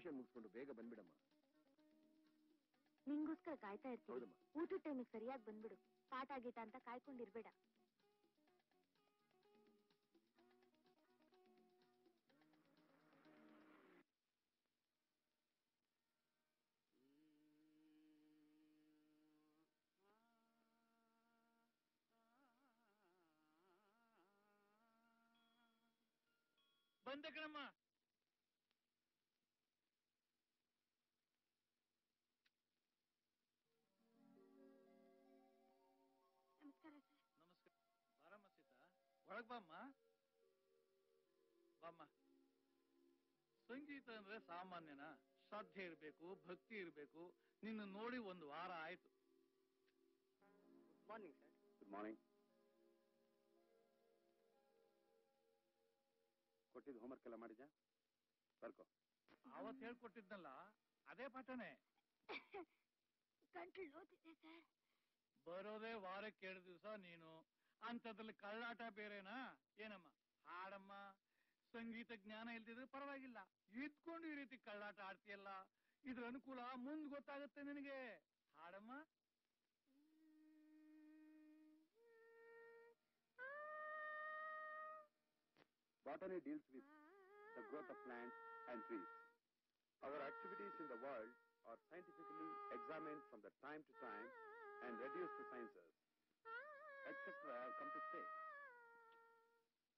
Tuition ಮುಗಿಸ್ಕೊಂಡು ಬೇಗ ಬಂದ್ಬಿಡಮ್ಮ. ನಿಂಗೋಸ್ಕರ ಕಾಯ್ತಾ ಇರ್ತೀನಿ. ಹೌದಮ್ಮ. ಊಟದ ಟೈಮಿಗೆ ಸರಿಯಾಗಿ ಬಂದ್ಬಿಡು. ಪಾಠ ಗೀಟ ಅಂತ ಕಾಯ್ಕೊಂಡಿರ್ಬೇಡ. ಬಂದೆ ಕಣಮ್ಮ. ಒಳಗ್ ಬಾಮ್ಮ. ಬಾಮ್ಮ. ಸಂಗೀತ ಅಂದ್ರೆ ಸಾಮಾನ್ಯನ. ಶ್ರದ್ಧೆ ಇರ್ಬೇಕು ಭಕ್ತಿ ಇರ್ಬೇಕು. ನಿನ್ನ ನೋಡಿ ಒಂದು ವಾರ ಆಯ್ತು. ಮಾರ್ನಿಂಗ್ ಸರ್ ಗುಡ್ ಮಾರ್ನಿಂಗ್ ಕೊಟ್ಟಿದ್ದು ಹೋಮ್ವರ್ಕ್ ಎಲ್ಲ ಮಾಡಿದ್ಯಾ? ಬರ್ಕೋ. ಅವತ್ ಹೇಳ್ಕೊಟ್ಟಿದ್ನಲ್ಲ ಅದೇ ಪಾಠನೇ. ಗಂಟ್ಲು ಓದಿದೆ ಸರ್ ಬರೋದೇ ವಾರಕ್ಕೆ ಎರಡು ದಿವಸ ನೀನು. ಅಂತದ್ರಲ್ಲಿ ಕಳ್ಳಾಟ ಬೇರೆನಾ? ಏನಮ್ಮ? ಹಾಡಮ್ಮ. ಸಂಗೀತ ಜ್ಞಾನ ಇಲ್ದಿದ್ರೆ ಪರವಾಗಿಲ್ಲ. ಇದ್ಕೊಂಡು ಈ ರೀತಿ ಕಳ್ಳಾಟ ಆಡ್ತೀಯಲ್ಲ, ಇದ್ರ ಅನುಕೂಲ ಮುಂದ್ ಗೊತ್ತಾಗುತ್ತೆ ನಿನಗೆ. ಹಾಡಮ್ಮ. Botany deals with the growth of plants and trees our activities in the world are scientifically examined from the time to time and reduced to sciences. Etc. have come to stay.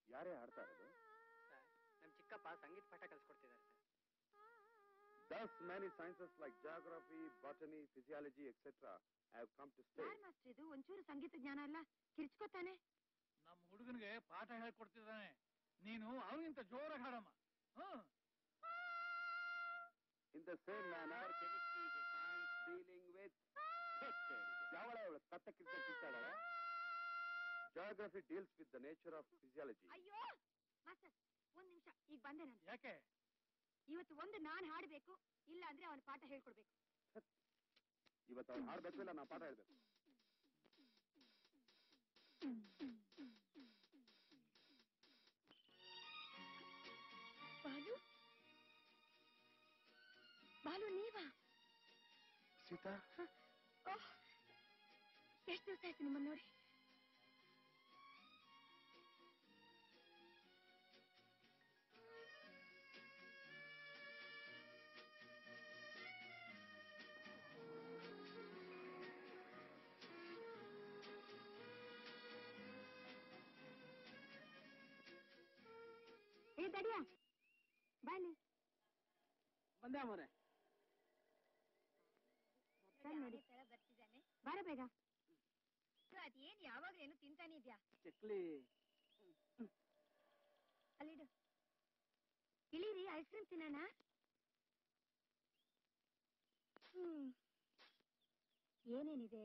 ಯಾರೇ ಆಡ್ತಾ ಇರೋದು sir ನಮ್ ಚಿಕ್ಕಪ್ಪ ಸಂಗೀತ ಪಾಠ ಕಲ್ಸ್ಕೊಡ್ತಿದ್ದಾರೆ sir Thus, many sciences like geography, botany, physiology, etc. have come to stay. ಯಾರ್ master ಇದು ಒಂಚೂರು ಸಂಗೀತ ಜ್ಞಾನ ಅಲ್ಲ ಕಿರ್ಚ್ಕೋತಾನೆ ನಮ್ಮ ಹುಡುಗನಿಗೆ ಪಾಠ ಹೇಳ್ಕೊಡ್ತಿದ್ದಾನೆ ನೀನು ಅವನಿಗಿಂತ ಜೋರಾಗಿ ಹಾಡಮ್ಮ ಹ್ಮ್ In the same manner, chemistry is a science dealing with ಯಾವಳ ಅವಳು Geography deals with the nature of physiology ಅಯ್ಯೋ ಮಾಸ್ಟರ್ ಒಂದ್ ನಿಮಿಷ ಈಗ ಬಂದೆ ನಾನು. ಯಾಕೆ? ಇವತ್ತು ಒಂದು ನಾನ್ ಹಾಡ್ಬೇಕು ಇಲ್ಲ ಅಂದ್ರೆ ಅವನ ಪಾಠ ಹೇಳ್ಕೊಡ್ಬೇಕು. ಇವತ್ತು ಅವ್ನು ಹಾಡ್ಬೇಕು ಇಲ್ಲ ನಾ ಪಾಠ ಹೇಳ್ಬೇಕು. ಬಾಲು? ಬಾಲು ನೀವಾ? ಸೀತಾ? ಎಷ್ಟು ದಿವಸ ಆಯ್ತು ನಿಮ್ಮನ್ನ ನೋಡಿ? ಬಂದೆ ಮರೆ ನೋಡಿ ಬರ್ತಿದ್ದಾನೆ. ಬಾರ ಬೇಗ. ಅದೇನ್ ಯಾವಾಗ ಏನು ತಿಂತಾನೆ ಇದ್ಯಾ? ಚಕ್ಲಿ. ಅಲ್ಲಿಡು. ಇಳೀರಿ ಐಸ್ ಕ್ರೀಮ್ ತಿನ್ನೋಣ. ಹ್ಮ್. ಏನೇನಿದೆ?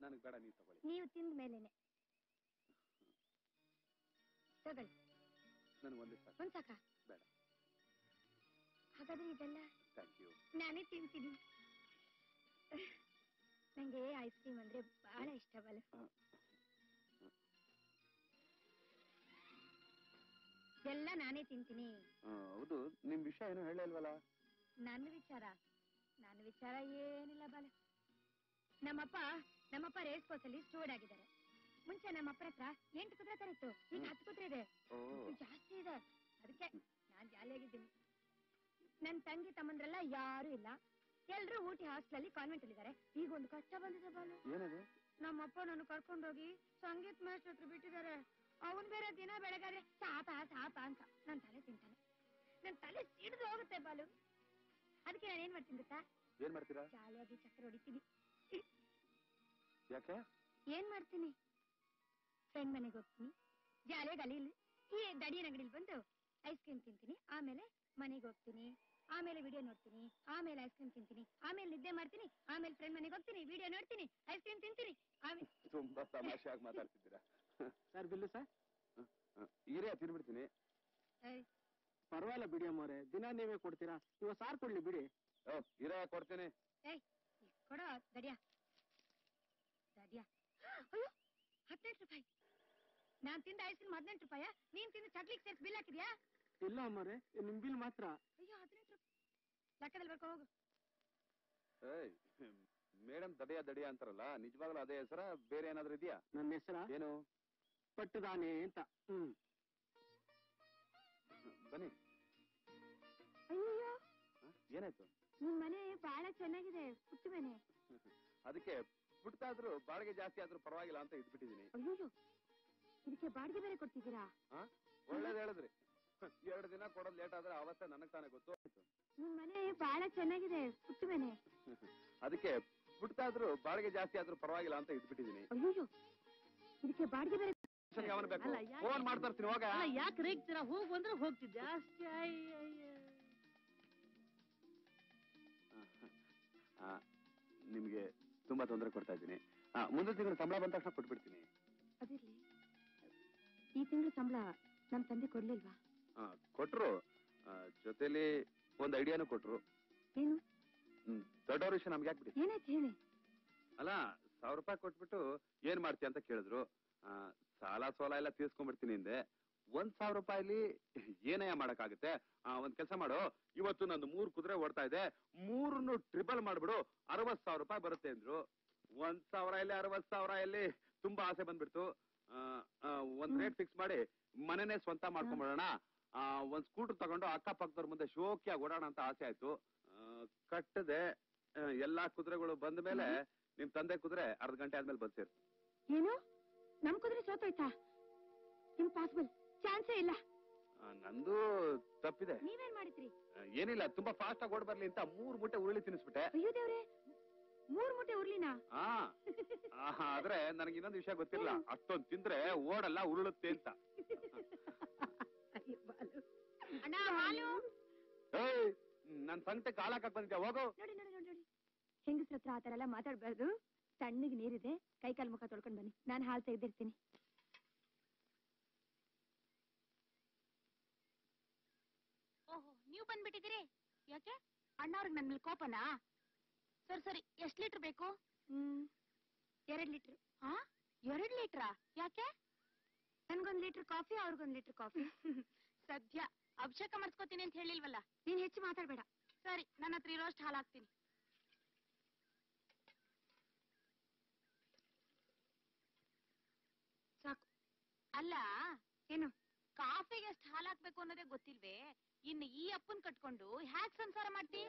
ನನಗೆ ಬೇಡ ನೀವು ತಗೊಳ್ಳಿ. ನೀವು ತಿಂದ ಮೇಲೇನೆ. ತಗೊಳ್ಳಿ. ನನಗೆ ಒಂದೇ ಸಾಕು. ಒಂದ್ ಸಾಕ? ಬೇಡ. ಹಾಗಾದ್ರೆ ಇದೆಲ್ಲ ನಾನೇ ತಿಂತೀನಿ. ನಂಗೆ ಐಸ್ ಕ್ರೀಮ್ ಅಂದ್ರೆ ಬಹಳ ಇಷ್ಟ ಬಲ. ಎಲ್ಲ ನಾನೇ ತಿಂತೀನಿ. ಹೌದು. ನಿಮ್ ವಿಷಯ ಏನು ಹೇಳಲ್ವಲ್ಲ ನನ್ನ ವಿಚಾರ? ನನ್ನ ವಿಚಾರ ಏನಿಲ್ಲ ಬಾಲ. ನಮ್ಮಪ್ಪ ನಮ್ಮಪ್ಪ ರೇಸ್ ಕೋರ್ಸ್ ಅಲ್ಲಿ ಸ್ಟೂರ್ಡ್ ಆಗಿದ್ದಾರೆ. ಮುಂಚೆ ನಮ್ಮಪ್ಪನ ಹತ್ರ ಎಂಟು ಕುದುರೆ ತರಿತ್ತು. ಈಗ ಹತ್ತು ಕುದುರೆ ಇದೆ. ಜಾಸ್ತಿ ಇದೆ. ಅದಕ್ಕೆ ನಾನ್ ಜಾಲಿಯಾಗಿದ್ದೀನಿ. ನನ್ ತಂಗಿ ತಮ್ಮಂದ್ರೆಲ್ಲ ಯಾರು ಇಲ್ಲ. ಎಲ್ರು ಊಟಿ ಹಾಸ್ಟೆಲ್ ಅಲ್ಲಿ ಕಾನ್ವೆಂಟ್ ಅಲ್ಲಿ ಇದ್ದಾರೆ ಈಗ ಒಂದು ಕಷ್ಟ ಬಂದಿದೆ ಬಾಲು ಏನದು? ನಮ್ಮಪ್ಪ ನನ್ನ ಕರ್ಕೊಂಡೋಗಿ ಸಂಗೀತ್ ಮಾಸ್ಟರ್ ಹತ್ರ ಬಿಟ್ಟಿದ್ದಾರೆ. ಅವನ್ ಬೇರೆ ದಿನ ಬೆಳಗಾದ್ರೆ ಸಾಪ ಸಾಪ ಅಂತ ನನ್ ತಲೆ ತಿಂತಾನೆ. ನನ್ ತಲೆ ಸಿಡಿದು ಹೋಗುತ್ತೆ ಬಾಲು. ಅದಕ್ಕೆ ನಾನು ಏನ್ ಮಾಡ್ತೀನಿ ಗೊತ್ತಾ? ಏನ್ ಮಾಡ್ತೀರಾ? ಜಾಲಿಯಾಗಿ ಚಕ್ರ ಹೊಡಿತೀನಿ. ಯಾಕೆ? ಏನ್ ಮಾಡ್ತೀನಿ? ಫ್ರೆಂಡ್ ಮನೆಗೆ ಹೋಗ್ತೀನಿ. ಜಾಲಿಯಾಗಿ ಅಲ್ಲಿ ಈ ದಡಿಯನ್ ಅಂಗಡಿಲಿ ಬಂದು ಐಸ್ ಕ್ರೀಮ್ ತಿಂತೀನಿ. ಆಮೇಲೆ ಮನೆಗೆ ಹೋಗ್ತೀನಿ ಆಮೇಲೆ ವಿಡಿಯೋ ನೋಡ್ತೀನಿ ಆಮೇಲೆ ಐಸ್ ಕ್ರೀಮ್ ತಿಂತೀನಿ ಆಮೇಲೆ ನಿದ್ದೆ ಮಾಡ್ತೀನಿ ಆಮೇಲೆ ಫ್ರೆಂಡ್ ಮನೆಗೆ ಹೋಗ್ತೀನಿ ವಿಡಿಯೋ ನೋಡ್ತೀನಿ ಐಸ್ ಕ್ರೀಮ್ ತಿಂತೀನಿ ಆಮೇಲೆ ತುಂಬಾ ತಮಾಷೆಯಾಗಿ ಮಾತಾಡ್ತಿದ್ದೀರಾ? Sir bill sir? ಈರೇ ತಿನ್ಬಿಡ್ತೀನಿ. ಏಯ್, ಪರವಾಗಿಲ್ಲ ಬಿಡಿ ಅಮ್ಮವ್ರೆ ದಿನ ನೀವೇ ಕೊಡ್ತೀರಾ? ಇವಾಗ ಸಾರ್ ಕೊಡ್ಲಿ ಬಿಡಿ. ಓ ಈರೇ ಕೊಡ್ತೀನಿ. ಏಯ್ ಕೊಡೋ ದಡಿಯ. ದಡಿಯ. ಅಯ್ಯೋ ಹದಿನೆಂಟು ರೂಪಾಯಿ. ನಾನ್ ತಿಂದ ಐಸ್ ಕ್ರೀಮ್ ಹದಿನೆಂಟು ರೂಪಾಯ? ನೀನ್ ತಿಂದ ಚಕ್ಲಿಗೆ ಸೇರ್ಸಿ ಬಿಲ್ ಹಾಕಿದ್ಯಾ? ಇಲ್ಲ ಅಮ್ಮರೆ ನಿಮ್ ಬಿಲ್ ಮಾತ್ರ. ಅಯ್ಯೋ ಹದಿನೆಂಟು ರೂಪಾಯಿ ಲೆಕ್ಕದಲ್ಲಿ ಬರ್ಕೊ ಹೋಗು. ಏಯ್ ಮೇಡಮ್ ದಡಿಯ ದಡಿಯ ಅಂತಾರಲ್ಲ ನಿಜವಾಗ್ಲೂ ಅದೇ ಹೆಸರ ಬೇರೆ ಏನಾದ್ರೂ ಇದೆಯಾ? ನನ್ನ ಹೆಸರ? ಏನು? ಪಟ್ಟದಾನೆ ಅಂತ ಹ್ಮ್. ಬನ್ನಿ. ಅಯ್ಯೋ ಹ? ಏನಾಯ್ತು? ನಿಮ್ ಮನೆ ಬಹಳ ಚೆನ್ನಾಗಿದೆ ಪುಟ್ಟ ಮನೆ. ಅದಕ್ಕೆ ಪುಟ್ಟಾದ್ರೂ ಬಾಡಿಗೆ ಜಾಸ್ತಿ ಆದ್ರೂ ಪರವಾಗಿಲ್ಲ ಅಂತ ಇದ್ಬಿಟ್ಟಿದೀನಿ ಅಯ್ಯೋ ಇದಕ್ಕೆ ಬಾಡಿಗೆ ಬೇರೆ ಕೊಡ್ತಿದ್ದೀರಾ? ಹಾ? ಒಳ್ಳೇದ್ ಹೇಳಿದ್ರಿ. ಎರಡು ದಿನ ಕೊಡೋದ್ ಲೇಟ್ ಆದ್ರೆ ಅವತ್ತೆ ನನಗ್ ತಾನೇ ಗೊತ್ತು. ನಿಮ್ ಮನೆ ಬಹಳ ಚೆನ್ನಾಗಿದೆ ಪುಟ್ಟ ಮನೆ. ಅದಕ್ಕೆ ಪುಟ್ಟಾದ್ರೂ ಬಾಡಿಗೆ ಜಾಸ್ತಿ ಆದ್ರೂ ಪರವಾಗಿಲ್ಲ ಅಂತ ಇದ್ಬಿಟ್ಟಿದೀನಿ. ಅಯ್ಯೋ ಇದಕ್ಕೆ ಬಾಡಿಗೆ ಬೇರೆ ಅವನು ಬೇಕು. ಅಲ್ಲ, ಯಾಕೆ- ಫೋನ್ ಮಾಡ್ತಾ ಇರ್ತೀನಿ ಹೋಗ. ಅಲ್ಲ ಯಾಕೆ ರೇಗ್ತೀರಾ ಹೋಗ್ ಹೋಗ್ತಿದ್ದೆ. ಜಾಸ್ತಿ ಆ, ನಿಮ್ಗೆ ತುಂಬಾ ತೊಂದರೆ ಕೊಡ್ತಾ ಇದ್ದೀನಿ. ಆ, ಮುಂದಿನ ತಿಂಗಳು ಸಂಬಳ ಬಂದ ತಕ್ಷಣ ಕೊಟ್ಬಿಡ್ತೀನಿ. ಅದಿರ್ಲಿ. ಈ ತಿಂಗಳು ಸಂಬಳ ನಮ್ ತಂದೆ ಕೊಡ್ಲಿಲ್ವಾ? ಕೊಟ್ರು. ಜೊತೆಲಿ ಒಂದ್ ಐಡಿಯಾನು ಕೊಟ್ರು. ಏನು? ದೊಡ್ಡವ್ರ ವಿಷಯ ನಮ್ಗೆ ಯಾಕೆ ಬಿಡಿ ಏನಾಯ್ತು ಹೇಳಿ? ಅಲ್ಲ ಸಾವಿರ ರೂಪಾಯಿ ಕೊಟ್ಬಿಟ್ಟು ಏನ್ ಮಾಡ್ತೀಯ ಅಂತ ಕೇಳಿದ್ರು. ಆ, ಸಾಲ ಸೋಲ ಎಲ್ಲ ತೀರ್ಸ್ಕೊಂಡ್ಬಿಡ್ತೀನಿ ಹಿಂದೆ ಒಂದ್ ಸಾವಿರ ರೂಪಾಯಿಲಿ ಏನಯ್ಯ ಮಾಡಕ್ಕಾಗುತ್ತೆ? ಆ, ಒಂದ್ ಕೆಲಸ ಮಾಡು. ಇವತ್ತು ನಂದು ಮೂರು ಕುದುರೆ ಓಡ್ತಾ ಇದೆ. ಮೂರನ್ನು ಟ್ರಿಬಲ್ ಮಾಡ್ಬಿಡು. ಅರವತ್ ಸಾವಿರ ರೂಪಾಯಿ ಬರುತ್ತೆ ಅಂದ್ರು. ಒಂದ್ ಸಾವಿರ ಇಲ್ಲಿ ಅರವತ್ ಸಾವಿರ ಇಲ್ಲಿ. ತುಂಬಾ ಆಸೆ ಬಂದ್ಬಿಡ್ತು. ಆ, ಆ, ಒಂದ್ ರೇಟ್ ಫಿಕ್ಸ್ ಮಾಡಿ ಮನೆನೇ ಸ್ವಂತ ಮಾಡ್ಕೊಂಡ್ಬಿಡೋಣ. ಆ, ಒಂದ್ ಸ್ಕೂಟರ್ ತಗೊಂಡು ಅಕ್ಕಪಕ್ಕದವ್ರ ಮುಂದೆ ಶೋಕಿಯಾಗಿ ಓಡಾಣ ಅಂತ ಆಸೆ ಆಯ್ತು. ಆ, ಕಟ್ಟದೆ ಆ, ಎಲ್ಲಾ ಕುದುರೆಗಳು ಬಂದ ಮೇಲೆ ನಿಮ್ ತಂದೆ ಕುದುರೆ ಅರ್ಧ ಗಂಟೆ ಆದ್ಮೇಲೆ ಬಂದ್ ಸೇರ್ತು ಏನು? ನಮ್ ಕುದುರೆ ಸೋತೋಯ್ತಾ? ಇಂಪಾಸಿಬಲ್ ಚಾನ್ಸೇ ಇಲ್ಲ. ಆ, ನಂದು ತಪ್ಪಿದೆ. ನೀವೇನ್ ಮಾಡಿದ್ರಿ? ಆ, ಏನಿಲ್ಲ ತುಂಬಾ ಫಾಸ್ಟ್ ಆಗಿ ಓಡ್ ಬರ್ಲಿ ಅಂತ ಮೂರ್ ಮುಟ್ಟೆ ಉರುಳಿ ತಿನ್ನಿಸ್ಬಿಟ್ಟೆ. ಅಯ್ಯೋ ದೇವ್ರೆ ಮೂರ್ ಮುಟ್ಟೆ ಉರ್ಲಿನಾ ಆ ಆಹಾ, ಆದ್ರೆ ನನಗೆ ಇನ್ನೊಂದು ವಿಷಯ ಗೊತ್ತಿಲ್ಲ. ಅಷ್ಟೊಂದ್ ತಿಂದ್ರೆ ಓಡಲ್ಲ ಉರುಳುತ್ತೆ ಅಂತ. ಏಯ್ ನನ್ ಸಂತೆ ಕಾಲ ಬಂದಿದ್ದೆ ಹೋಗು. ನೋಡಿ ನೋಡಿ ನೋಡಿ ನೋಡಿ. ಹೆಂಗಸ್ರ ಹತ್ರ ಆತರ ಎಲ್ಲ ಮಾತಾಡ್ಬಾರ್ದು. ತಣ್ಣಗೆ ನೀರಿದೆ. ಕೈ ಕಾಲ್ ಮುಖ ತೊಳ್ಕೊಂಡ್ ಬನ್ನಿ. ನಾನು ಹಾಲು ತೆಗೆದಿರ್ತೀನಿ. ಓಹೋ ನೀವು ಬಂದ್ಬಿಟ್ಟಿದ್ದೀರಿ? ಯಾಕೆ? ಅಣ್ಣವ್ರಿಗೆ ನನ್ ಮೇಲೆ ಕೋಪನಾ? ಸರಿ ಸರಿ. ಎಷ್ಟ್ ಲೀಟರ್ ಬೇಕು? ಹ್ಮ್. ಎರಡ್ ಲೀಟರ್. ಹಾ? ಎರಡ್ ಲೀಟ್ರಾ? ಯಾಕೆ? ನನ್ಗೊಂದ್ ಲೀಟರ್ ಕಾಫಿ ಅವ್ರಿಗೊಂದ್ ಲೀಟರ್ ಕಾಫಿ. ಸದ್ಯ. ಅಭಿಷೇಕ ಮಾಡಿಸ್ಕೋತೀನಿ ಅಂತ ಹೇಳಿಲ್ವಲ್ಲ? ನೀನ್ ಹೆಚ್ಚು ಮಾತಾಡ್ಬೇಡ. ಸರಿ ನನ್ನ ಹತ್ರ ಇರೋಷ್ಟು ಹಾಲು ಹಾಕ್ತೀನಿ ಸಾಕು. ಅಲ್ಲ ಏನು? ಕಾಫಿಗೆ ಎಷ್ಟು ಹಾಲು ಹಾಕ್ಬೇಕು ಅನ್ನೋದೇ ಗೊತ್ತಿಲ್ವೇ? ಇನ್ನು ಈ ಅಪ್ಪನ್ ಕಟ್ಕೊಂಡು ಹ್ಯಾಕ್ ಸಂಸಾರ ಮಾಡ್ತಿ?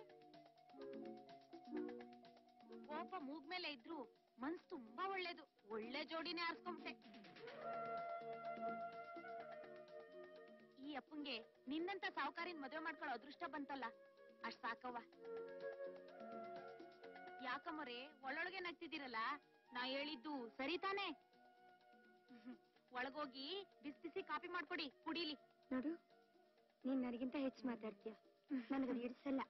ಕೋಪ ಮೂಗ್ ಮೇಲೆ ಇದ್ರು ಮನ್ಸ್ ತುಂಬಾ ಒಳ್ಳೇದು. ಒಳ್ಳೆ ಜೋಡಿನೇ ಆರ್ಸ್ಕೊಂಬಿಟ್ಟೆ. ಈ ಅಪ್ಪಂಗೆ ನಿನ್ನಂತ ಸಾವುಕಾರಿನ ಮದುವೆ ಮಾಡ್ಕೊಳ್ಳೋ ಅದೃಷ್ಟ ಬಂತಲ್ಲ, ಅಷ್ಟ್ ಸಾಕವ್ವ. ಯಾಕಮ್ಮರೇ, ಒಳ್ಳೊಳಗೆ ನಗ್ತಿದ್ದೀರಲ್ಲ, ನಾ ಹೇಳಿದ್ದು ಸರಿ ತಾನೇ? ಒಳಗೋಗಿ ಬಿಸಿ ಬಿಸಿ ಕಾಫಿ ಮಾಡ್ಕೊಡಿ, ಕುಡೀಲಿ. ನೋಡು, ನೀನ್ ನನಗಿಂತ ಹೆಚ್ಚು ಮಾತಾಡ್ತೀಯ. ನನಗದು ಇಡ್ಸಲ್ಲ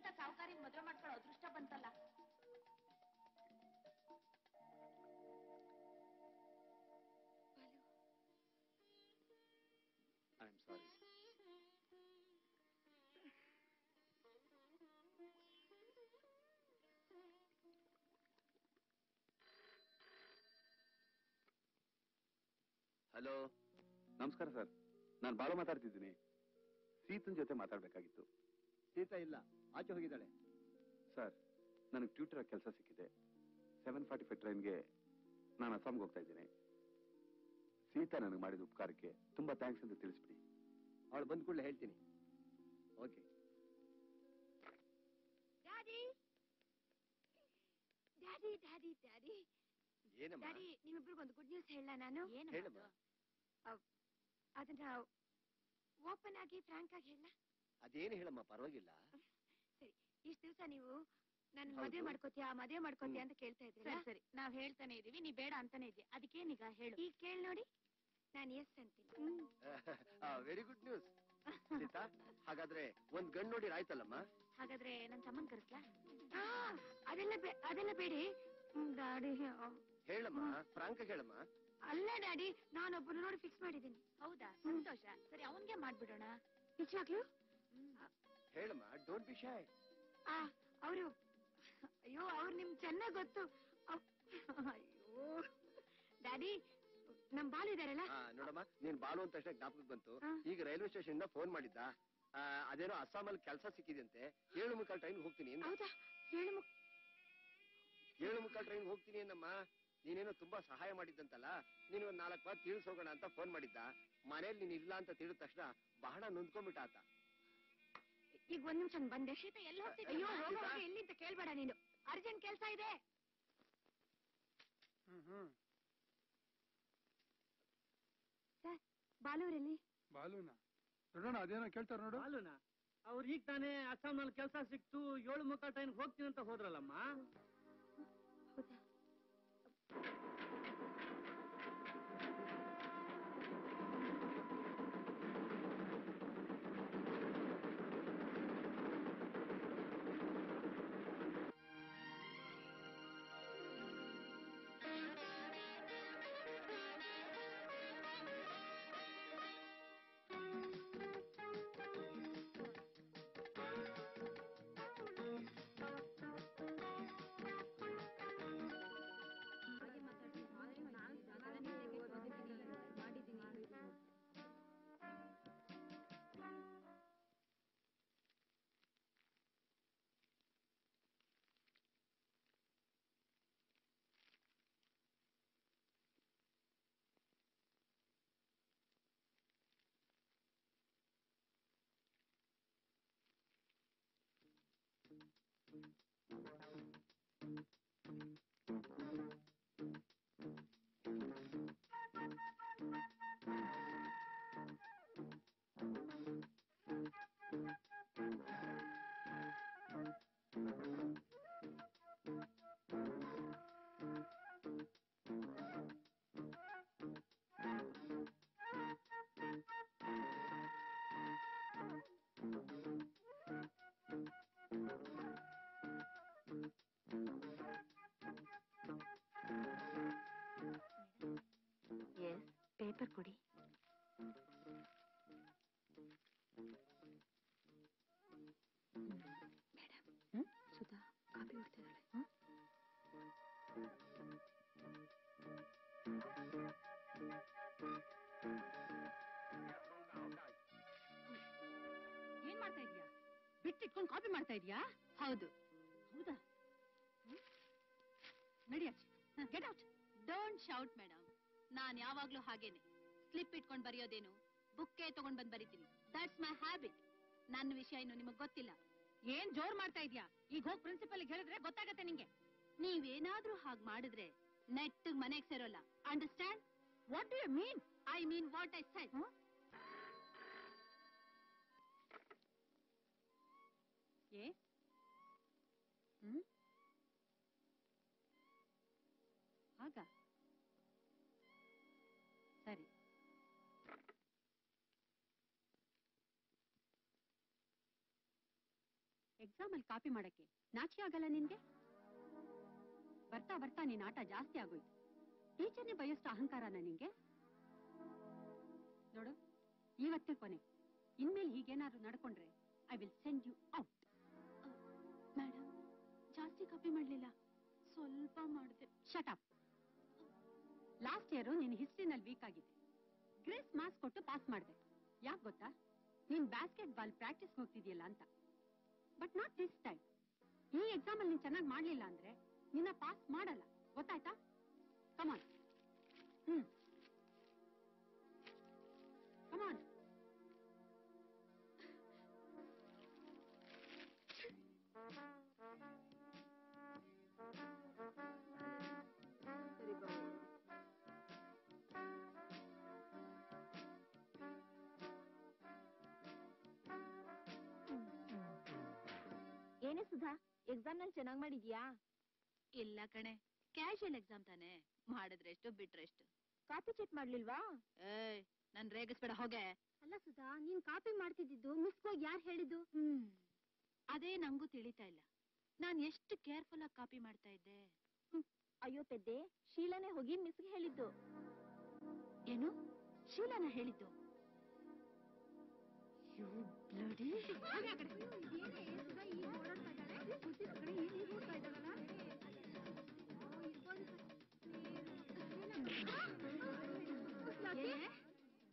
ನಿನ್ನಂತ ಸಾವುಕಾರಿನ ಮದುವೆ ಮಾಡ್ಕೊಳ್ಳೋ ಅದೃಷ್ಟ ಬಂತಲ್ಲ. ಹಲೋ. ನಮಸ್ಕಾರ ಸರ್. ನಾನು ಬಾಳು ಮಾತಾಡ್ತಿದ್ದೀನಿ. ಸೀತನ್ ಜೊತೆ ಮಾತಾಡ್ಬೇಕಾಗಿತ್ತು. ಸೀತಾ ಇಲ್ಲ. ಆಚೆ ಹೋಗಿದ್ದಾಳೆ. ಸರ್ ನನಗೆ ಟ್ಯೂಟರ್ ಕೆಲಸ ಸಿಕ್ಕಿದೆ. ಸೆವೆನ್ ಫಾರ್ಟಿ ಫೈವ್ ಟ್ರೈನ್ಗೆ ನಾನು ಅಸ್ಸಾಂಗೆ ಹೋಗ್ತಾ ಇದ್ದೀನಿ. ಸೀತಾ ನನಗೆ ಮಾಡಿದ ಉಪಕಾರಕ್ಕೆ ತುಂಬಾ ಥ್ಯಾಂಕ್ಸ್ ಅಂತ ತಿಳಿಸ್ಬಿಡಿ. ಅವಳು ಬಂದ್ ಕೂಡಲೇ ಹೇಳ್ತೀನಿ. Okay. Daddy! Daddy daddy daddy. ಏನಮ್ಮ? ಡ್ಯಾಡಿ ನಿಮ್ಮಿಬ್ರಿಗೊಂದು ಗುಡ್ ನ್ಯೂಸ್ ಹೇಳ ನಾನು? ಏನು ಹೇಳಮ್ಮ ಅದನ್ನ ಓಪನ್ ಆಗಿ ಫ್ರಾಂಕ್ ಆಗಿ ಹೇಳ ಅದೇನು ಹೇಳಮ್ಮ ಪರವಾಗಿಲ್ಲ. ಈ ದಿವಸ ನೀವು ನನ್ನ ಹೌದು. ಮದುವೆ ಮಾಡ್ಕೋತೀಯಾ ಮದುವೆ ಮಾಡ್ಕೋತೀಯಾ ಅಂತ ಕೇಳ್ತಾ ಇದ್ರಿ ಸರಿ ಸರಿ. ನಾವ್ ಹೇಳ್ತಾನೆ ಇದೀವಿ ನೀ ಬೇಡ ಅಂತಾನೆ ಇದೀಯ ಅದಕ್ಕೇನೀಗ ಹೇಳು. ಈಗ ಕೇಳಿ ನೋಡಿ ನಾನು ಎಸ್ ಅಂತೀನಿ. ವೆರಿ ಗುಡ್ ನ್ಯೂಸ್ ಸೀತಾ ಹಾಗಾದ್ರೆ ಒಂದ್ ಗಂಡ್ ನೋಡಿ ಆಯ್ತಲ್ಲಮ್ಮ? ಹಾಗಾದ್ರೆ ನನ್ ತಮ್ಮನ್ ಕರೆಸ್ಲಾ? ಆ, ಅದೆಲ್ಲ ಬೇ- ಅದೆಲ್ಲ ಬೇಡಿ. ಹ್ಮ್, ಆ, ಹೇಳಮ್ಮ ಪ್ರಾಂಕ ಹೇಳಮ್ಮ. ಅಲ್ಲ ಡ್ಯಾಡಿ ನಾನೊಬ್ಬನ ನೋಡಿ ಫಿಕ್ಸ್ ಮಾಡಿದ್ದೀನಿ. ಹೌದಾ? ಸಂತೋಷ. ಸರಿ ಅವನ್ಗೆ ಮಾಡ್ಬಿಡೋಣ. ನಿಜವಾಗ್ಲು? ಹೇಳಮ್ಮ ಡೋಂಟ್ ಬಿ ಶೈ ಆ ಅವರು ಅಯ್ಯೋ ಅವ್ರು ನಿಮ್ ಚೆನ್ನಾಗ್ ಗೊತ್ತು. ಅವ್- ಅಯ್ಯೋ. ಡ್ಯಾಡಿ ನಮ್ ಬಾಲು ಇದಾರಲ್ಲ? ನೋಡಮ್ಮ ನೀನ್ ಬಾಲು ಅಂತ ತಕ್ಷಣ ಜ್ಞಾಪಕ ಬಂತು. ಹಾ. ಈಗ ರೈಲ್ವೆ ಸ್ಟೇಷನ್ ಇಂದ ಫೋನ್ ಮಾಡಿದ್ದ. ಅದೇನೋ ಅಸ್ಸಾಂ ಅಲ್ಲಿ ಕೆಲಸ ಸಿಕ್ಕಿದಂತೆ ಏಳು ಮುಕ್ಕಾಲ್ ಟ್ರೈನ್ ಹೋಗ್ತೀನಿ ಅಂದ. ಹೌದಾ? ಹೇಳು ಮುಕ್ ಏಳು ಮುಕ್ಕಾಲ್ ಟ್ರೈನ್ ಹೋಗ್ತೀನಿ ಏನಮ್ಮ ನೀನೇನೋ ತುಂಬಾ ಸಹಾಯ ಮಾಡಿದ್ದಂತಲ್ಲ ನೀನು ಒಂದ್ ನಾಲ್ಕು ಬಾರ್ ತಿಳಿಸೋಗೋಣ ಅಂತ ಫೋನ್ ಮಾಡಿದ್ದ. ಮನೇಲಿ ನೀನ್ ಇಲ್ಲ ಅಂತ ತಿಳಿದ ತಕ್ಷಣ ಬಹಳ ನೊಂದ್ಕೊಂಡ್ಬಿಟ್ಟ ಆತ. ಈಗ ಒಂದ್ ನಿಮಿಷ ಬಂದೆ. ಶೀತ ಎಲ್ಲಿ ಅಯ್ಯೋ ಹೋಗೋವಾಗ ಎಲ್ಲಿ ಅಂತ ಕೇಳ್ಬೇಡ ನೀನು. ಅರ್ಜೆಂಟ್ ಕೆಲ್ಸ ಇದೆ. ಸರ್ ಬಾಲೂರಲ್ಲಿ ಬಾಲೂನ? ನೋಡೋಣ ಅದೇನೋ ಕೇಳ್ತಾರ ನೋಡು. ಬಾಲೂನ? ಅವ್ರು ಈಗ ತಾನೇ ಅಸ್ಸಾಂನಲ್ಲಿ ಕೆಲಸ ಸಿಕ್ತು ಏಳು ಮುಖ ಟೈಮ್ ಹೋಗ್ತೀನಿ ಅಂತ ಹೋದ್ರಲ್ಲಮ್ಮ. ಹೌದಾ ಎಸ್ ಕೊಡಿ. ಮೇಡಮ್ ಸುಧಾ ಕಾಪಿ ಹೊಡ್ತಿದ್ದಾಳೆ ಏನ್ ಮಾಡ್ತಾ ಇದೀಯಾ ಬಿಟ್ಟಿಟ್ಕೊಂಡು ಕಾಪಿ ಮಾಡ್ತಾ ಇದೀಯಾ ಹೌದು. ಹೌದಾ? ನಡಿಯಾಚೆ get out don't shout madam ನಾನ್ ಯಾವಾಗ್ಲೂ ಹಾಗೇನೆ. ಸ್ಲಿಪ್ ಇಟ್ಕೊಂಡು ಬರೆಯೋದೇನು? ಬುಕ್ಕೇ ತಗೊಂಡ್ ಬಂದ್ ಬರೀತೀನಿ. ದಟ್ಸ್ ಮೈ ಹ್ಯಾಬಿಟ್ ನನ್ನ ವಿಷಯ ಇನ್ನು ನಿಮಗ್ ಗೊತ್ತಿಲ್ಲ. ಏನ್ ಜೋರ್ ಮಾಡ್ತಾ ಇದೀಯಾ? ಈಗ ಹೋಗ್ ಪ್ರಿನ್ಸಿಪಲ್ ಹೇಳಿದ್ರೆ ಗೊತ್ತಾಗತ್ತೆ ನಿಂಗೆ. ನೀವೇನಾದ್ರೂ ಹಾಗ್ ಮಾಡಿದ್ರೆ ನೆಟ್ ಮನೆಗ್ ಸೇರೋಲ್ಲ. Understand what you mean I mean what I said exam ಅಲ್ಲಿ ಕಾಪಿ ಮಾಡಕ್ಕೆ. ನಾಚಿ ಆಗಲ್ಲ ನಿನ್ಗೆ? ಬರ್ತಾ ಬರ್ತಾ ನಿನ್ ಆಟ ಜಾಸ್ತಿ ಆಗೋಯ್ತು. ಟೀಚರ್ನೇ ಬಯಸ್ತ ಅಹಂಕಾರನ ನಿಂಗೆ? ನೋಡು ಇವತ್ತೇ ಕೊನೆ. ಇನ್ಮೇಲೆ ಹೀಗೇನಾದ್ರು ನಡ್ಕೊಂಡ್ರೆ I will send you out madam ಜಾಸ್ತಿ ಕಾಪಿ ಮಾಡ್ಲಿಲ್ಲ. ಸ್ವಲ್ಪ ಮಾಡಿದೆ. ಶಟ್ ಅಪ್ ಲಾಸ್ಟ್ ಇಯರ್ ನಿನ್ ಹಿಸ್ಟ್ರಿನಲ್ಲಿ ವೀಕ್ ಆಗಿದೆ ಗ್ರೇಸ್ ಮಾರ್ಕ್ಸ್ ಕೊಟ್ಟು ಪಾಸ್ ಮಾಡಿದೆ. ಯಾಕೆ ಗೊತ್ತಾ? ನೀನ್ ಬ್ಯಾಸ್ಕೆಟ್ ಬಾಲ್ ಪ್ರಾಕ್ಟೀಸ್ ಹೋಗ್ತಿದ್ಯಲ್ಲ ಅಂತ. ಬಟ್ ನಾಟ್ ದಿಸ್ ಟೈಮ್ ಈ ಎಕ್ಸಾಮ್ ಅಲ್ಲಿ ನೀನ್ ಚೆನ್ನಾಗಿ ಮಾಡ್ಲಿಲ್ಲ ಅಂದ್ರೆ ನಿನ್ನ ಪಾಸ್ ಮಾಡಲ್ಲ. ಗೊತ್ತಾಯ್ತಾ? Come on hmm. ಏನೇ ಸುಧಾ ಎಕ್ಸಾಮ್ನಲ್ಲಿ ಚೆನ್ನಾಗ್ ಮಾಡಿದ್ಯಾ? ಇಲ್ಲ ಕಣೆ ಕ್ಯಾಶುಯಲ್ ಎಕ್ಸಾಮ್ ತಾನೆ ಮಾಡಿದ್ರೆಷ್ಟು ಬಿಟ್ರೆಷ್ಟು ಕಾಪಿ ಚೆಕ್ ಮಾಡ್ಲಿಲ್ವಾ? ಏಯ್ ನನ್ ರೇಗಿಸ್ಬೇಡ ಹೋಗೆ. ಅಲ್ಲ ಸುಧಾ ನೀನ್ ಕಾಪಿ ಮಾಡ್ತಿದ್ದು ಮಿಸ್ ಹೋಗಿ ಯಾರು ಹೇಳಿದ್ದು? ಹ್ಮ್ ಅದೇ ನಂಗೂ ತಿಳಿತಾ ಇಲ್ಲ. ನಾನ್ ಎಷ್ಟು ಕೇರ್ಫುಲ್ ಆಗಿ ಕಾಪಿ ಮಾಡ್ತಾ ಇದ್ದೆ. ಅಯ್ಯೋ ಪೆದ್ದೆ ಶೀಲಾನೇ ಹೋಗಿ ಮಿಸ್ಗೆ ಹೇಳಿದ್ದು. ಏನು? ಶೀಲಾನ ಹೇಳಿದ್ದು? You bloody-?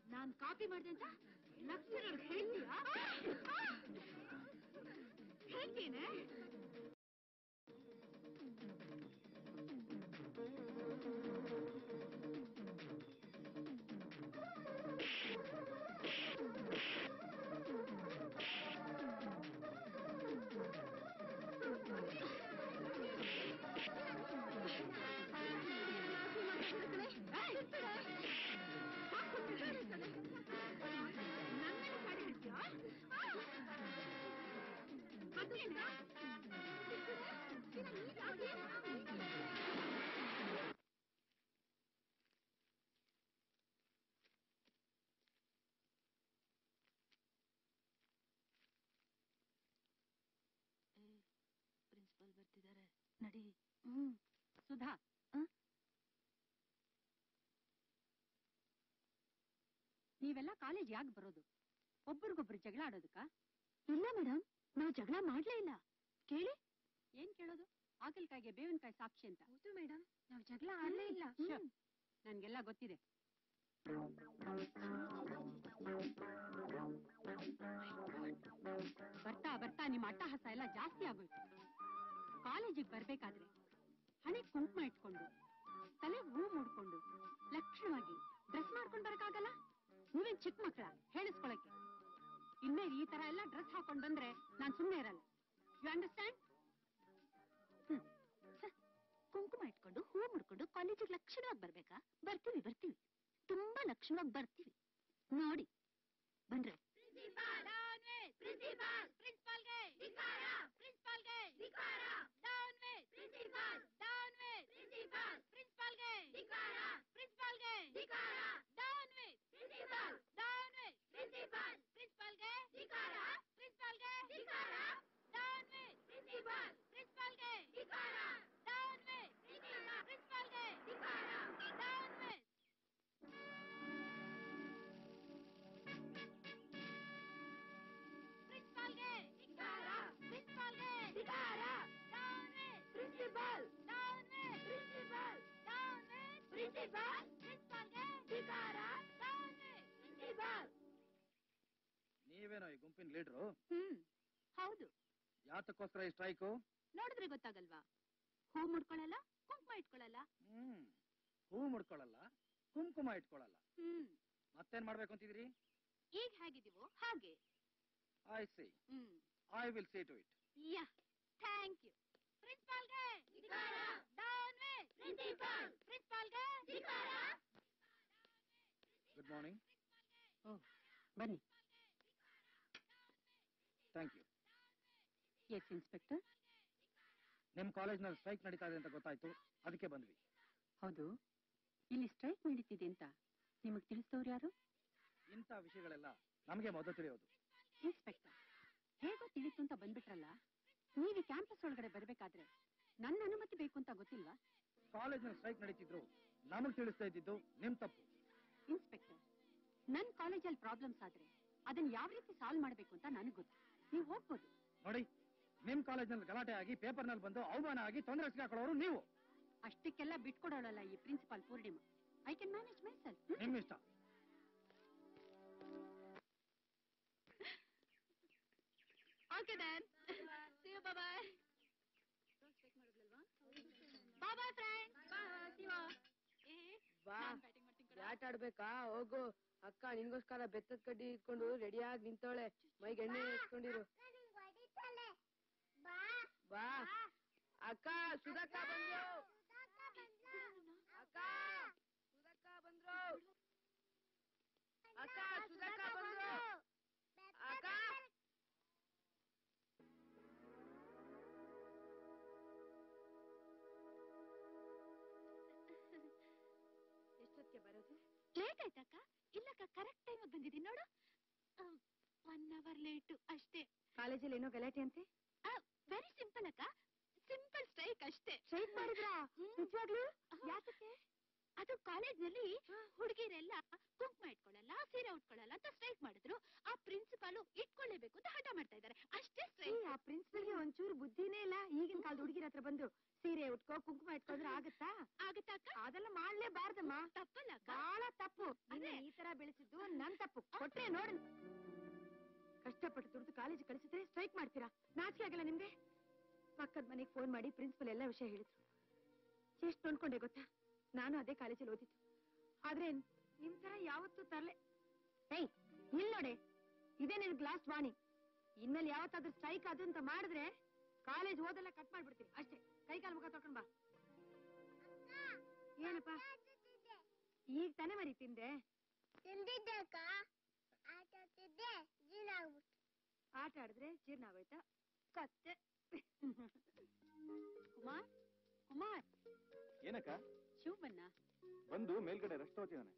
ನಾನ್ ಕಾಪಿ ಮಾಡ್ದೆ ಅಂತ ಲಕ್ಷ್ಮೀನವ್ರಿಗೆ ಹೇಳ್ತೀಯಾ ಹೇಳ್ತೀನಿ ಪ್ರಿನ್ಸಿಪಲ್ ಬರ್ತಿದ್ದಾರೆ. ನಡಿ. ಹ್ಮ್. ಸುಧಾ. ನೀವೆಲ್ಲ ಕಾಲೇಜ್ ಯಾಕೆ ಬರೋದು. ಒಬ್ರಿಗೊಬ್ರು ಜಗಳ ಆಡೋದಕ್ಕ? ಇಲ್ಲ ಮೇಡಮ್ ನಾವು ಜಗಳ ಮಾಡ್ಲೇ ಇಲ್ಲ. ಕೇಳಿ? ಏನ್ ಕೇಳೋದು? ಆಗಲ್ಕಾಯಿಗೆ ಬೇವಿನಕಾಯಿ ಸಾಕ್ಷಿ ಅಂತ. ಹೌದು ಮೇಡಮ್ ನಾವು ಜಗಳ ಆಡ್ಲೇ ಇಲ್ಲ. ನನ್ಗೆಲ್ಲ ಗೊತ್ತಿದೆ. ಬರ್ತಾ ಬರ್ತಾ ನಿಮ್ಮ ಅಟ್ಟಹಾಸ ಎಲ್ಲ ಜಾಸ್ತಿ ಆಗೋಯ್ತು. ಕಾಲೇಜಿಗೆ ಬರ್ಬೇಕಾದ್ರೆ ಹಣೆ ಕುಂಕುಮ ಇಟ್ಕೊಂಡು ತಲೆ ಹೂ ಮುಡ್ಕೊಂಡು ಲಕ್ಷಣವಾಗಿ ಡ್ರೆಸ್ ಮಾಡ್ಕೊಂಡ್ ಬರಕ್ಕಾಗಲ್ಲ? ನೀವೇನ್ ಚಿಕ್ಕ ಮಕ್ಕಳ ಹೇಳಿಸ್ಕೊಳಕ್ಕೆ. ಇನ್ಮೇಲೆ ಈ ತರ ಎಲ್ಲ ಡ್ರೆಸ್ ಹಾಕೊಂಡ್ ಬಂದ್ರೆ ನಾನ್ ಸುಮ್ಮನೆ ಇರಲ್ಲ. ಯು ಅಂಡರ್ಸ್ಟ್ಯಾಂಡ್ ಕುಂಕುಮ ಇಟ್ಕೊಂಡು ಹೂ ಮುಡ್ಕೊಂಡು ಕಾಲೇಜಿಗೆ ಲಕ್ಷಣವಾಗಿ ಬರ್ಬೇಕಾ? ಬರ್ತೀವಿ ಬರ್ತೀವಿ. ತುಂಬಾ ಲಕ್ಷಣವಾಗಿ ಬರ್ತೀವಿ. ನೋಡಿ. धिकारा डाउन में प्रिंसिपल डाउन में प्रिंसिपल प्रिंसिपल गए। धिकारा प्रिंसिपल गए। धिकारा डाउन में प्रिंसिपल। डाउन में प्रिंसिपल। प्रिंसिपल गए। धिकारा प्रिंसिपल गए। धिकारा डाउन में प्रिंसिपल। प्रिंसिपल गए। धिकारा डाउन में प्रिंसिपल गए। धिकारा ನೀವೇನೋ ಈ ಗುಂಪಿನ ಲೀಡ್ರು? ಹ್ಮ್ ಹೌದು. ಯಾತಕ್ಕೋಸ್ಕರ ಈ ಸ್ಟ್ರೈಕು? ನೋಡಿದ್ರೆ ಗೊತ್ತಾಗಲ್ವಾ? ಹೂ ಮುಡ್ಕೊಳಲ್ಲ ಕುಂಕುಮ ಇಟ್ಕೊಳಲ್ಲ. ಹ್ಮ್ ಹೂ ಮುಡ್ಕೊಳ್ಳಲ್ಲ ಕುಂಕುಮ ಇಟ್ಕೊಳ್ಳಲ್ಲ ಹ್ಮ್. ಮತ್ತೇನ್ ಮಾಡ್ಬೇಕು ಅಂತಿದ್ರಿ ಈಗ ಹೇಗಿದೀವೋ ಹಾಗೆ. I see hmm. I will see to it ya thank you ಪ್ರಿನ್ಸಿಪಾಲ್ಗೆ good morning ಬನ್ನಿ. Thank you yes inspector. ನಿಮ್ ಕಾಲೇಜ್ನಲ್ಲಿ ಸ್ಟ್ರೈಕ್ ನಡೀತಾ ಇದೆ ಅಂತ ಗೊತ್ತಾಯ್ತು. ಅದಕ್ಕೆ ಬಂದ್ವಿ. ಹೌದು. ಇಲ್ಲಿ ಸ್ಟ್ರೈಕ್ ನಡೀತಿದೆ ಅಂತ ನಿಮಗೆ ತಿಳಿಸಿದವ್ರು ಯಾರು? ಇಂಥ ವಿಷಯಗಳೆಲ್ಲ ನಮಗೆ ಮೊದಲು ತಿಳಿಯೋದು. ಇನ್ಸ್ಪೆಕ್ಟರ್ ಹೇಗೋ ತಿಳಿತು ಅಂತ ಬಂದ್ಬಿಟ್ರಲ್ಲ. ನೀವು ಕ್ಯಾಂಪಸ್ ಒಳಗಡೆ ಬರಬೇಕಾದ್ರೆ ನನ್ನ ಅನುಮತಿ ಬೇಕು ಅಂತ ಗೊತ್ತಿಲ್ವಾ? ಕಾಲೇಜ್ನಲ್ಲಿ ಸ್ಟ್ರೈಕ್ ನಡೀತಿದ್ರು. ನಮಗ್ ತಿಳಿಸ್ತಾ ಇದ್ದಿದ್ದು ನಿಮ್ ತಪ್ಪು. ಇನ್ಸ್ಪೆಕ್ಟರ್ ನನ್ ಕಾಲೇಜಲ್ಲಿ ಪ್ರಾಬ್ಲಮ್ಸ್ ಆದ್ರೆ ಅದನ್ನ ಯಾವ ರೀತಿ ಸಾಲ್ವ್ ಮಾಡ್ಬೇಕು ಅಂತ ನನಗೆ ಗೊತ್ತು. ನೀವು ಹೋಗ್ಬೋದು. ನೋಡಿ ನಿಮ್ ಕಾಲೇಜಿನಲ್ಲಿ ಗಲಾಟೆ ಆಗಿ ಪೇಪರ್ನಲ್ಲಿ ಬಂದು ಅವಮಾನ ಆಗಿ ತೊಂದರೆ ಸಿಗಾಕೊಳ್ಳೋರು ನೀವು. ಅಷ್ಟಕ್ಕೆಲ್ಲ ಬಿಟ್ಕೊಡೋಳಲ್ಲ ಈ principal Purnima. I can manage myself ನಿಮ್ ಇಷ್ಟ. Okay then see you bye bye bye bye ಏ ಬಾ. ನಾನ್ ಬ್ಯಾಟಿಂಗ್ ಮಾಡ್ತೀನಿ ಕಣೋ. ಬ್ಯಾಟ್ ಆಡ್ಬೇಕಾ? ಹೋಗು. ಅಕ್ಕ ನಿನ್ಗೋಸ್ಕರ ಬೆತ್ತದ ಕಡ್ಡಿ ಇಟ್ಕೊಂಡು ರೆಡಿಯಾಗಿ ನಿಂತವಳೆ. ಮೈಗೆ ಎಣ್ಣೆ ಇಟ್ಕೊಂಡಿರು ಬಾ. ಅಕ್ಕ ಸುಧಾಕ ಬಂದ್ರು ಆಯ್ತಕ್ಕ? ಇಲ್ಲಕ್ಕ ಕರೆಕ್ಟ್ ಟೈಮ್ ಬಂದಿದ್ದೀನಿ ನೋಡು. ಒನ್ ಅವರ್ ಲೇಟು ಅಷ್ಟೇ. ಕಾಲೇಜಲ್ಲಿ ಏನೋ ಗಲಾಟೆ ಅಂತೆ? ವೆರಿ ಸಿಂಪಲ್ ಅಕ್ಕ. ಸಿಂಪಲ್ ಸ್ಟ್ರೈಕ್ ಅಷ್ಟೇ. ಸ್ಟ್ರೈಕ್ ಮಾಡಿದ್ರಾ? ನಿಜವಾಗ್ಲೂ? ಯಾತಕ್ಕೆ ಅದು ಕಾಲೇಜಲ್ಲಿ ಹುಡುಗಿರೆಲ್ಲ ಕುಂಕುಮ ಇಟ್ಕೊಳ್ಳಲ್ಲ ಸೀರೆ ಉಟ್ಕೊಳ್ಳಲ್ಲ ಅಂತ ಸ್ಟ್ರೈಕ್ ಮಾಡಿದ್ರು. ಆ ಪ್ರಿನ್ಸಿಪಾಲು ಇಟ್ಕೊಳ್ಳೇಬೇಕು ಅಂತ ಹಠ ಮಾಡ್ತಾ ಇದ್ದಾರೆ. ಅಷ್ಟೇ ಸ್ಟ್ರೈಕ್ ಆ ಪ್ರಿನ್ಸಿಪಲ್ಗೆ ಒಂಚೂರು ಬುದ್ಧಿನೇ ಇಲ್ಲ. ಈಗಿನ ಕಾಲದ ಹುಡುಗಿರ ಹತ್ರ ಬಂದು ಸೀರೆ ಉಟ್ಕೋ ಕುಂಕುಮ ಇಟ್ಕೊಂಡ್ರೆ ಆಗತ್ತಾ? ಆಗತ್ತಾ ಅಕ್ಕ? ಅದೆಲ್ಲ ಮಾಡ್ಲೇಬಾರ್ದಮ್ಮ. ತಪ್ಪಲ್ಲ ಅಕ್ಕ. ಬಹಳ ತಪ್ಪು. ಅಂದ್ರೆ ಈ ತರ ಬೆಳೆಸಿದ್ದು ನನ್ ತಪ್ಪು. ಕೊಟ್ರೆ ನೋಡ ಕಷ್ಟಪಟ್ಟು ದುಡ್ದು ಕಾಲೇಜ್ ಕಳಿಸಿದ್ರೆ ಸ್ಟ್ರೈಕ್ ಮಾಡ್ತೀರಾ? ನಾಚಿಕೆ ಆಗಲ್ಲ ನಿಮ್ಗೆ? ಪಕ್ಕದ ಮನೆಗೆ ಫೋನ್ ಮಾಡಿ ಪ್ರಿನ್ಸಿಪಲ್ ಎಲ್ಲ ವಿಷಯ ಹೇಳಿದ್ರು. ಎಷ್ಟು ನೋಡ್ಕೊಂಡೆ ಗೊತ್ತಾ? ನಾನು ಅದೇ ಕಾಲೇಜಲ್ಲಿ ಓದಿದ್ದು. ಆದ್ರೆ ನಿಮ್ ತರ ಯಾವತ್ತೂ ತರ್ಲೆ ಏಯ್ ಇಲ್ ನೋಡಿ. ಇದೇ ನಿನ್ ಲಾಸ್ಟ್ ವಾರ್ನಿಂಗ್ ಇನ್ಮೇಲೆ ಯಾವತ್ತಾದ್ರೂ ಸ್ಟ್ರೈಕ್ ಅದು ಅಂತ ಮಾಡಿದ್ರೆ ಕಾಲೇಜ್ ಓದೆಲ್ಲ ಕಟ್ ಮಾಡ್ಬಿಡ್ತೀನಿ. ಅಷ್ಟೇ. ಕೈ ಕಾಲು ಮುಖ ತೊಳ್ಕೊಂಡ್ ಬಾ. ಏನಪ್ಪ? ಈಗ ತಾನೇ ಮರಿ ತಿಂದೆ? ಆಟ ಆಡ್ತಿದ್ದೆ ಜೀನ ಆಗ್ಬಿಟ್ಟು ಆಟ ಆಡಿದ್ರೆ ಜೀರ್ಣ ಆಗೋಯ್ತಾ? ಕತ್ತೆ. ಕುಮಾರ್? ಕುಮಾರ್? ಏನಕ್ಕ? ಶಿವ್ ಬನ್ನ ಬಂದು ಮೇಲ್ಗಡೆ ರೆಸ್ಟ್ ತಗೋತಿದ್ದಾನೆ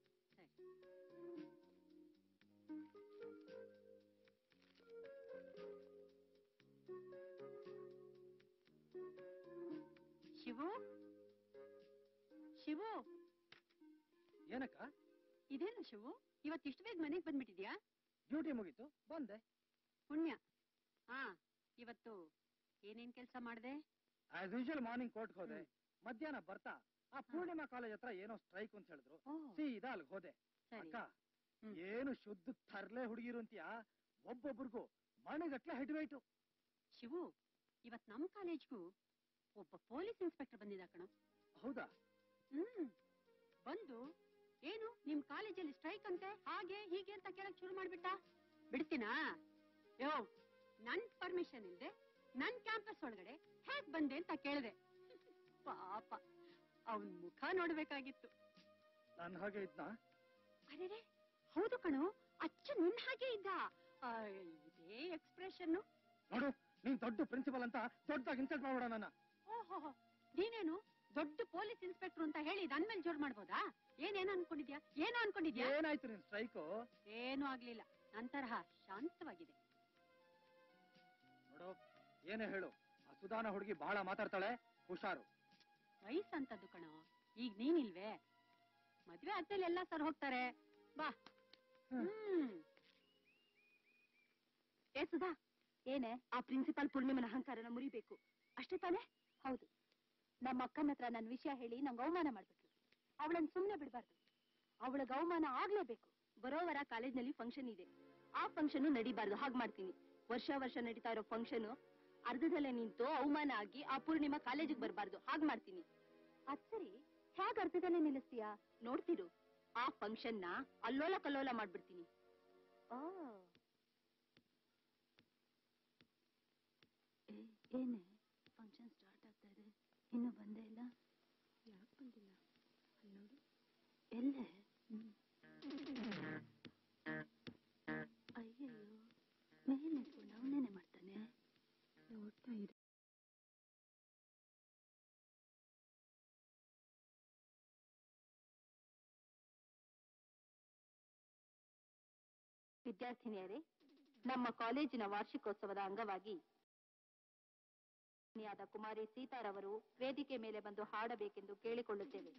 ಶಿವು? ಶಿವು? ಏನಕ್ಕ? ಇದೇನು ಶಿವು? ಇವತ್ತಿಷ್ಟು ಬೇಗ ಮನೆಗ್ ಬಂದ್ಬಿಟ್ಟಿದ್ಯಾ? ಡ್ಯೂಟಿ ಮುಗೀತು ಬಂದೆ. ಪುಣ್ಯ. ಹಾ ಇವತ್ತು ಏನೇನ್ ಕೆಲಸ ಮಾಡ್ದೆ? ಆಸ್ ಯೂಶುವಲ್ ಮಾರ್ನಿಂಗ್ ಕೋರ್ಟ್ ಹೋದೆ. ಮಧ್ಯಾಹ್ನ ಬರ್ತಾ ಆ ಪೂರ್ಣಿಮಾ ಕಾಲೇಜ್ ಹತ್ರ ಏನೋ ಸ್ಟ್ರೈಕ್ ಅಂತ ಹೇಳಿದ್ರು. ಸೀದಾ ಅಲ್ಲಿ ಹೋದೆ. ಅಕ್ಕ ಏನು ಶುದ್ಧ ತರ್ಲೆ ಹುಡುಗಿರು ಅಂತೀಯ? ಒಬ್ಬೊಬ್ರಿಗೂ ಮಣಗಟ್ಲೆ ಹೆಡ್ವೈಟು. ಶಿವು ಇವತ್ ನಮ್ ಕಾಲೇಜ್ಗೂ ಒಬ್ಬ ಪೊಲೀಸ್ ಇನ್ಸ್ಪೆಕ್ಟರ್ ಬಂದಿದ್ದ ಕಣ. ಹೌದಾ? ಹ್ಮ್. ಬಂದು ಏನು ನಿಮ್ ಕಾಲೇಜಲ್ಲಿ ಸ್ಟ್ರೈಕ್ ಅಂತೆ ಹಾಗೆ ಹೀಗೆ ಅಂತ ಕೇಳಕ್ ಶುರು ಮಾಡ್ಬಿಟ್ಟ? ಬಿಡ್ತೀನಾ? ಯೋ ನನ್ ಪರ್ಮಿಷನ್ ಇಲ್ದೆ ನನ್ ಕ್ಯಾಂಪಸ್ ಒಳಗಡೆ ಹೇಗ್ ಬಂದೆ ಅಂತ ಕೇಳಿದೆ. ಪಾಪ. ಅವನ್ ಮುಖ ನೋಡ್ಬೇಕಾಗಿತ್ತು. ನನ್ ಹಾಗೆ ಇದ್ನ? ಅರೆ ಹೌದು ಕಣು ಅಚ್ಚ ನಿನ್ ಹಾಗೆ ಇದ್ದ. ಇದೇ ಎಕ್ಸ್ಪ್ರೆಷನ್ ನೋಡು ನೀನ್ ದೊಡ್ಡ ಪ್ರಿನ್ಸಿಪಲ್ ಅಂತ ದೊಡ್ಡದಾಗಿ ಇನ್ಸಲ್ಟ್ ಮಾಡ್ಬೇಡ ನನ್ನ. ಓಹೋ ನೀನೇನು ದೊಡ್ಡ ಪೊಲೀಸ್ ಇನ್ಸ್ಪೆಕ್ಟರ್ ಅಂತ ಹೇಳಿ ನನ್ ಮೇಲೆ ಜೋರ್ ಮಾಡ್ಬೋದಾ? ಏನೇನು ಅನ್ಕೊಂಡಿದ್ಯಾ? ಏನೋ ಅನ್ಕೊಂಡಿದ್ಯಾ? ಏನಾಯ್ತು ನಿನ್ ಸ್ಟ್ರೈಕ್ ಏನೂ ಆಗ್ಲಿಲ್ಲ. ನನ್ ತರಹ ಶಾಂತವಾಗಿದೆ. ನೋಡು ಏನೇ ಹೇಳು. ಆ ಸುಧಾನ ಹುಡುಗಿ ಬಹಳ ಮಾತಾಡ್ತಾಳೆ ಹುಷಾರು. ವಯಸ್ಸಂತದ್ದು ಕಣೋ. ಈಗ ನೀನಿಲ್ವೇ? ಮದ್ವೆ ಆದ್ಮೇಲೆ ಎಲ್ಲಾ ಸರ್ ಹೋಗ್ತಾರೆ. ಬಾ. ಹ್ಮ್. ಏ ಸುಧಾ. ಏನೇ? ಆ ಪ್ರಿನ್ಸಿಪಾಲ್ ಪೂರ್ಣಿಮನ ಅಹಂಕಾರನ ಮುರಿಬೇಕು. ಅಷ್ಟೇ ತಾನೇ? ಹೌದು. ನಮ್ಮ ಅಕ್ಕನ ಹತ್ರ ನನ್ನ ವಿಷಯ ಹೇಳಿ ನಂಗೆ ಅವಮಾನ ಮಾಡ್ಬಿಟ್ಲು. ಅವಳನ್ನ ಸುಮ್ಮನೆ ಬಿಡಬಾರ್ದು. ಅವಳಿಗೆ ಅವಮಾನ ಆಗ್ಲೇಬೇಕು. ಬರೋವರ ಕಾಲೇಜ್ನಲ್ಲಿ ಫಂಕ್ಷನ್ ಇದೆ. ಆ ಫಂಕ್ಷನ್ ನಡಿಬಾರ್ದು. ಹಾಗೆ ಮಾಡ್ತೀನಿ. ವರ್ಷ ವರ್ಷ ನಡೀತಾ ಇರೋ ಫಂಕ್ಷನ್ ಅರ್ಧದಲ್ಲೇ ನಿಂತು ಅವಮಾನ ಆಗಿ ಆ ಪೂರ್ಣಿಮಾ ಕಾಲೇಜಿಗೆ ಬರಬಾರ್ದು. ಹಾಗೆ ಮಾಡ್ತೀನಿ. ಅದ್ ಸರಿ. ಹೇಗ್ ಅರ್ಧದಲ್ಲೇ ನಿಲ್ಲಿಸ್ತೀಯಾ? ನೋಡ್ತಿರು. ಆ ಫಂಕ್ಷನ್ನ ಅಲ್ಲೋಲ ಕಲ್ಲೋಲ ಮಾಡ್ಬಿಡ್ತೀನಿ. ಏನೇ? ಫಂಕ್ಷನ್ ಸ್ಟಾರ್ಟ್ ಆಗ್ತಾ ಇದೆ. ಇನ್ನು ಬಂದೇ ಇಲ್ಲ? ಯಾಕೆ ಬಂದಿಲ್ಲ? ನೋಡು. ಎಲ್ಲೇ? ವಿದ್ಯಾರ್ಥಿನಿಯರೇ, ನಮ್ಮ ಕಾಲೇಜಿನ ವಾರ್ಷಿಕೋತ್ಸವದ ಅಂಗವಾಗಿ ಕುಮಾರಿ ಸೀತಾರವರು ವೇದಿಕೆ ಮೇಲೆ ಬಂದು ಹಾಡಬೇಕೆಂದು ಕೇಳಿಕೊಳ್ಳುತ್ತೇವೆ.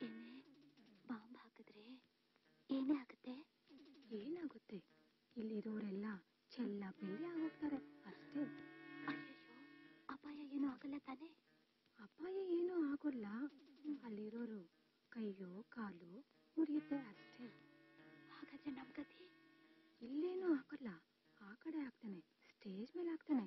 ಏನೇ ಬಾಂಬ್ ಹಾಕಿದ್ರೆ ಇಲ್ಲಿರೋರೆಲ್ಲ ಚೆಲ್ಲ ಪಿಲ್ಲಿ ಆಗೋಗ್ತಾರೆ. ಅಷ್ಟೇ. ಅಯ್ಯಯ್ಯೋ ಅಪಾಯ ಏನೂ ಆಗಲ್ಲ ತಾನೇ? ಅಪಾಯ ಏನೂ ಆಗೋಲ್ಲ. ಅಲ್ಲಿರೋರು ಕೈಯೋ ಕಾಲು ಮುರಿಯುತ್ತೆ ಅಷ್ಟೇ. ಹಾಗಾದ್ರೆ ನಮ್ ಕತೆ ಇಲ್ಲೇನೂ ಆಗಲ್ಲ. ಆ ಕಡೆ ಹಾಕ್ತಾನೆ ಸ್ಟೇಜ್ ಮೇಲೆ ಆಗ್ತಾನೆ.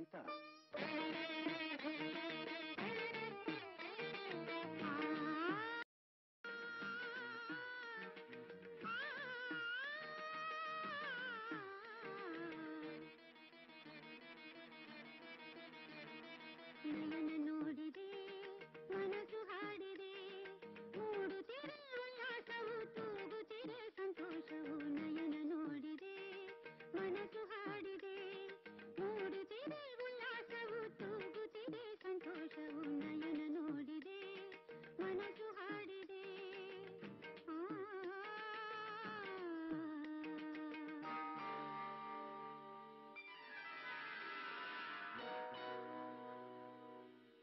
ಸೀತಾ ನಯನ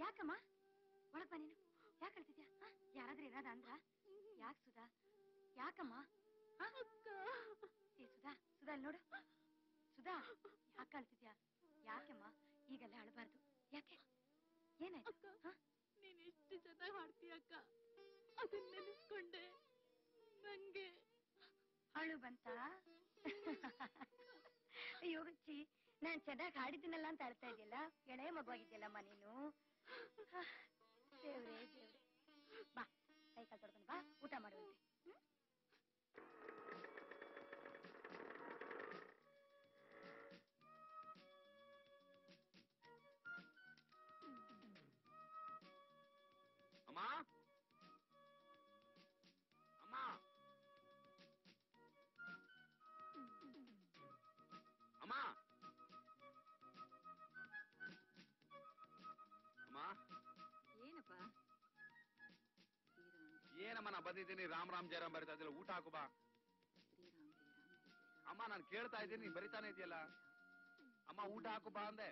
ಯಾಕಮ್ಮ? ಒಳಗ್ ಬಾ ನೀನು. ಯಾಕೆ ಅಳ್ತಿದ್ಯಾ? ಯಾರಾದ್ರೂ ಇರೋದ ಅಂದ್ರ? ಯಾಕ್ ಸುಧಾ? ಯಾಕಮ್ಮ? ಏ ಸುಧಾ ಸುಧಾ ಅಲ್ಲಿ ನೋಡು. ಸುಧಾ ಯಾಕೆ ಅಳ್ತಿದ್ಯಾ? ಯಾಕೆಮ್ಮ? ಈಗೆಲ್ಲ ಅಳಬಾರ್ದು. ಯಾಕೆ? ಏನಾಯ್ತು? ನೀನ್ ಎಷ್ಟು ಚೆನ್ನಾಗಿ ಹಾಡ್ತೀಯ ಅಕ್ಕ? ಅದನ್ನ ನೆನೆಸ್ಕೊಂಡೆ. ನಂಗೆ. ಅಳು ಬಂತ? ಅಯ್ಯೋ ಹುಚ್ಚಿ. ನಾನ್ ಚೆನ್ನಾಗಿ ಹಾಡಿದ್ದೀನಲ್ಲ ಅಂತ ಅಳ್ತಾ ಇದೆಯಲ್ಲ ಎಳೆಯ ಮಗುವಾಗಿದ್ಯಲ್ಲಮ್ಮ ನೀನು? ಹ, ದೇವ್ರೇ ದೇವ್ರೇ ಬಾ ಬಂದಿದ್ದೀನಿ ರಾಮ್ ರಾಮ್ ಜಯರಾಮ್ ಬರಿತಾ ಇದ್ದಿಲ್ಲ ಊಟ ಹಾಕು ಬಾ. ಅಮ್ಮ ನಾನು ಕೇಳ್ತಾ ಇದ್ದೀನಿ ನೀನ್ ಬರಿತಾನೆ ಇದೆಯಲ್ಲ ಅಮ್ಮ ಊಟ ಹಾಕು ಬಾ ಅಂದೆ.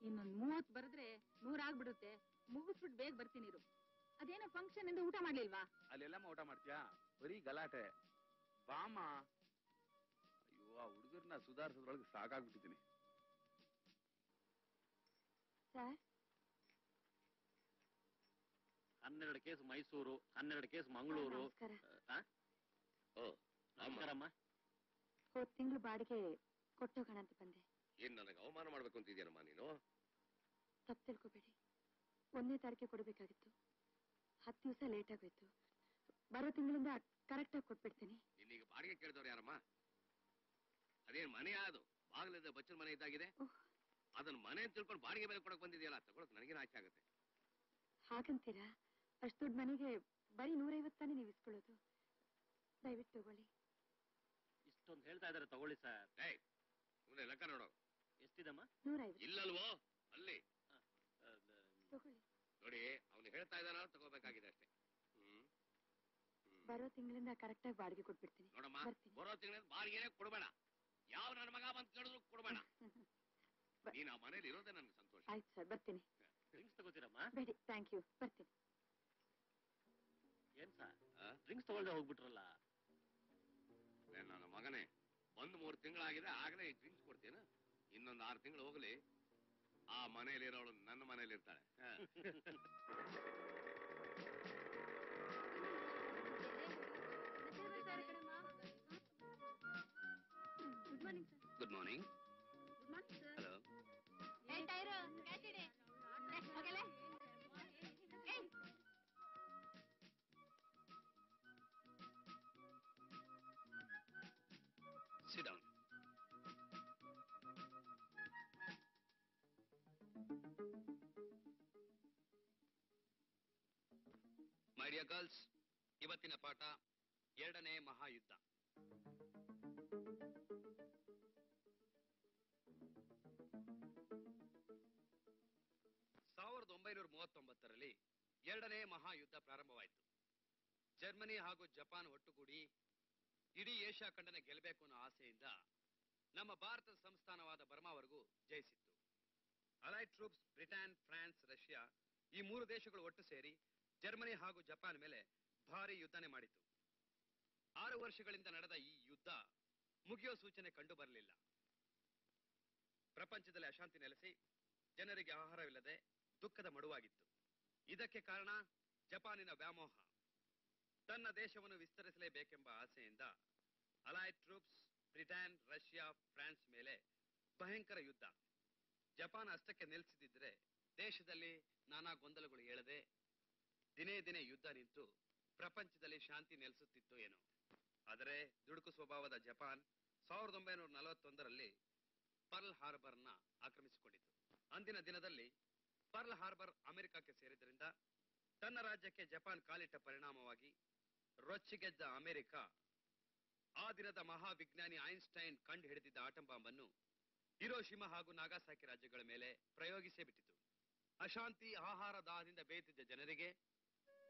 ಇನ್ನೊಂದ್ ಮೂವತ್ ಬರೆದ್ರೆ ನೂರಾಗ್ಬಿಡುತ್ತೆ ಮುಗಿಸ್ಬಿಟ್ಟು ಬೇಗ ಬರ್ತೀನಿ ಇರು. ಅದೇನೋ ಫಂಕ್ಷನ್ ಎಂದು ಊಟ ಮಾಡ್ಲಿಲ್ವಾ? ಅಲ್ಲೆಲ್ಲಮ್ಮ ಊಟ ಮಾಡ್ತೀಯಾ? ಬರೀ ಗಲಾಟೆ. ಬಾಮ ಅಯ್ಯೋ ಆ ಹುಡುಗರ್ನ ಸುಧಾರಿಸೋದ್ರೊಳಗೆ ಸಾಕಾಗ್ಬಿಟ್ಟಿದ್ದೀನಿ. ಸರ್ ಹನ್ನೆರಡು ಕೇಸ್ ಮೈಸೂರು ಹನ್ನೆರಡು ಕೇಸ್ ಮಂಗಳೂರು. ನಮಸ್ಕಾರ. ಆ? ಓ ನಮಸ್ಕಾರಮ್ಮ. ಹೋದ್ ತಿಂಗಳು ಬಾಡಿಗೆ ಕೊಟ್ಟೋಗೋಣ ಅಂತ ಬಂದೆ. ಏನ್ ನನಗೆ ಅವಮಾನ ಮಾಡ್ಬೇಕು ಅಂತಿದ್ಯಾನಮ್ಮ ನೀನು? ತಪ್ಪು ತಿಳ್ಕೊಬೇಡಿ. ಒಂದನೇ ತಾರೀಕೆ ಕೊಡಬೇಕಾಗಿತ್ತು. ಹತ್ತು ದಿವಸ ಲೇಟ್ ಆಗೋಯ್ತು. ಬರೋ ತಿಂಗಳಿಂದ ಕರೆಕ್ಟ್ ಆಗಿ ಕೊಟ್ಬಿಡ್ತೀನಿ. ನಿನ್ನೀಗ ಬಾಡಿಗೆ ಕೇಳಿದವ್ರು ಯಾರಮ್ಮ? ಅದೇನ್ ಮನೆ ಅದು? ಬಾಗಿಲಿದ್ದ ಬಚ್ಚಲ ಮನೆ ಇದ್ದಾಗಿದೆ? ಓಹ್. ಅದನ್ನ ಮನೆ ಅಂತ ತಿಳ್ಕೊಂಡು ಬಾಡಿಗೆ ಮೇಲೆ ಕೊಡಕ್ ಬಂದಿದೆಯಲ್ಲ ತಗೊಳಕ್ ನನಗೇನು ಆಸೆ ಆಗುತ್ತೆ? ಹಾಗಂತೀರಾ? ಅಷ್ಟು ದೊಡ್ಡ ಮನೆಗೆ ಬರೀ ನೂರೈವತ್ತಾನೆ ನೀವು ಇಸ್ಕೊಳ್ಳೋದು. ದಯವಿಟ್ಟು ತಗೊಳ್ಳಿ. ಇಷ್ಟೊಂದು ಹೇಳ್ತಾ ಇದಾರೆ ತಗೊಳ್ಳಿ ಸರ್. ಏಯ್ ಸುಮ್ಮನೆ ಲೆಕ್ಕ ನೋಡು. ಎಷ್ಟಿದಮ್ಮ? ನೂರೈವತ್ತು. ಇಲ್ಲಲ್ವೋ? ಅಲ್ಲಿ. ತಗೊಳ್ಳಿ. ನೋಡಿ ಅವನು ಹೇಳ್ತಾ ಇದ್ದಾನ ತಗೋಬೇಕಾಗಿದೆ ಅಷ್ಟೇ. ಹ್ಮ್. ಬರೋ ತಿಂಗಳಿಂದ ಕರೆಕ್ಟ್ ಆಗಿ ಬಾಡಿಗೆ ಕೊಟ್ಬಿಡ್ತೀನಿ. ನೋಡಮ್ಮ ಬರ್ತೀನಿ. ಬರೋ ತಿಂಗಳಿಂದ ಬಾಡಿಗೆ ಕೊಡಬೇಡ. ಯಾವ ನನ್ನ ಮಗ ಬಂತು ಕೇಳಿದ್ರು ಕೊಡಬೇಡ. ಬ- ನೀನ್ ಆ ಮನೇಲಿ ಇರೋದೇ ನನ್ಗೆ ಸಂತೋಷ. ಆಯ್ತು ಸರ್ ಬರ್ತೀನಿ. ಡ್ರಿಂಕ್ಸ್ ತಗೋತೀರಮ್ಮ? ಬೇಡಿ ಥ್ಯಾಂಕ್ ಯು ಬರ್ತೀನಿ? ಡ್ರಿಂಕ್ಸ್ ತಗೊಳ್ದೆ ಹೋಗ್ಬಿಟ್ರಲ್ಲ. ನನ್ನ ಮಗನೇ ಬಂದ್ ಮೂರ್ ತಿಂಗಳಾಗಿದೆ ಆಗಲೇ ಈ ಡ್ರಿಂಕ್ಸ್ ಕೊಡ್ತೀನ. ಇನ್ನೊಂದ್ ಆರು ತಿಂಗಳು ಹೋಗ್ಲಿ. ಆ ಮನೆಯಲ್ಲಿ ಇರೋಳು ನನ್ನ ಮನೇಲಿ ಇರ್ತಾಳೆ. Good morning sir good morning good morning sir hello ಏ ಟೈರು ಮೈ ಗರ್ಲ್ಸ್ ಇವತ್ತಿನ ಪಾಠ ಎರಡನೇ ಮಹಾಯುದ್ಧ. ಸಾವಿರದ ಒಂಬೈನೂರ ಮೂವತ್ತೊಂಬತ್ತರಲ್ಲಿ ಎರಡನೇ ಮಹಾಯುದ್ಧ ಪ್ರಾರಂಭವಾಯಿತು. ಜರ್ಮನಿ ಹಾಗೂ ಜಪಾನ್ ಒಟ್ಟುಗೂಡಿ ಇಡೀ ಏಷ್ಯಾ ಖಂಡನ ಗೆಲ್ಲಬೇಕು ಅನ್ನೋ ಆಸೆಯಿಂದ ನಮ್ಮ ಭಾರತದ ಸಂಸ್ಥಾನವಾದ ಬರ್ಮಾವರೆಗೂ ಜಯಿಸಿತ್ತು. Allied troops Britain France Russia ಈ ಮೂರು ದೇಶಗಳು ಒಟ್ಟು ಸೇರಿ ಜರ್ಮನಿ ಹಾಗೂ ಜಪಾನ್ ಮೇಲೆ ಭಾರಿ ಯುದ್ಧನೆ ಮಾಡಿತು. ಆರು ವರ್ಷಗಳಿಂದ ನಡೆದ ಈ ಯುದ್ಧ ಮುಗಿಯೋ ಸೂಚನೆ ಕಂಡು ಬರಲಿಲ್ಲ. ಪ್ರಪಂಚದಲ್ಲಿ ಅಶಾಂತಿ ನೆಲೆಸಿ ಜನರಿಗೆ ಆಹಾರವಿಲ್ಲದೆ ದುಃಖದ ಮಡುವಾಗಿತ್ತು. ಇದಕ್ಕೆ ಕಾರಣ ಜಪಾನಿನ ವ್ಯಾಮೋಹ. ತನ್ನ ದೇಶವನ್ನು ವಿಸ್ತರಿಸಲೇಬೇಕೆಂಬ ಆಸೆಯಿಂದ allied troops Britain Russia France ಮೇಲೆ ಭಯಂಕರ ಯುದ್ಧ. ಜಪಾನ್ ಅಷ್ಟಕ್ಕೆ ನಿಲ್ಲಿಸದಿದ್ರೆ ದೇಶದಲ್ಲಿ ನಾನಾ ಗೊಂದಲಗಳು ಏಳದೆ ದಿನೇ ದಿನೇ ಯುದ್ಧ ನಿಂತು ಪ್ರಪಂಚದಲ್ಲಿ ಶಾಂತಿ ನೆಲೆಸುತ್ತಿತ್ತು ಏನು. ಆದರೆ ದುಡುಕು ಸ್ವಭಾವದ ಜಪಾನ್ ಸಾವಿರದ ಒಂಬೈನೂರ ನಲವತ್ತೊಂದರಲ್ಲಿ ಪರ್ಲ್ ಹಾರ್ಬರ್ನ ಆಕ್ರಮಿಸಿಕೊಂಡಿತು. ಅಂದಿನ ದಿನದಲ್ಲಿ ಪರ್ಲ್ ಹಾರ್ಬರ್ ಅಮೆರಿಕಕ್ಕೆ ಸೇರಿದ್ದರಿಂದ ತನ್ನ ರಾಜ್ಯಕ್ಕೆ ಜಪಾನ್ ಕಾಲಿಟ್ಟ ಪರಿಣಾಮವಾಗಿ ರೊಚ್ಚಿಗೆದ್ದ ಅಮೆರಿಕ ಆ ದಿನದ ಮಹಾವಿಜ್ಞಾನಿ ಐನ್ಸ್ಟೈನ್ ಕಂಡು ಹಿಡಿದಿದ್ದ ಆಟಂಬಾಂಬನ್ನು ಹಿರೋಶಿಮಾ ಹಾಗೂ ನಾಗಾಸಾಕಿ ರಾಜ್ಯಗಳ ಮೇಲೆ ಪ್ರಯೋಗಿಸೇ ಬಿಟ್ಟಿತು. ಅಶಾಂತಿ, ಆಹಾರ, ದಾಹದಿಂದ ಬೇಯುತ್ತಿದ್ದ ಜನರಿಗೆ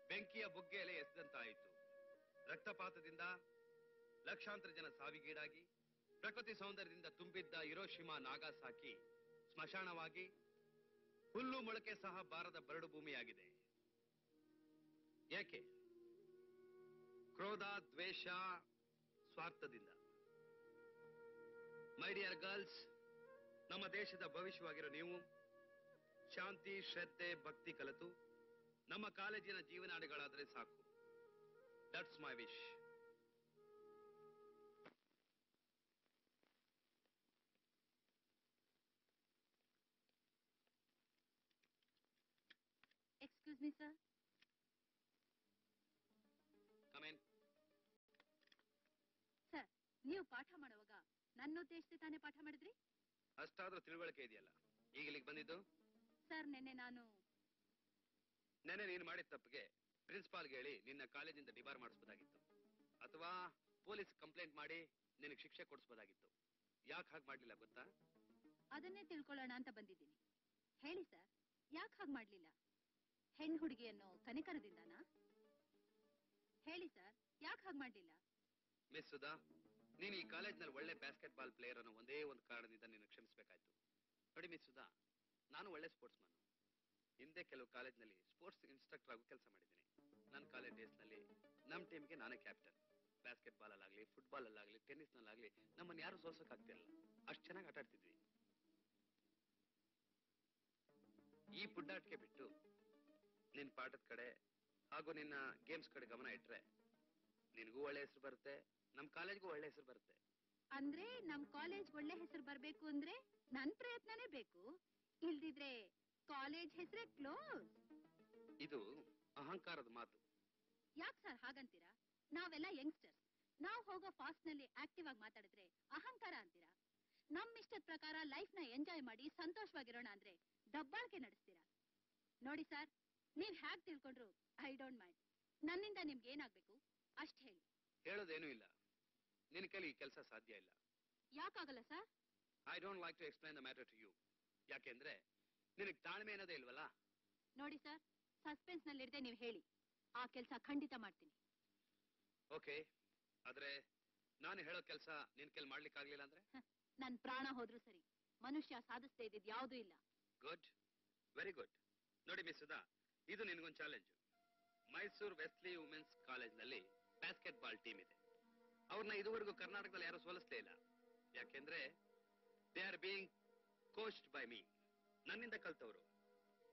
ಬೆಂಕಿಯ ಬುಗ್ಗೆಯಲೆ ಎಸೆದಂತಾಯಿತು. ರಕ್ತಪಾತದಿಂದ ಲಕ್ಷಾಂತರ ಜನ ಸಾವಿಗೀಡಾಗಿ, ಪ್ರಕೃತಿ ಸೌಂದರ್ಯದಿಂದ ತುಂಬಿದ್ದ ಹಿರೋಶಿಮಾ, ನಾಗಾಸಾಕಿ ಸ್ಮಶಾನವಾಗಿ ಹುಲ್ಲು ಮೊಳಕೆ ಸಹ ಬಾರದ ಬರಡು ಭೂಮಿಯಾಗಿದೆ. ಯಾಕೆ ಕ್ರೋಧ, ದ್ವೇಷ, ಸ್ವಾರ್ಥದಿಂದ. ಮೈ ಡಿಯರ್ ಗರ್ಲ್ಸ್ ನಮ್ಮ ದೇಶದ ಭವಿಷ್ಯವಾಗಿರೋ ನೀವು ಶಾಂತಿ ಶ್ರದ್ಧೆ ಭಕ್ತಿ ಕಲಿತು ನಮ್ಮ ಕಾಲೇಜಿನ ಜೀವನಾಡಿಗಳಾದರೆ ಸಾಕು. That's my wish excuse me sir come in sir ನೀವು ಪಾಠ ಮಾಡುವಾಗ ನನ್ನ ಉದ್ದೇಶದ ತಾನೇ ಪಾಠ ಮಾಡಿದ್ರಿ? ಅಷ್ಟಾದ್ರೂ ತಿಳುವಳಿಕೆ ಇದೆಯಲ್ಲ? ಈಗ ಇಲ್ಲಿಗೆ ಬಂದಿದ್ದು? ಸರ್ ನಿನ್ನೆ ನಾನು ನೆನೆ ನೀನು ಮಾಡಿದ ತಪ್ಪಿಗೆ ಪ್ರಿನ್ಸಿಪಾಲ್ ಹೇಳಿ ನಿನ್ನ ಕಾಲೇಜಿಂದ ಡಿಬಾರ್ ಮಾಡಿಸ್ಬೋದಾಗಿತ್ತು. ಅಥವಾ ಪೊಲೀಸ್ ಕಂಪ್ಲೇಂಟ್ ಮಾಡಿ ನಿನಗೆ ಶಿಕ್ಷೆ ಕೊಡಿಸ್ಬೋದಾಗಿತ್ತು. ಯಾಕೆ ಹಾಗೆ ಮಾಡಲಿಲ್ಲ ಗೊತ್ತಾ? ಅದನ್ನೇ ತಿಳ್ಕೊಳ್ಳೋಣ ಅಂತ ಬಂದಿದ್ದೀನಿ. ಹೇಳಿ ಸರ್ ಯಾಕೆ ಹಾಗೆ ಮಾಡಲಿಲ್ಲ? ಹೆಣ್ಣು ಹುಡುಗಿಯನ್ನು ಕನಿಕರದಿಂದನಾ ಹೇಳಿ ಸರ್ ಯಾಕೆ ಹಾಗೆ ಮಾಡ್ಲಿಲ್ಲ? ಮಿಸ್ ಸುಧಾ ನೀನು ಈ ಕಾಲೇಜ್ನಲ್ಲಿ ಒಳ್ಳೆ ಬ್ಯಾಸ್ಕೆಟ್ ಬಾಲ್ ಪ್ಲೇಯರ್ ಅನ್ನೋ ಒಂದೇ ಒಂದು ಕಾರಣದಿಂದ ನಿನ್ನ ನೋಡಿ ಮಿಸ್ ಸುಧಾ, ನಾನು ಒಳ್ಳೆ ಸ್ಪೋರ್ಟ್ಸ್ ಮನ್ ಹಿಂದೆ ಕೆಲವು ಕಾಲೇಜ್ನಲ್ಲಿ ಸ್ಪೋರ್ಟ್ಸ್ ಇನ್ಸ್ಟ್ರಕ್ಟರ್ ಆಗಿ ಕೆಲಸ ಮಾಡಿದ್ದೀನಿ. ನನ್ನ ಕಾಲೇಜ್ ಡೇಸ್ನಲ್ಲಿ ನಮ್ಮ ಟೀಮ್ಗೆ ನಾನೇ ಕ್ಯಾಪ್ಟನ್. ಬ್ಯಾಸ್ಕೆಟ್ ಬಾಲ್ ಫುಟ್ಬಾಲ್ ಅಲ್ಲಾಗ್ಲಿ ಟೆನ್ನಿಸ್ ನಲ್ಲಾಗ್ಲಿ ನಮ್ಮನ್ನು ಯಾರು ಸೋಸಕ್ಕಾಗ್ತಿರಲ್ಲ ಅಷ್ಟು ಚೆನ್ನಾಗಿ ಆಟ ಆಡ್ತಿದ್ವಿ. ಈ ಪುಡ್ಡಾಟಿಕೆ ಬಿಟ್ಟು ನಿನ್ ಪಾಠದ ಕಡೆ ಹಾಗೂ ನಿನ್ನ ಗೇಮ್ಸ್ ಕಡೆ ಗಮನ ಇಟ್ರೆ ನಿನಗೂ ಒಳ್ಳೆ ಹೆಸರು ಬರುತ್ತೆ, ನಮ್ ಕಾಲೇಜ್ಗೂ ಒಳ್ಳೆ ಹೆಸರು ಬರುತ್ತೆ. ಅಂದ್ರೆ ನಮ್ ಕಾಲೇಜ್ ಒಳ್ಳೆ ಹೆಸರು ಬರ್ಬೇಕು ಅಂದ್ರೆ? ನನ್ ಪ್ರಯತ್ನನೇ ಬೇಕು. ಇಲ್ದಿದ್ರೆ ಕಾಲೇಜ್ ಹೆಸರೇ ಕ್ಲೋಸ್. ಇದು ಅಹಂಕಾರದ ಮಾತು. ಯಾಕ್ ಸರ್ ಹಾಗಂತೀರಾ? ನಾವೆಲ್ಲ ಯಂಗ್ಸ್ಟರ್ಸ್. ನಾವ್ ಹೋಗೋ ಫಾಸ್ಟ್ನಲ್ಲಿ ಆಕ್ಟಿವ್ ಆಗಿ ಮಾತಾಡಿದ್ರೆ ಅಹಂಕಾರ ಅಂತೀರಾ? ನಮ್ ಇಷ್ಟದ ಪ್ರಕಾರ ಲೈಫ್ನ ಎಂಜಾಯ್ ಮಾಡಿ ಸಂತೋಷವಾಗಿರೋಣ ಅಂದ್ರೆ ದಬ್ಬಾಳಿಕೆ ನಡೆಸ್ತೀರಾ? ನೋಡಿ ಸರ್ ನೀವ್ ಹ್ಯಾಗ್ ತಿಳ್ಕೊಂಡ್ರು ಐ ಡೋಂಟ್ ಮೈಂಡ್. ನನ್ನಿಂದ ನಿಮ್ಗೆ ಏನಾಗ್ಬೇಕು? ಅಷ್ಟ್ ಹೇಳಿ. ಹೇಳೋದೇನೂ ಇಲ್ಲ. ನಿನ್ ಕೈಲಿ ಈ ಕೆಲಸ ಸಾಧ್ಯ ಇಲ್ಲ. ಯಾಕಾಗಲ್ಲ sir? I don't like to explain the matter to you ಯಾಕೆಂದ್ರೆ ನಿನಗ್ ತಾಳ್ಮೆ ಅನ್ನೋದೇ ಇಲ್ವಲ್ಲ? ನೋಡಿ ಸರ್ ಸಸ್ಪೆನ್ಸ್ನಲ್ಲಿ ನೀವು ಹೇಳಿ. ಆ ಕೆಲಸ ಖಂಡಿತ ಮಾಡ್ತೀನಿ. ಓಕೆ ಆದ್ರೆ ನಾನು ಹೇಳೋ ಕೆಲಸ ನಿನ್ ಕೆಲ್ ಮಾಡ್ಲಿಕ್ಕೆ ಆಗ್ಲಿಲ್ಲ ಅಂದ್ರೆ ನನ್ ಪ್ರಾಣ ಹೋದ್ರು ಸರಿ. ಮನುಷ್ಯ ಸಾಧಿಸದೇ ಇದ್ದಿದ್ ಯಾವ್ದೂ ಇಲ್ಲ. ಗುಡ್ ವೆರಿ ಗುಡ್ ನೋಡಿ ಮಿಸ್ ಸುಧಾ ಇದು ನಿನ್ಗೊಂದು ಚಾಲೆಂಜ್ ಮೈಸೂರು ವೆಸ್ಲಿ ವುಮೆನ್ಸ್ ಕಾಲೇಜ್ನಲ್ಲಿ ಬ್ಯಾಸ್ಕೆಟ್ ಬಾಲ್ ಟೀಮ್ ಇದೆ. ಅವ್ರನ್ನ ಇದುವರೆಗೂ ಕರ್ನಾಟಕದಲ್ಲಿ ಯಾರು ಸೋಲಿಸ್ಲೇ ಇಲ್ಲ. ಯಾಕೆಂದ್ರೆ they are being coached by me ನನ್ನಿಂದ ಕಲ್ತವ್ರು.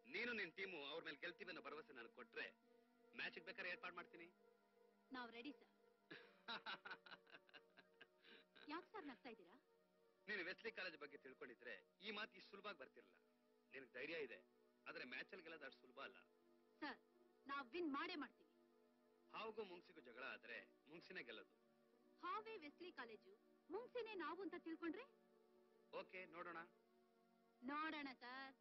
ನೀನು ನಿನ್ ಟೀಮು ಅವ್ರ ಮೇಲೆ ಗೆಲ್ತೀವಿ ಅನ್ನೋ ಭರವಸೆ ನನಗೆ ಕೊಟ್ರೆ ಮ್ಯಾಚ್ ಬೇಕಾದ್ರೆ ಏರ್ಪಾಡ್ ಮಾಡ್ತೀನಿ. ನಾವ್ ರೆಡಿ ಸರ್ ಯಾಕೆ ಸರ್ ನಗ್ತಾ ಇದ್ದೀರಾ? ನೀನು ವೆಸ್ಲಿ ಕಾಲೇಜ್ ಬಗ್ಗೆ ತಿಳ್ಕೊಂಡಿದ್ರೆ ಈ ಮಾತು ಇಷ್ಟು ಸುಲಭವಾಗಿ ಬರ್ತಿರಲ್ಲ. ನಿನಗೆ ಧೈರ್ಯ ಇದೆ. ಆದ್ರೆ ಮ್ಯಾಚ್ ಅಲ್ಲಿ ಗೆಲ್ಲೋದು ಅಷ್ಟು ಸುಲಭ ಅಲ್ಲ. ಸರ್ ನಾವ್ ವಿನ್ ಮಾಡೇ ಮಾಡ್ತೀವಿ. ಹಾವುಗೂ ಮುಂಗ್ಸಿಗೂ ಜಗಳ ಆದ್ರೆ ಮುಂಗ್ಸಿನೇ ಗೆಲ್ಲೋದು. ಹಾವೇ ವೆಸ್ಲಿ ಕಾಲೇಜು ಮುಂಗ್ಸಿನೇ ನಾವು ಅಂತ ತಿಳ್ಕೊಂಡ್ರೆ? ಓಕೆ ನೋಡೋಣ. ನೋಡೋಣ ಸರ್.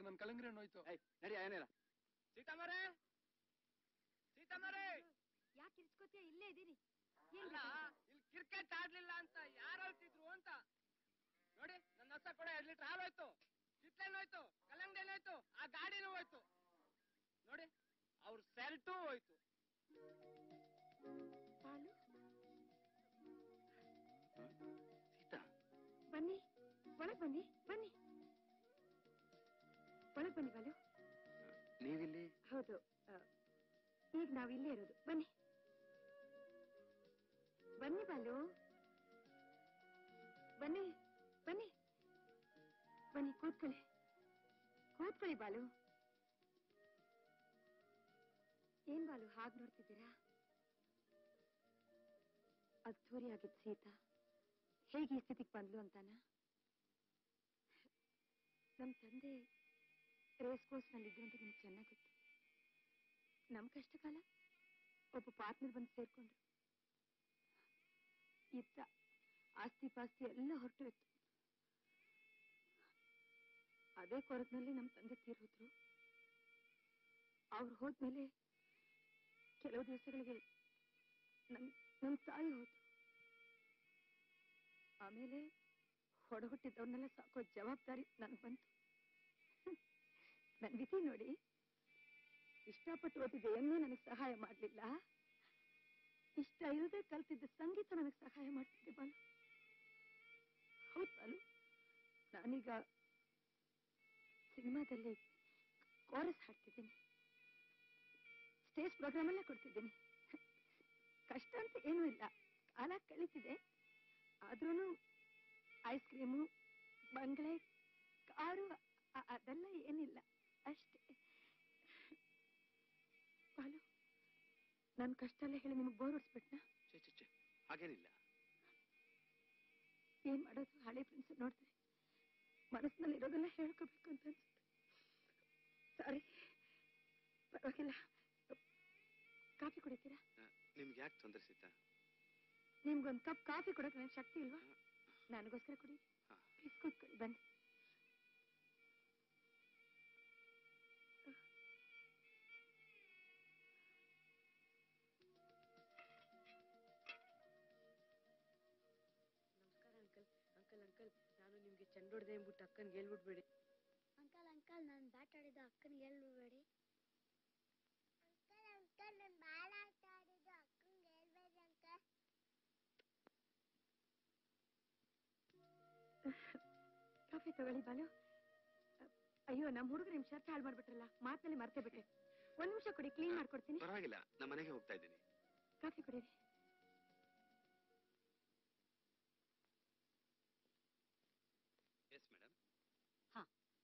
ಸರ್ ನನ್ ಕಲಂಗ್ರಿ ಹಣ್ಣು ಹೋಯ್ತು ನಡಿ ಏನಿಲ್ಲ ಸೀತಾಮರೇ! ಸೀತಾಮರೇ! ಯಾಕೆ ಕಿರ್ಚ್ಕೋತೀಯ? ಇಲ್ಲೇ ಇದೀರಿ ಇಲ್ಲ ಇಲ್ಲಿ ಕ್ರಿಕೆಟ್ ಆಡ್ಲಿಲ್ಲ ಅಂತ ಯಾರು ಹೇಳ್ತಿದ್ರು ಅಂತ? ನೋಡಿ ನನ್ನ ಹಸ ಕೂಡ ಎರಡ್ ಲೀಟರ್ ಹಾಲು ಹೋಯ್ತು ಕಿತ್ಲೆನ್ ಹೋಯ್ತು ಕಲ್ಲಂಗಡಿ ಹೋಯ್ತು ಆ ಗಾಡಿನೂ ಹೋಯ್ತು. ನೋಡಿ ಅವ್ರ ಸೆಲ್ಟು ಹೋಯ್ತು. ಸೀತಾ. ಬನ್ನಿ ಒಳಗ್ ಬನ್ನಿ ಬನ್ನಿ. ಒಳಗ್ ಬನ್ನಿ ಬಾಲು. ನೀವಿಲ್ಲಿ? ಹೌದು. ಈಗ ನಾವು ಇಲ್ಲೇ ಇರೋದು. ಬನ್ನಿ. ಬನ್ನಿ ಬಾಲು. ಬನ್ನಿ ಬನ್ನಿ. ಬನ್ನಿ ಕೂತ್ಕೊಳ್ಳಿ. ಕೂತ್ಕೊಳ್ಳಿ ಬಾಲು. ಏನ್ ಬಾಲು ಹಾಗ್ ನೋಡ್ತಿದ್ದೀರಾ? ಅದ್ಧೂರಿ ಆಗಿದ್ ಸೀತಾ. ಹೇಗೆ ಈ ಸ್ಥಿತಿಗೆ ಬಂದ್ಲು ಅಂತಾನ? ನಮ್ ತಂದೆ ರೇಸ್ ಕೋರ್ಸ್ನಲ್ಲಿ ಅಂತ ನಿಮ್ಗೆ ಚೆನ್ನಾಗಿ ಗೊತ್ತು. ನಮ್ ಕಷ್ಟ ಕಾಲ ಒಬ್ಬ ಪಾರ್ಟ್ನರ್ ಬಂದು ಸೇರ್ಕೊಂಡ್ರು. ಇತ್ತ ಆಸ್ತಿ ಪಾಸ್ತಿ ಎಲ್ಲ ಹೊರಟು ಇತ್ತು ಅದೇ ಕೊರತ್ನಲ್ಲಿ ನಮ್ಮ ತಂದೆ ತೀರೋದ್ರು ಅವ್ರು ಹೋದ್ಮೇಲೆ ಕೆಲವು ದಿವಸಗಳಿಗೆ ನಮ್ ನಮ್ ತಾಯಿ ಹೋದ್ರು. ಆಮೇಲೆ ಹೊಡ ಹುಟ್ಟಿದವ್ರನ್ನೆಲ್ಲ ಸಾಕೋ ಜವಾಬ್ದಾರಿ ನನ್ಗೆ ಬಂತು. ನನ್ ವಿಧಿ ನೋಡಿ. ಇಷ್ಟಪಟ್ಟು ಓದಿದ ಎಮ್ಮೆ ನನಗೆ ಸಹಾಯ ಮಾಡ್ಲಿಲ್ಲ. ಇಷ್ಟ ಇಲ್ಲದೆ ಕಲ್ತಿದ್ದ ಸಂಗೀತ ನನಗೆ ಸಹಾಯ ಮಾಡ್ತಿದ್ದೆ ಬಾಲು. ಹೌದು ಬಾಲು. ನಾನೀಗ ಸಿನಿಮಾದಲ್ಲಿ ಕೋರಸ್ ಹಾಡ್ತಿದ್ದೀನಿ. ಸ್ಟೇಜ್ ಪ್ರೋಗ್ರಾಮ್ ಎಲ್ಲ ಕೊಡ್ತಿದ್ದೀನಿ. ಕಷ್ಟ ಅಂತ ಏನೂ ಇಲ್ಲ. ಕಾಲ ಕಳೀತಿದೆ. ಆದ್ರೂ ಐಸ್ ಕ್ರೀಮು ಬಂಗ್ಲೆ, ಕಾರು ಅದೆಲ್ಲ ಏನಿಲ್ಲ. ಅಷ್ಟೇ. ಬಾಲು ನನ್ ಕಷ್ಟ ಎಲ್ಲ ಹೇಳಿ ನಿಮಗೆ ಬೋರ್ ಹೊಡ್ಸ್ಬಿಟ್ನಾ? ಛೆ, ಹಾಗೇನಿಲ್ಲ. ಏನ್ ಮಾಡೋದು? ಹಳೆ ಫ್ರೆಂಡ್ಸ್ ನೋಡಿದ್ರೆ ಮನಸ್ಸಿನಲ್ಲಿ ಇರೋದೆಲ್ಲ ಹೇಳ್ಕೋಬೇಕು ಅಂತ ಅನ್ಸುತ್ತೆ. ಸಾರಿ ಪರವಾಗಿಲ್ಲ. ಕಾಫಿ ಕುಡಿತೀರಾ? ನಿಮ್ಗೆ ಯಾಕೆ ತೊಂದರೆ ಸೀತಾ ನಿಮ್ಗೊಂದು ಕಪ್ ಕಾಫಿ ಕೊಡಕ್ಕೆ ನನಗೆ ಶಕ್ತಿ ಇಲ್ವಾ? ನನಗೋಸ್ಕರ ಕುಡಿ. ಪ್ಲೀಸ್ ಕೂತ್ಕೊಳ್ಳಿ ಬನ್ನಿ. ನಿಮ್ಗೆ ಚೆಂಡ ಅಕ್ಕನಿಗೆ ಹೇಳ್ಬಿಡ್ಬೇಡಿ. ಅಂಕಲ್ ಅಂಕಲ್ ನಾನು ಬ್ಯಾಟ್ ಆಡಿದ ಅಕ್ಕನಿಗೆ ಹೇಳ್ಬಿಡ್ಬೇಡಿ. ಅಂಕಲ್ ಅಂಕಲ್ ನಾನು ಬಾಲ್ ಆಟ ಆಡಿದ್ದು ಅಕ್ಕನಿಗೆ ಹೇಳ್ಬೇಡಿ ಅಂಕಲ್. ಕಾಫಿ ತಗೊಳ್ಳಿ ಬಾಲು. ಅಯ್ಯೋ ನಮ್ಮ ಹುಡುಗರು ನಿಮ್ ಶರ್ಟ್ ಹಾಳು ಮಾಡ್ಬಿಟ್ರಲ್ಲ ಮಾತಿನಲ್ಲಿ ಮರ್ತೇ ಬಿಟ್ಟೆ ಒಂದ್ ನಿಮಿಷ ಕೊಡಿ ಕ್ಲೀನ್ ಮಾಡ್ಕೊಡ್ತೀನಿ. ಪರವಾಗಿಲ್ಲ ನಮ್ಮ ಮನೆಗೆ ಹೋಗ್ತಾ ಇದ್ದೀನಿ. ಕಾಫಿ ಕುಡೀರಿ.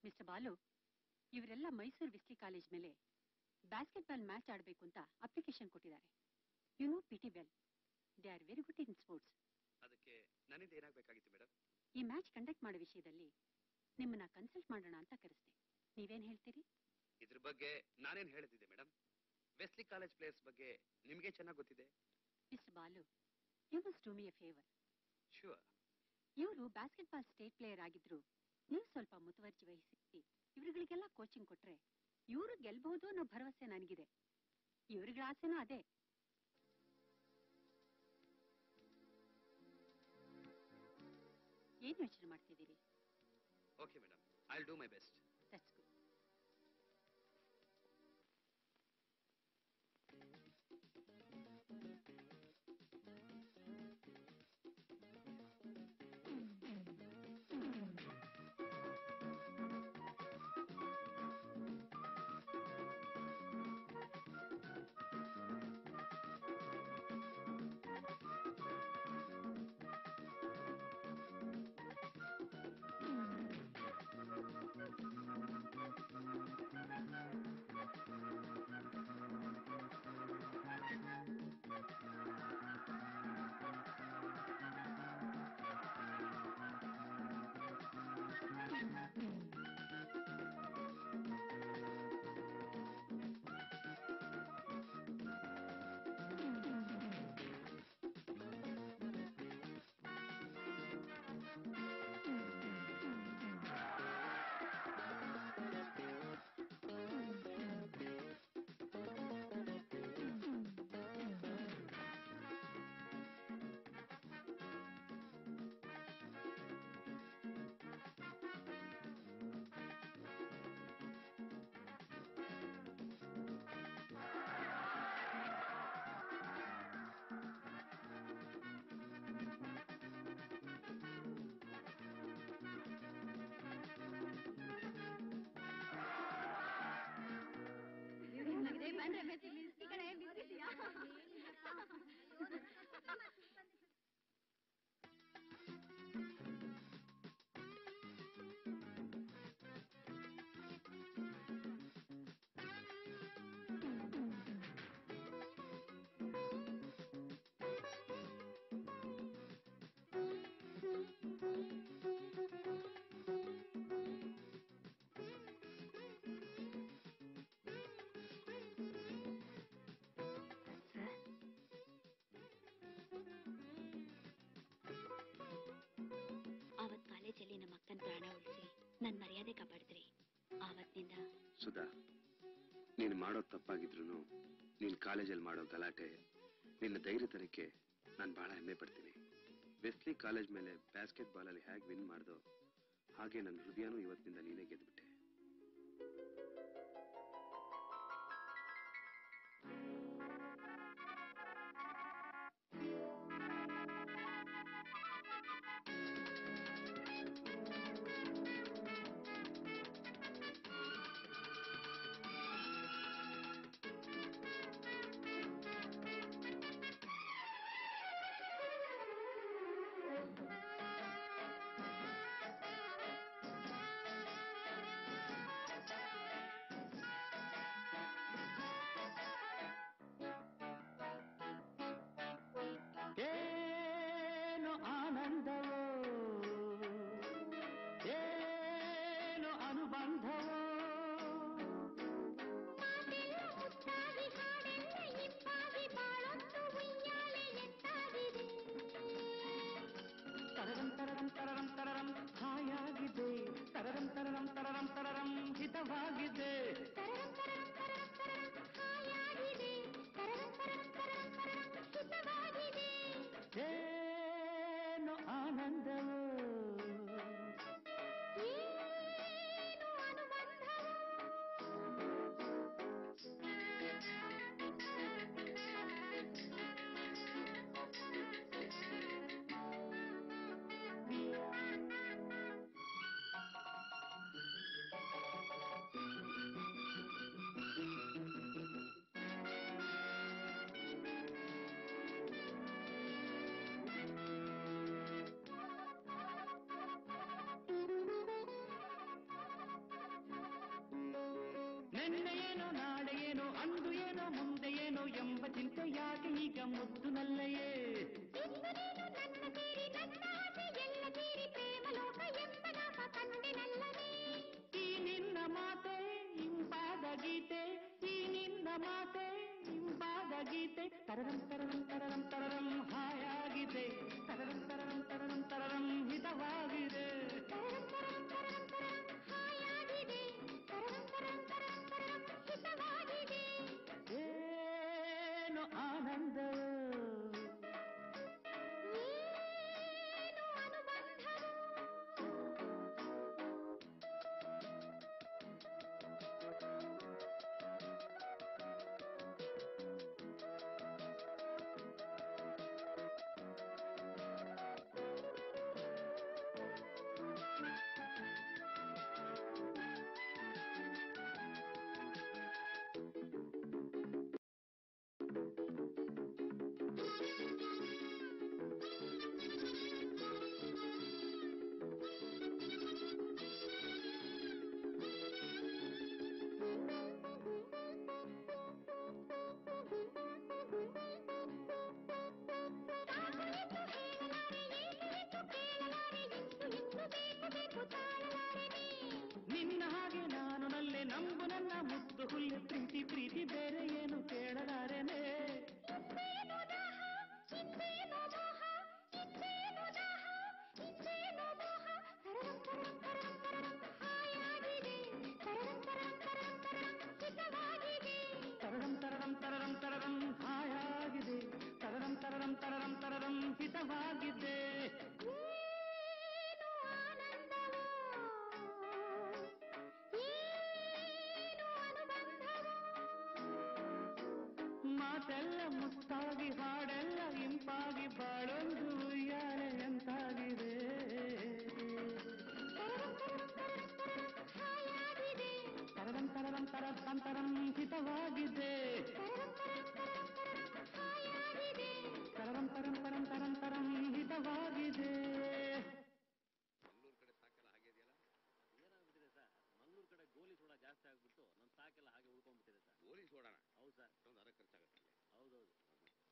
ಮಿಸ್ಟರ್ ಬಾಲು ಇವರೆಲ್ಲ ಮೈಸೂರು ವಿಸ್ಲಿ ಕಾಲೇಜ್ ಮೇಲೆ ಬಾಸ್ಕೆಟ್ಬಾಲ್ ಮ್ಯಾಚ್ ಆಡಬೇಕು ಅಂತ ಅಪ್ಲಿಕೇಶನ್ ಕೊಟ್ಟಿದ್ದಾರೆ. You know PT well they are very good in sports ಅದಕ್ಕೆ ನನ್ನಿಂದ ಏನಾಗಬೇಕಾಗಿತ್ತು ಮೇಡಮ್ ಈ ಮ್ಯಾಚ್ ಕಂಡಕ್ಟ್ ಮಾಡೋ ವಿಷಯದಲ್ಲಿ ನಿಮ್ಮನ್ನ ಕನ್ಸಲ್ಟ್ ಮಾಡೋಣ ಅಂತ ಕರೆಸ್ದೆ. ನೀವೇನ್ ಹೇಳ್ತೀರಿ? ಇದ್ರ ಬಗ್ಗೆ ನಾನೇನ್ ಹೇಳ್ತಿದ್ದೆ ಮೇಡಮ್ ವೆಸ್ಲಿ ಕಾಲೇಜ್ ಪ್ಲೇಯರ್ಸ್ ಬಗ್ಗೆ ನಿಮಗೆ ಚೆನ್ನಾಗಿ ಗೊತ್ತಿದೆ? Mister Balu you must do me a favour sure ಇವರು ಬಾಸ್ಕೆಟ್ಬಾಲ್ ಸ್ಟೇಟ್ ಪ್ಲೇಯರ್ ಆಗಿದ್ರು. ನೀವು ಸ್ವಲ್ಪ ಮುತುವರ್ಜಿ ವಹಿಸಿ. ಇವ್ರುಗಳಿಗೆಲ್ಲ ಕೋಚಿಂಗ್ ಕೊಟ್ರೆ ಇವರು ಗೆಲ್ಬಹುದು ಅನ್ನೋ ಭರವಸೆ ನನಗಿದೆ. ಇವ್ರಿಗಳ ಆಸೆನೂ ಅದೇ. ಏನ್ ಯೋಚನೆ ಮಾಡ್ತಿದ್ದೀರಿ? Okay madam I do my best Sudha, ನೀನು ಮಾಡೋ ತಪ್ಪಾಗಿದ್ರು ನೀನು ಕಾಲೇಜಲ್ಲಿ ಮಾಡೋ ಗಲಾಟೆ, ನಿನ್ನ ಧೈರ್ಯತನಕ್ಕೆ ನಾನು ಬಹಳ ಹೆಮ್ಮೆ ಪಡ್ತೀನಿ. ವೆಸ್ಲಿ ಕಾಲೇಜ್ ಮೇಲೆ ಬ್ಯಾಸ್ಕೆಟ್ ಅಲ್ಲಿ ಹೇಗೆ ವಿನ್ ಮಾಡ್ದೋ ಹಾಗೆ ನನ್ನ ಹೃದಯನೂ ಇವತ್ತಿನಿಂದ ನೀನೇ ಗೆದ್ಬಿಟ್ಟೆ ನಿನ್ನೆ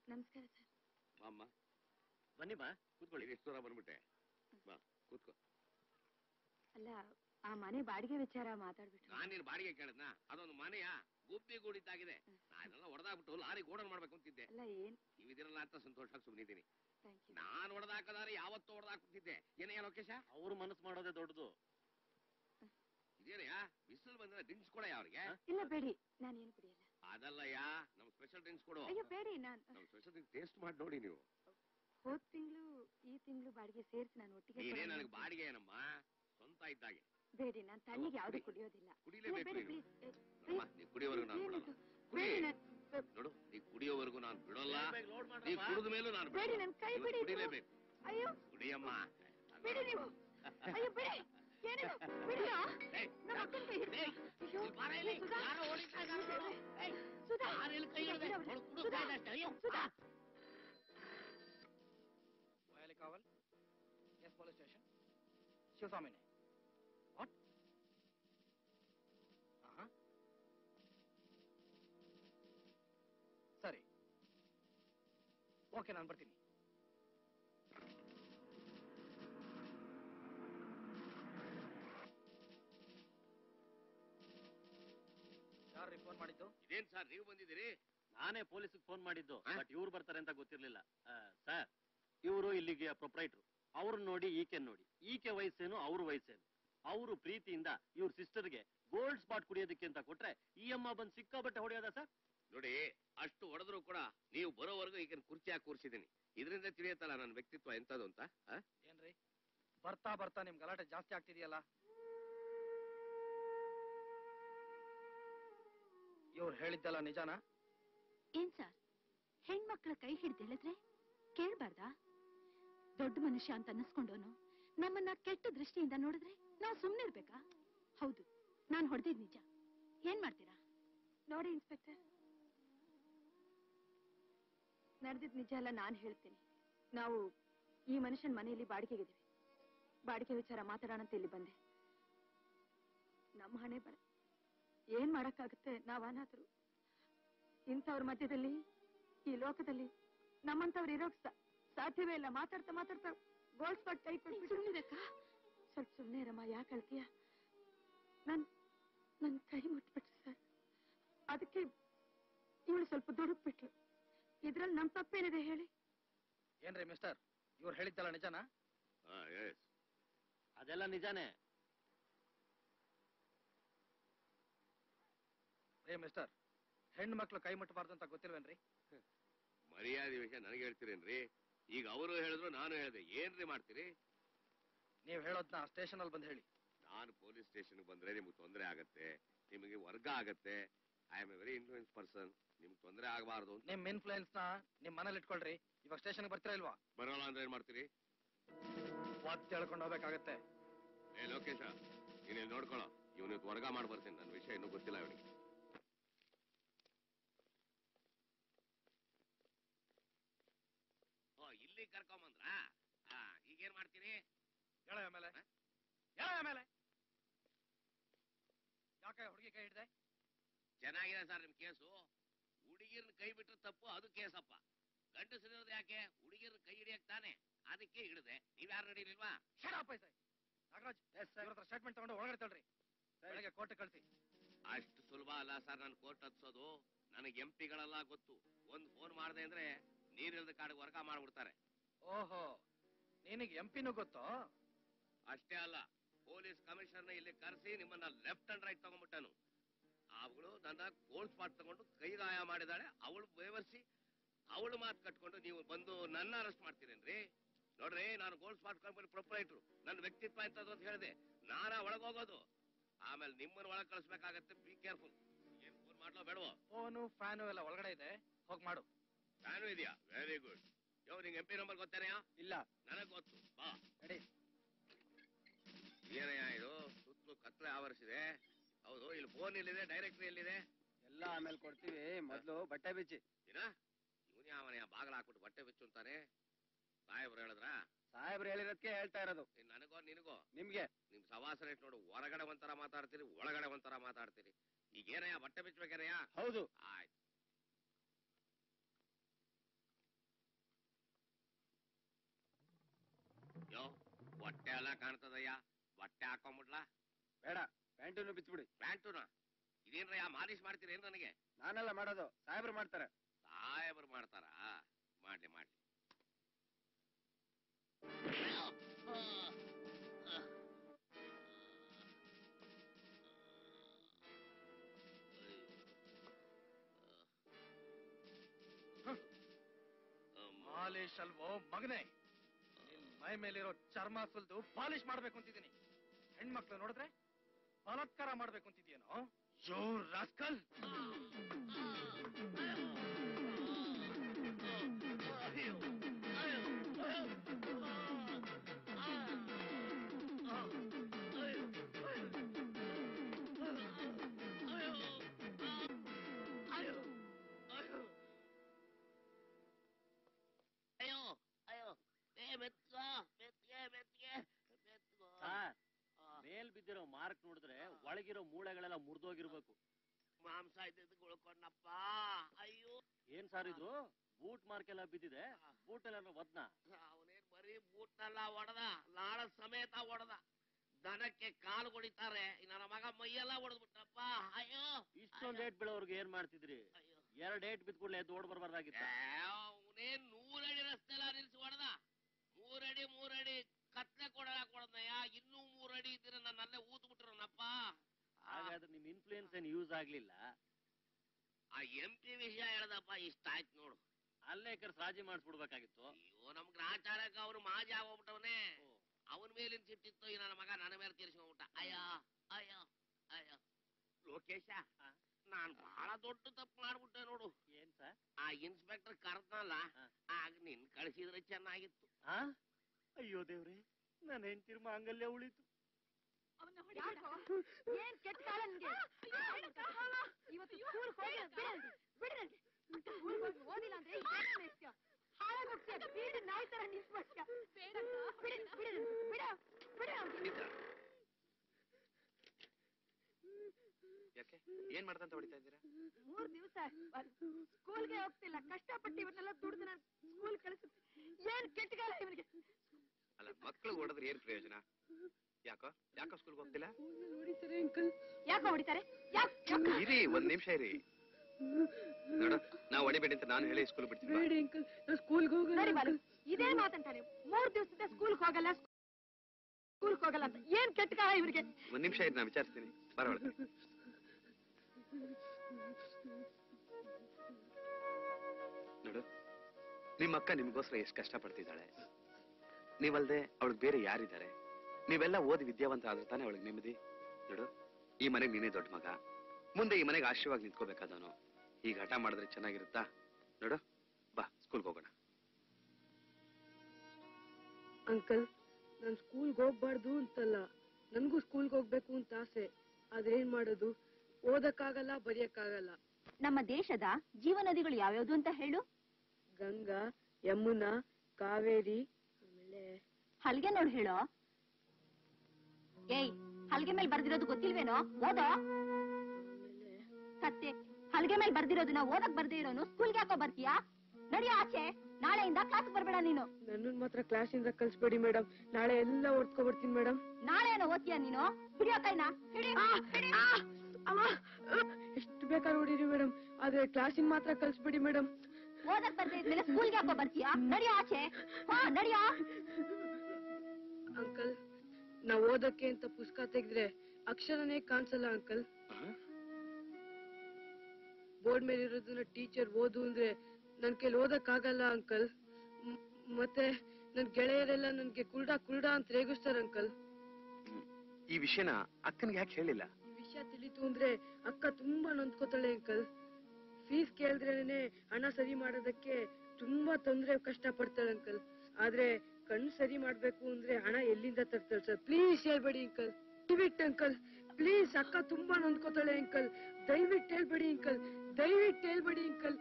ನಮಸ್ಕಾರ ಸರ್. ಅಮ್ಮ ಬನ್ನಿ ಬಾ ಕೂತ್ಕೊಳ್ಳಿ. ಎಷ್ಟು ದೂರ ಬಂದ್ಬಿಟ್ಟೆ? ಬಾ ಕೂತ್ಕೋ. ಅಲ್ಲ ಆ ಮನೆ ಬಾಡಿಗೆ ವಿಚಾರ ಮಾತಾಡ್ಬಿಟ್ಟು ನಾನೇನು ಬಾಡಿಗೆ ಕೇಳಿದ್ನಾ? ಅದೊಂದು ಮನೆಯ? ಗುಬ್ಬಿ ಗೂಡಿದ್ದಾಗಿದೆ. ನಾನೆಲ್ಲ ಹೊಡೆದಾಗ್ಬಿಟ್ಟು ಲಾರಿ ಗೋಡನ್ ಮಾಡ್ಬೇಕು ಅಂತಿದ್ದೆ. ಅಲ್ಲ ಏನ್? ನೀವಿದಿರಲ್ಲ ಅಂತ ಸಂತೋಷವಾಗಿ ಸುಮ್ಮನಿದ್ದೀನಿ ಥ್ಯಾಂಕ್ ಯು. ನಾನ್ ಹೊಡೆದಾಕದಾರೆ ಯಾವತ್ತೂ ಹೊಡೆದಾಕ್ಬಿಟ್ಟಿದ್ದೆ ಏನೇ ಲೋಕೇಶ? ಅವ್ರು ಮನಸ್ಸು ಮಾಡೋದೇ ದೊಡ್ಡದು. ಇದೇನಯ್ಯ? ಬಿಸಿಲು ಬಂದ್ರೆ ಡ್ರಿಂಕ್ಸ್ ಕೊಡ ಅವ್ರಿಗೆ? ಇಲ್ಲ ಬೇಡಿ. ನಾನೇನು ಕುಡಿಯಲ್ಲ. ಅದಲ್ಲಯ್ಯ ನಮ್ ಸ್ಪೆಷಲ್ ಡ್ರಿಂಕ್ಸ್ ಕೊಡು. ಅಯ್ಯೋ ಬೇಡಿ ನಾನ್ ನಮ್ ಸ್ಪೆಷಲ್ ಡ್ರಿಂಕ್ ಟೇಸ್ಟ್ ಮಾಡಿ ನೋಡಿ ನೀವು. ಹೋದ ತಿಂಗಳು ಈ ತಿಂಗಳು ಬಾಡಿಗೆ ಸೇರಿಸಿ ನಾನು ಒಟ್ಟಿಗೆ ನೀನೇ ನನಗೆ ಬಾಡಿಗೆ ಏನಮ್ಮ? ಸ್ವಂತ ಇದ್ದಾಗೆ. ಬೇಡಿ ನಾನ್ ತಣ್ಣಿಗೆ ಯಾವ್ದು ಕುಡಿಯೋದಿಲ್ಲ. ಕುಡಿಲೇಬೇಕು ಬೇಡಿ ನೀನು. ಪ್ಲೀಸ್ ನೋಡಮ್ಮ, ನೀ ಕುಡಿಯೋವರೆಗೂ ನಾನು ಬಿಡಲ್ಲ. ಕುಡಿ. ನೋಡು ನೀ ಕುಡಿಯೋವರೆಗೂ ನಾನು ಬಿಡೋಲ್ಲ. ಲೋಡ್ ನೀ ಕುಡಿದ ಮೇಲೂ ನಾನು ಬೇಡಿ ಬಿಡಲ್ಲ. ನನ್ ಕೈ ಇವತ್ತು ಬಿಡಿ ಕುಡಿಲೇಬೇಕು. ಅಯ್ಯೋ. ಕುಡಿಯಮ್ಮ. ಬಿಡಿ ನೀವು. ಅಯ್ಯೋ ಬಿಡಿ. ಏನಿದು ಬಿಡಿಯೋ ಏಯ್, ನಮ್ಮ ಅಕ್ಕನ ಕೈ ಹಿಡ್ದು. ಏಯ್, ಅಯ್ಯೋ, ಬಾರ ಇಲ್ಲಿ. ಏ, ಸುಧಾ. ಯಾರೋ ಹೊಡಿತಾ ಇದ್ದಾರೆ ನೋಡು. ಏಯ್, ಸುಧಾ ಯಾರು ಇಲ್ಲಿ ಕೈ ಹಿಡ್ದೆ? ಸುಧಾ, ನೋಡು, ಕುಡಿಸ್ತಾ ಸುಧಾ. ಇದ್ದಾರೆ ಅಷ್ಟೇ. ಅಯ್ಯೋ. ಸುಧಾ ವಯಲಿ ಕಾವಲ್ ಎಸ್ ಪೊಲೀಸ್ ಸ್ಟೇಷನ್ ಶಿವಸ್ವಾಮಿನೇ ವಾಟ್ ಸರಿ ಓಕೆ ನಾನು ಬರ್ತೀನಿ ಇದೇನ್ ಸರ್ ನೀವು ಬಂದಿದ್ದೀರಿ? ನಾನೇ ಪೊಲೀಸ್ ಫೋನ್ ಮಾಡಿದ್ದು. ಬಟ್ ಇವ್ರು ಬರ್ತಾರೆ ಅಂತ ಗೊತ್ತಿರ್ಲಿಲ್ಲ. ಸರ್ ಇವರು ಇಲ್ಲಿಗೆ ಪ್ರೊಪ್ರೈಟ್ರು. ಅವ್ರನ್ನ ನೋಡಿ ಈಕೆ ನೋಡಿ. ಈಕೆ ವಯಸ್ಸೇನು ಅವ್ರ ವಯಸ್ಸೇನು. ಅವರು ಪ್ರೀತಿಯಿಂದ ಇವ್ರ ಸಿಸ್ಟರ್ಗೆ ಗೋಲ್ಡ್ ಸ್ಪಾಟ್ ಕುಡಿಯೋದಕ್ಕೆ ಅಂತ ಕೊಟ್ರೆ ಈ ಅಮ್ಮ ಬಂದ್ ಸಿಕ್ಕಾಬಟ್ಟೆ ಹೊಡೆಯೋದ ಸರ್? ನೋಡಿ ಅಷ್ಟು ಹೊಡೆದ್ರು ಕೂಡ ನೀವು ಬರೋವರೆಗೂ ಈಗ ಕುರ್ಚಿ ಹಾಕಿ ಕೂರ್ಸಿದಿನಿ. ಇದರಿಂದ ತಿಳಿಯತ್ತಲ್ಲ ನನ್ನ ವ್ಯಕ್ತಿತ್ವ ಎಂತದು ಅಂತ? ಏನ್ರಿ? ಬರ್ತಾ ಬರ್ತಾ ನಿಮ್ ಗಲಾಟೆ ಜಾಸ್ತಿ ಆಗ್ತಿದೆಯಲ್ಲ? ಇವ್ರು ಹೇಳಿದ್ದಲ್ಲ ನಿಜಾನ? ಏನ್ ಸರ್? ಹೆಣ್ಮಕ್ಳ ಕೈ ಹಿಡ್ದಿಲ್ಲದ್ರೆ ಕೇಳ್ಬಾರ್ದಾ? ದೊಡ್ಡ ಮನುಷ್ಯ ಅಂತ ಅನ್ನಿಸ್ಕೊಂಡೋನು ನಮ್ಮನ್ನ ಕೆಟ್ಟ ದೃಷ್ಟಿಯಿಂದ ನೋಡಿದ್ರೆ ನಾವು ಸುಮ್ನಿರ್ಬೇಕಾ ಹೌದು ನಾನು ಹೊಡೆದಿದ್ ನಿಜ. ಏನ್ ಮಾಡ್ತೀರಾ? ನೋಡಿ ಇನ್ಸ್ಪೆಕ್ಟರ್. ನಡೆದಿದ್ ನಿಜ ಎಲ್ಲ ನಾನ್ ಹೇಳ್ತೀನಿ. ನಾವು ಈ ಮನುಷ್ಯನ ಮನೆಯಲ್ಲಿ ಬಾಡಿಗೆಗಿದ್ದೀವಿ ಬಾಡಿಗೆ ವಿಚಾರ ಮಾತಾಡೋಣ ಅಂತ ಇಲ್ಲಿ ಬಂದೆ. ನಮ್ಮ ಹಣೆ ಬರ ಏನ್ ಮಾಡಕ್ಕಾಗುತ್ತೆ? ನಾವ್ ಅನಾಥರು ಇಂಥವ್ರ ಮಧ್ಯದಲ್ಲಿ ಈ ಲೋಕದಲ್ಲಿ ನಮ್ಮಂತವ್ರು ಇರೋಕ್ ಸಾ- ಸಾಧ್ಯವೇ ಇಲ್ಲ. ಮಾತಾಡ್ತಾ ಮಾತಾಡ್ತಾ ಗೋಲ್ಡ್ ಸ್ಪಾಟ್ ಕೈ ಕೊಟ್ಬಿಟ್ಟು ಸ್ವಲ್ಪ ಸುಮ್ಮನೆ ರಮ್ಮ ಯಾಕೆ ಅಳ್ತೀಯ? ನನ್ ನನ್ ಕೈ ಮುಟ್ಬಿಟ್ರು ಸರ್. ಅದಕ್ಕೆ ಇವಳು ಸ್ವಲ್ಪ ದುಡುಕ್ಬಿಟ್ಲು. ಇದ್ರಲ್ಲಿ ನಮ್ ತಪ್ಪೇನಿದೆ ಹೇಳಿ? ಏನ್ರಿ ಮಿಸ್ಟರ್? ಇವ್ರು ಹೇಳಿದ್ದಲ್ಲ ನಿಜಾನ. ಅದೆಲ್ಲ ನಿಜಾನೇ. ಏ ಮಿಸ್ಟರ್ ಹೆಣ್ಣು ಮಕ್ಕಳು ಕೈ ಮುಟ್ಟಬಾರ್ದು ಅಂತ ಗೊತ್ತಿಲ್ವೇನ್ರಿ? ಮರ್ಯಾದೆ ವಿಷಯ ನನಗೆ ಹೇಳ್ತೀರೇನ್ರಿ? ಈಗ ಅವರು ಹೇಳಿದ್ರು ನಾನು ಹೇಳಿದೆ. ಏನ್ರಿ ಮಾಡ್ತೀರಿ? ನೀವು ಹೇಳೋದ್ನ ಸ್ಟೇಷನ್ ಅಲ್ಲಿ ಬಂದು ಹೇಳಿ. ನಾನು ಪೊಲೀಸ್ ಸ್ಟೇಷನ್ ಬಂದ್ರೆ ನಿಮ್ಗೆ ತೊಂದರೆ ಆಗತ್ತೆ ನಿಮಗೆ ವರ್ಗ ಆಗತ್ತೆ. I am a very influence person ನಿಮ್ಗೆ ತೊಂದರೆ ಆಗಬಾರ್ದು ನಿಮ್ ಇನ್ಫ್ಲೂಯೆನ್ಸ್ನ ನಿಮ್ ಮನೇಲಿ ಇಟ್ಕೊಳ್ರಿ. ಇವಾಗ ಸ್ಟೇಷನ್ ಬರ್ತೀರಾ ಇಲ್ವಾ? ಬರೋಲ್ಲ ಅಂದ್ರೆ ಏನ್ ಮಾಡ್ತೀರಿ? ಒತ್ತು ಹೇಳ್ಕೊಂಡು ಹೋಗ್ಬೇಕಾಗತ್ತೆ. ಏ ಲೋಕೇಶ ನೀನು ಇಲ್ಲಿ ನೋಡ್ಕೊಳ್ಳೋ. ಇವನು ವರ್ಗ ಮಾಡಿ ಬರ್ತೀನಿ ನನ್ನ ವಿಷಯ ಇನ್ನೂ ಗೊತ್ತಿಲ್ಲ ಇವನಿಗೆ ಓ ಇಲ್ಲಿ ಕರ್ಕೊಂಬಂದ್ರಾ ಹಾ ಈಗೇನ್ ಮಾಡ್ತೀರಿ ಹೇಳ ಆಮೇಲೆ ಹ? ಹೇಳ ಆಮೇಲೆ ಯಾಕೆ ಹುಡುಗಿ ಕೈ ಹಿಡ್ದೆ? ಚೆನ್ನಾಗಿದೆ ಸರ್ ನಿಮ್ ಕೇಸು. ಹುಡುಗಿರ್ನ ಕೈ ಬಿಟ್ರೆ ತಪ್ಪು ಅದು ಕೇಸಪ್ಪ. ಗಂಡಸರಿರೋದು ಯಾಕೆ? ಹುಡುಗಿರ್ನ ಕೈ ಹಿಡಿಯಕ್ ತಾನೆ. ಅದಕ್ಕೆ ಹಿಡಿದೆ. ನೀವ್ ಯಾರು ನಡೀಲಿಲ್ವಾ ನಾಗರಾಜ್ ಇವ್ರ ಸ್ಟೇಟ್ಮೆಂಟ್ ತಗೊಂಡು ಒಳಗಡೆ ತಳ್ರಿ. ಬೆಳಗ್ಗೆ ಕೋರ್ಟ್ ಕಳ್ತಿ ಅಷ್ಟು ಸುಲಭ ಅಲ್ಲ ಸರ್ ನಾನು ಕೋರ್ಟ್ ಹತ್ಸೋದು. ನನಗೆ ಎಂ ಪಿಗಳೆಲ್ಲ ಗೊತ್ತು. ಒಂದ್ ಫೋನ್ ಮಾಡಿದೆ ಅಂದ್ರೆ ನೀರಿಲ್ದ ಕಾಡಿಗೆ ವರ್ಗ ಮಾಡ್ಬಿಡ್ತಾರೆ. ಓಹೋ ನಿನಗೆ ಎಂ ಪಿನೂ ಗೊತ್ತು? ಅಷ್ಟೇ ಅಲ್ಲ ಪೊಲೀಸ್ ಕಮಿಷನರ್ನ ಇಲ್ಲಿ ಕರೆಸಿ ನಿಮ್ಮನ್ನ ಲೆಫ್ಟ್ ಅಂಡ್ ರೈಟ್ ತಗೊಂಡ್ಬಿಟ್ಟನು. ಅವಳು ನನ್ನ ಗೋಲ್ಡ್ ಸ್ಪಾಟ್ ತಗೊಂಡು ಕೈಗಾಯ ಮಾಡಿದಾಳೆ. ಅವಳು ಬೇವರ್ಸಿ ಅವಳು ಮಾತು ಕಟ್ಕೊಂಡು ನೀವು ಬಂದು ನನ್ನ ಅರೆಸ್ಟ್ ಮಾಡ್ತೀರೇನ್ರಿ? ನೋಡ್ರಿ ನಾನು ಗೋಲ್ಡ್ ಸ್ಪಾಟ್ ಕಂಪನಿ ಪ್ರೊಪ್ರೈಟ್ರು ನನ್ನ ವ್ಯಕ್ತಿತ್ವ ಎಂತದ್ದು ಅಂತ ಹೇಳಿದೆ. ನಾನ ಒಳಗೋಗೋದು ಆಮೇಲೆ ನಿಮ್ಮನ್ನ ಒಳಗೆ ಕಳಿಸ್ಬೇಕಾಗತ್ತೆ ಬಿ ಕೇರ್ಫುಲ್ ಏನ್ ಫೋನ್ ಮಾಡ್ಲೋ ಬೇಡವೋ? ಫೋನು ಫ್ಯಾನು ಎಲ್ಲ ಒಳಗಡೆ ಇದೆ. ಹೋಗ್ ಮಾಡು. ಫ್ಯಾನು ಇದೆಯಾ? ವೆರಿ ಗುಡ್ ಯೋ ನಿಂಗೆ ಎಂ ಪಿ ನಂಬರ್ ಗೊತ್ತೇನೆಯಾ ಇಲ್ಲ. ನನಗೆ ಗೊತ್ತು. ಬಾ. ನಡಿ. ಏನಯ್ಯ ಇದು ಸುತ್ತಲೂ ಕತ್ಲೆ ಆವರಿಸಿದೆ. ಹೌದು ಇಲ್ಲಿ ಫೋನ್ ಎಲ್ಲಿದೆ ಡೈರೆಕ್ಟ್ರಿ ಎಲ್ಲಿದೆ ಎಲ್ಲ ಆಮೇಲೆ ಕೊಡ್ತೀವಿ. ಮೊದಲು ಬಟ್ಟೆ ಬಿಚ್ಚಿ. ಏನ? ಇವನ್ ಯಾವನಯ್ಯ ಬಾಗಿಲು ಹಾಕ್ಬಿಟ್ಟು ಬಟ್ಟೆ ಬಿಚ್ಚು ಅಂತಾನೆ. ಸಾಹೇಬ್ರು ಹೇಳಿದ್ರ? ಸಾಹೇಬ್ರು ಹೇಳಿರೋದಕ್ಕೆ ಹೇಳ್ತಾ ಇರೋದು. ನನಗೋ ನಿನಗೋ? ನಿಮ್ಗೆ? ನಿಮ್ ಸವಾಸನೆ ಇಟ್ಟು ನೋಡು ಹೊರಗಡೆ ಒಂಥರ ಮಾತಾಡ್ತೀರಿ ಒಳಗಡೆ ಒಂಥರ ಮಾತಾಡ್ತೀರಿ. ಈಗ ಏನಯ್ಯ ಬಟ್ಟೆ ಬಿಚ್ಚಬೇಕೇನಯ್ಯ ಹೌದು. ಆಯ್ತು. ಯೋ ಹೊಟ್ಟೆ ಎಲ್ಲ ಕಾಣ್ತದಯ್ಯ? ಬಟ್ಟೆ ಹಾಕೊಂಡ್ಬಿಡ್ಲಾ ಬೇಡ ಪ್ಯಾಂಟನ್ನು ಬಿಚ್ಚಿಬಿಡಿ. ಪ್ಯಾಂಟುನ? ಇದೇನ್ರ ಯಾ ಮಾಲಿಶ್ ಮಾಡ್ತೀರೇನ್ ನನಗೆ? ನಾನೆಲ್ಲ ಮಾಡೋದು ಸಾಹೇಬ್ರು ಮಾಡ್ತಾರೆ. ಸಾಹೇಬ್ರು ಮಾಡ್ತಾರ? ಮಾಡ್ಲಿ ಮಾಡ್ಲಿ. ಮಾಲಿಶ್ ಅಲ್ವೋ ಮಗನೇ? ನಿನ್ ಮೈ ಮೇಲಿರೋ ಚರ್ಮ ಸುಲ್ದು ಪಾಲಿಶ್ ಮಾಡ್ಬೇಕು ಅಂತಿದ್ದೀನಿ. ಹೆಣ್ಮಕ್ಳು ನೋಡಿದ್ರೆ ಬಲಾತ್ಕಾರ ಮಾಡ್ಬೇಕು ಅಂತಿದ್ಯೇನೋ ಯೋ ರಾಸ್ಕಲ್ ಅಯ್ಯೋ ಬಿದ್ದಿರೋ ಮಾರ್ಕ್ ನೋಡಿದ್ರೆ ಒಳಗಿರೋ ಮೂಳೆಗಳೆಲ್ಲ ಮುರಿದೋಗಿರ್ಬೇಕು. ಮಾಂಸ ಉಳ್ಕೊಂಡಪ್ಪ. ಅಯ್ಯೋ. ಏನ್ ಸರ್ ಇದು? ಬೂಟ್ ಮಾರ್ಕ್ ಎಲ್ಲ ಬಿದ್ದಿದೆ. ಬೂಟ್ ಎಲ್ಲ ಒದ್ನ? ಅವನೇನ್ ಬರೀ ಬೂಟ್ನೆಲ್ಲ ಹೊಡೆದ ನಾಳ ಸಮೇತ ಹೊಡೆದ ದನಕ್ಕೆ ಕಾಲು ಹೊಡಿತಾರೆ ನನ್ನ ಮಗ ಮೈಯೆಲ್ಲ ಹೊಡೆದ್ಬಿಟ್ಟಪ್ಪ ಅಯ್ಯೋ. ಇಷ್ಟೊಂದ್ ಏಟ್ ಬೀಳೋರ್ಗೆ ಏನ್ ಮಾಡ್ತಿದ್ರಿ? ಎರಡ್ ಏಟ್ ಬಿದ್ದ ಕೂಡಲೇ ಎದ್ದು ಓಡ್ ಬರ್ಬಾರ್ದಾಗಿತ್ತು ಅವನೇನ್ ನೂರಡಿ ರಸ್ತೆಲ್ಲ ನಿಲ್ಸಿ ಹೊಡೆದ ಮೂರಡಿ ಮೂರಡಿ. ಕತ್ಲೆ ಕೊಡಲ ಕೊಡದಯ್ಯ. ಇನ್ನೂ ಮೂರಡಿ ಇದ್ರೆ ನನ್ನ ಅಲ್ಲೇ ಊತ್ ಬಿಟ್ರನಪ್ಪ ಹಾಗಾದ್ರೆ ನಿಮ್ ಇನ್ಫ್ಲೂಯೆನ್ಸ್ ಏನ್ ಯೂಸ್ ಆಗ್ಲಿಲ್ಲ? ಆ ಎಂ ಪಿ ವಿಷಯ ಹೇಳ್ದಪ್ಪ ಇಷ್ಟ ಆಯ್ತು ನೋಡು. ಅಲ್ಲೇ ಕರ್ಸ್ ರಾಜಿ ಮಾಡಿಸ್ಬಿಡ್ಬೇಕಾಗಿತ್ತು? ಅಯ್ಯೋ ನಮ್ ಗ್ರಾಚಾರಕ್ಕೆ ಅವ್ರು ಮಾಜಿ ಆಗೋಗ್ಬಿಟ್ಟವನೇ ಅವನ ಮೇಲಿನ ಸಿಟ್ಟಿತ್ತು ಈ ನನ್ನ ಮಗ ನನ್ನ ಮೇಲೆ ಹೋಗ್ಬಿಟ್ಟ ಅಯ್ಯ ಅಯ್ಯ ಅಯ್ಯ. ಲೋಕೇಶ ನಾನ್ ಬಹಳ ದೊಡ್ಡ ತಪ್ಪು ಮಾಡ್ಬಿಟ್ಟೆ ನೋಡು. ಏನ್ ಸರ್? ಆ ಇನ್ಸ್ಪೆಕ್ಟರ್ ಕರ್ದ್ನಲ್ಲ ಆಗ ನಿನ್ ಕಳಿಸಿದ್ರೆ ಚೆನ್ನಾಗಿತ್ತು. ಅಯ್ಯೋ ದೇವ್ರೆ ನನ್ನ ಹೆಂಡತಿರ್ ಮಾಂಗಲ್ಯ ಉಳಿತು. ಏನ್ ಕೆಟ್ಟ ಕಾಲ ನಿನ್ಗೆ ಇವತ್ತು ಸ್ಕೂಲ್ ಹೋಗಿ ಹೋಗಿ ಓದಿಲ್ಲ ಅಂದ್ರೆ ಏನ್ ಮೇಯ್ಸ್ತ್ಯ? ಹಾಳಾಗ್ ಹೋಗ್ತೀಯ. ಬೀದಿ ನಾಯಿ ತರ ನಿಂತ್ಬಿಡ್ತೀಯ ಬಿಡಿ ಬಿಡಿ. ಬಿಡ ಬಿಡ ಯಾಕೆ? ಏನ್ ಮಾಡ್ದಂತ ಹೊಡಿತಾ ಇದ್ದೀರಾ? ಮೂರ್ ದಿವಸ ಸ್ಕೂಲ್ಗೆ ಹೋಗ್ತಿಲ್ಲ. ಕಷ್ಟಪಟ್ಟು ಇವನ್ನೆಲ್ಲ ದುಡ್ದು ನಾನು ಸ್ಕೂಲ್ ಕಳಿಸುತ್ತೆ. ಏನ್ ಕೆಟ್ಟ ಕಾಲ ಇವನಿಗೆ ಅಲ್ಲ ಮಕ್ಕಳು ಓಡಿದ್ರೆ ಏನ್ ಪ್ರಯೋಜನ? ಯಾಕೋ? ಯಾಕೋ ಸ್ಕೂಲ್ಗೆ ಹೋಗ್ತಿಲ್ಲ? ಹೊಡಿತಾರೆ? ಅಂಕಲ್ ಯಾಕೆ ಹೊಡಿತಾರೆ ಇರಿ ಒಂದ್ ನಿಮಿಷ ಇರಿ. ನೋಡು ನಾವು ಹೊಡಿಬೇಡಿ ಅಂತ ನಾನು ಹೇಳಿ ಸ್ಕೂಲ್ ಬಿಡ್ತೀನಿ. ಬೇಡಿ ಅಂಕಲ್ ನಾವು ಸ್ಕೂಲ್ಗೆ ಹೋಗೋಣ ನೋಡಿ ಬಾಲು ಇದೇ ಮಾತಂತಾನೆ ಮೂರ್ ದಿವಸದಿಂದ ಸ್ಕೂಲ್ಗೆ ಹೋಗಲ್ಲ ಸ್ಕೂಲ್ಗೆ ಹೋಗಲ್ಲ ಅಂತ. ಏನ್ ಕೆಟ್ಟ ಕಾಲ ಇವ್ರಿಗೆ? ಒಂದ್ ನಿಮಿಷ ಇರಿ ನಾ ವಿಚಾರಿಸ್ತೀನಿ. ಬರೋಳ ನೋಡು ನಿಮ್ಮ ಅಕ್ಕ ನಿಮ್ಗೋಸ್ಕರ ಎಷ್ಟು ಕಷ್ಟ ಪಡ್ತಿದ್ದಾಳೆ ನೀವಲ್ದೆ ಅವಳಿಗೆ ಬೇರೆ ಯಾರಿದ್ದಾರೆ? ನೀವೆಲ್ಲ ಓದಿ ವಿದ್ಯಾವಂತ ಆದ್ರೆ ತಾನೆ ಅವಳಿಗೆ ನೆಮ್ಮದಿ? ನೋಡು ಈ ಮನೆಗೆ ನೀನೇ ದೊಡ್ಡ ಮಗ. ಮುಂದೆ ಈ ಮನೆಗೆ ಆಶ್ರಯವಾಗಿ ನಿಂತ್ಕೋಬೇಕಾದವನು. ಈಗ ಹಠ ಮಾಡಿದ್ರೆ ಚೆನ್ನಾಗಿರುತ್ತಾ? ನೋಡು ಬಾ ಸ್ಕೂಲ್ಗೆ ಹೋಗೋಣ. ಅಂಕಲ್ ನಾನು ಸ್ಕೂಲ್ಗೆ ಹೋಗ್ಬಾರ್ದು ಅಂತಲ್ಲ. ನನ್ಗೂ ಸ್ಕೂಲ್ಗೆ ಹೋಗ್ಬೇಕು ಅಂತ ಆಸೆ. ಆದ್ರೆ ಏನ್ ಮಾಡೋದು? ಓದಕ್ಕಾಗಲ್ಲ ಬರೆಯಕ್ಕಾಗಲ್ಲ. ನಮ್ಮ ದೇಶದ ಜೀವನದಿಗಳು ಯಾವ್ಯಾವ್ದು ಅಂತ ಹೇಳು. ಗಂಗಾ ಯಮುನಾ ಕಾವೇರಿ ಹಲ್ಗೆ ನೋಡ್ ಹೇಳೋ. ಏಯ್ ಹಲ್ಗೆ ಮೇಲೆ ಬರ್ದಿರೋದು ಗೊತ್ತಿಲ್ವೇನೋ? ಓದೋ? ಕತ್ತೆ ಹಲ್ಗೆ ಮೇಲೆ ಬರ್ದಿರೋದನ್ನ ಓದಕ್ ಬರ್ದೇ ಇರೋನು ಸ್ಕೂಲ್ಗೆ ಯಾಕೋ ಬರ್ತೀಯಾ? ನಡಿಯೋ ಆಚೆ ನಾಳೆಯಿಂದ ಕ್ಲಾಸ್ ಬರ್ಬೇಡ ನೀನು. ನನ್ನನ್ ಮಾತ್ರ ಕ್ಲಾಸ್ ಇಂದ ಕಲ್ಸ್ಬೇಡಿ ಮೇಡಮ್ ನಾಳೆ ಎಲ್ಲ ಓದ್ಕೊ ಬರ್ತೀನಿ ಮೇಡಮ್ ನಾಳೆ ಏನೋ ಓದ್ತೀಯ ನೀನು? ಹಿಡಿಯೋ ಕೈನ. ಎಷ್ಟು ಬೇಕಾದ್ರೆ ಹೊಡೀರಿ ಮೇಡಮ್ ಆದ್ರೆ ಕ್ಲಾಸಿನ ಮಾತ್ರ ಕಳ್ಸ್ಬೇಡಿ ಮೇಡಮ್ ಓದಕ್ ಬರ್ದೇ ಇದ್ಮೇಲೆ ಸ್ಕೂಲ್ಗೆ ಯಾಕೋ ಬರ್ತೀಯಾ ನಡಿಯೋ ಆಚೆ. ಹಾ ನಡಿಯೋ. ಅಂಕಲ್ ನಾವ್ ಓದಕ್ಕೆ ಅಂತ ಪುಸ್ತಕ ತೆಗೆದ್ರೆ ಅಕ್ಷರನೇ ಕಾಣಿಸಲ್ಲ ಅಂಕಲ್ ಬೋರ್ಡ್ ಮೇಲೆ ಇರೋದನ್ನ ಟೀಚರ್ ಓದು ಅಂದ್ರೆ ನನ್ ಕೈಲಿ ಓದಕ್ ಆಗಲ್ಲ ಅಂಕಲ್ ಮತ್ತೆ ನನ್ ಗೆಳೆಯರೆಲ್ಲ ನನ್ಗೆ ಕುರುಡ ಕುರುಡ ಅಂತ ರೇಗಿಸ್ತಾರ ಅಂಕಲ್ ಈ ವಿಷಯನ ಅಕ್ಕನಿಗೆ ಯಾಕೆ ಹೇಳಿಲ್ಲ? ವಿಷಯ ತಿಳಿತು ಅಂದ್ರೆ ಅಕ್ಕ ತುಂಬಾ ನೊಂದ್ಕೋತಾಳೆ ಅಂಕಲ್ ಫೀಸ್ ಕೇಳಿದ್ರೇನೆ ಹಣ ಸರಿ ಮಾಡೋದಕ್ಕೆ ತುಂಬಾ ತೊಂದ್ರೆ ಕಷ್ಟ ಪಡ್ತಾಳೆ ಅಂಕಲ್. ಆದ್ರೆ ಕಣ್ ಸರಿ ಮಾಡ್ಬೇಕು ಅಂದ್ರೆ ಹಣ ಎಲ್ಲಿಂದ ತರ್ತಾಳೆ ಸರ್? ಪ್ಲೀಸ್ ಹೇಳ್ಬೇಡಿ ಅಂಕಲ್. ದಯವಿಟ್ಟು ಅಂಕಲ್. ಪ್ಲೀಸ್ ಅಕ್ಕ ತುಂಬಾ ನೊಂದ್ಕೋತಾಳೆ ಅಂಕಲ್. ದಯವಿಟ್ಟು ಹೇಳ್ಬೇಡಿ ಅಂಕಲ್. ದಯವಿಟ್ಟು ಹೇಳ್ಬೇಡಿ ಅಂಕಲ್.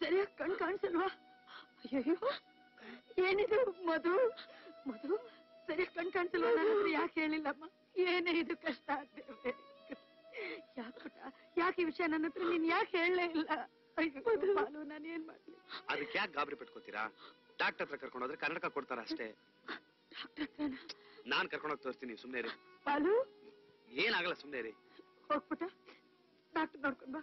ಸರಿಯಾಗಿ ಕಣ್ ಕಾಣಿಸಲ್ವಾ? ಅಯ್ಯೋ ಏನಿದು ಮಧು? ಮಧು, ಸರಿಯಾಗಿ ಕಣ್ ಕಾಣಿಸಲ್ವಾ? ಯಾಕೆ ಹೇಳಿಲ್ಲಮ್ಮ? ಏನೇ ಇದು ಕಷ್ಟ ಆಗ್ತೇವೆ ಯಾಕೆ ಯಾಕೆ ಈ ವಿಷಯ ನನ್ನ ಹತ್ರ ನೀನ್ ಯಾಕೆ ಹೇಳಲೇ ಇಲ್ಲ? ನಾನೇನ್ ಬಾಲು ನಾನು ಏನ್ ಮಾಡ್ಲಿ? ಅದಕ್ಕೆ ಯಾಕೆ ಗಾಬರಿ ಪಟ್ಕೋತೀರಾ? ಡಾಕ್ಟರ್ ಹತ್ರ ಕರ್ಕೊಂಡು ಹೋದ್ರೆ ಕನ್ನಡಕ ಕೊಡ್ತಾರ ಅಷ್ಟೇ. ನಾನ್ ಕರ್ಕೊಂಡೋಗಿ ತೋರಿಸ್ತೀನಿ ಸುಮ್ನೆ ರೀ ಬಾಲು? ಏನಾಗಲ್ಲ ಸುಮ್ನೆ ರೀ ಹೋಗ್ಬಿಟ್ಟ ಡಾಕ್ಟರ್ ನೋಡ್ಕೊಂಡ್ ಬಾ.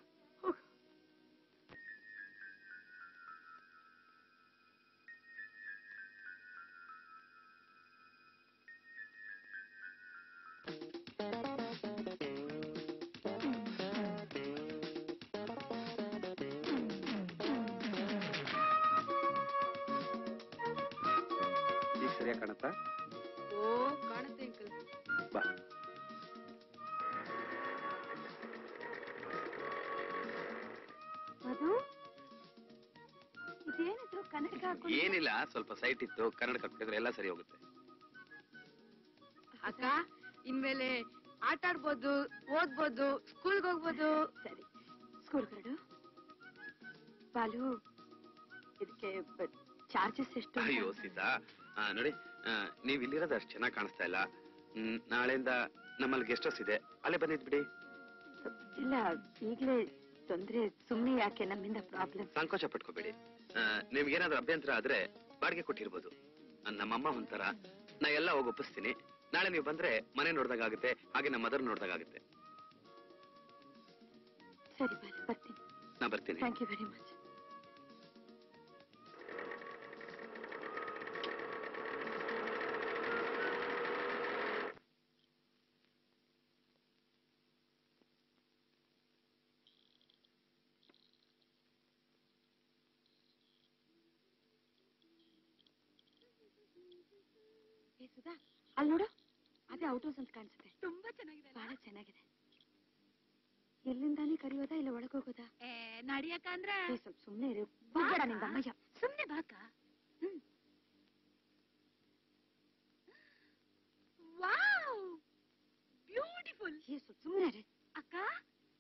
ಕಾಣುತ್ತಾ ಓ ಕಾಣುತ್ತೆ ಅಂಕಲ್ ಬಾ ಮಧು ಇದೇನಿದ್ರು ಕನ್ನಡಕ ಹಾಕೊಂಡು ಏನಿಲ್ಲ ಸ್ವಲ್ಪ ಸೈಟ್ ಇತ್ತು ಕನ್ನಡ ಕಟ್ಟಿದ್ರೆ ಎಲ್ಲ ಸರಿ ಹೋಗುತ್ತೆ ಅಕ್ಕ ಇನ್ಮೇಲೆ ಆಟ ಆಡ್ಬೋದು ಓದ್ಬೋದು ಸ್ಕೂಲ್ಗೆ ಹೋಗ್ಬೋದು ಸರಿ ಸ್ಕೂಲ್ ಕರಡು ಬಾಲು ಇದಕ್ಕೆ ಚಾರ್ಜಸ್ ಎಷ್ಟು ಅಂತ? ಅಯ್ಯೋ ಸೀತಾ ಆ, ನೋಡಿ ಆ, ನೀವ್ ಇಲ್ಲಿರೋದು ಅಷ್ಟು ಚೆನ್ನಾಗಿ ಕಾಣಿಸ್ತಾ ಇಲ್ಲ. ಹ್ಮ್, ನಾಳೆಯಿಂದ ನಮ್ಮಲ್ಲಿ ಗೆಸ್ಟ್ ಹೌಸ್ ಇದೆ. ಅಲ್ಲೇ ಬಂದಿದ್ ಬಿಡಿ ಇಲ್ಲ ಈಗಲೇ ತೊಂದ್ರೆ ಸುಮ್ಮನೆ ಯಾಕೆ? ನಮ್ಮಿಂದ ಪ್ರಾಬ್ಲಮ್ ಸಂಕೋಚ ಪಟ್ಕೋಬೇಡಿ. ನಿಮ್ಗೇನಾದ್ರೂ ಅಭ್ಯಂತರ ಆದ್ರೆ ಬಾಡಿಗೆ ಕೊಟ್ಟಿರ್ಬೋದು. ನಮ್ಮಮ್ಮ ಒಂಥರ. ನಾ ಎಲ್ಲ ಹೋಗಿ ಒಪ್ಪಿಸ್ತೀನಿ. ನಾಳೆ ನೀವು ಬಂದ್ರೆ ಮನೆ ನೋಡ್ದಾಗುತ್ತೆ ಹಾಗೆ ನಮ್ಮ ಮದರ್ ನೋಡ್ದಾಗುತ್ತೆ ಸರಿ ಬರ್ತೀನಿ. ನಾ ಬರ್ತೀನಿ. ಥ್ಯಾಂಕ್ ಯು ವೆರಿ ಮಚ್ ಏ ಸುಧಾ ಅಲ್ಲಿ ನೋಡು ಅದೇ ಔಟ್ ಹೌಸ್ ಅಂತ ಕಾಣಿಸುತ್ತೆ. ತುಂಬಾ ಚೆನ್ನಾಗಿದೆ ಬಹಳ ಚೆನ್ನಾಗಿದೆ. ಎಲ್ಲಿಂದಾನೇ ಕರಿಯೋದಾ ಇಲ್ಲ ಒಳಗ್ ಹೋಗೋದಾ? ಏ ನಡಿಯಕ್ಕ ಅಂದ್ರ? ಸ್ವಲ್ಪ ಸುಮ್ನೆ ಇರು. ಹೋಗ್ಬೇಡ ನಿಂದ ಅಮ್ಮಯ್ಯ. ಸುಮ್ನೆ ಬಾಕ? ವಾವ್! ಬ್ಯೂಟಿಫುಲ್! ಏ ಸ್ವಲ್ಪ ಸುಮ್ನೆ ಇರು. ಅಕ್ಕ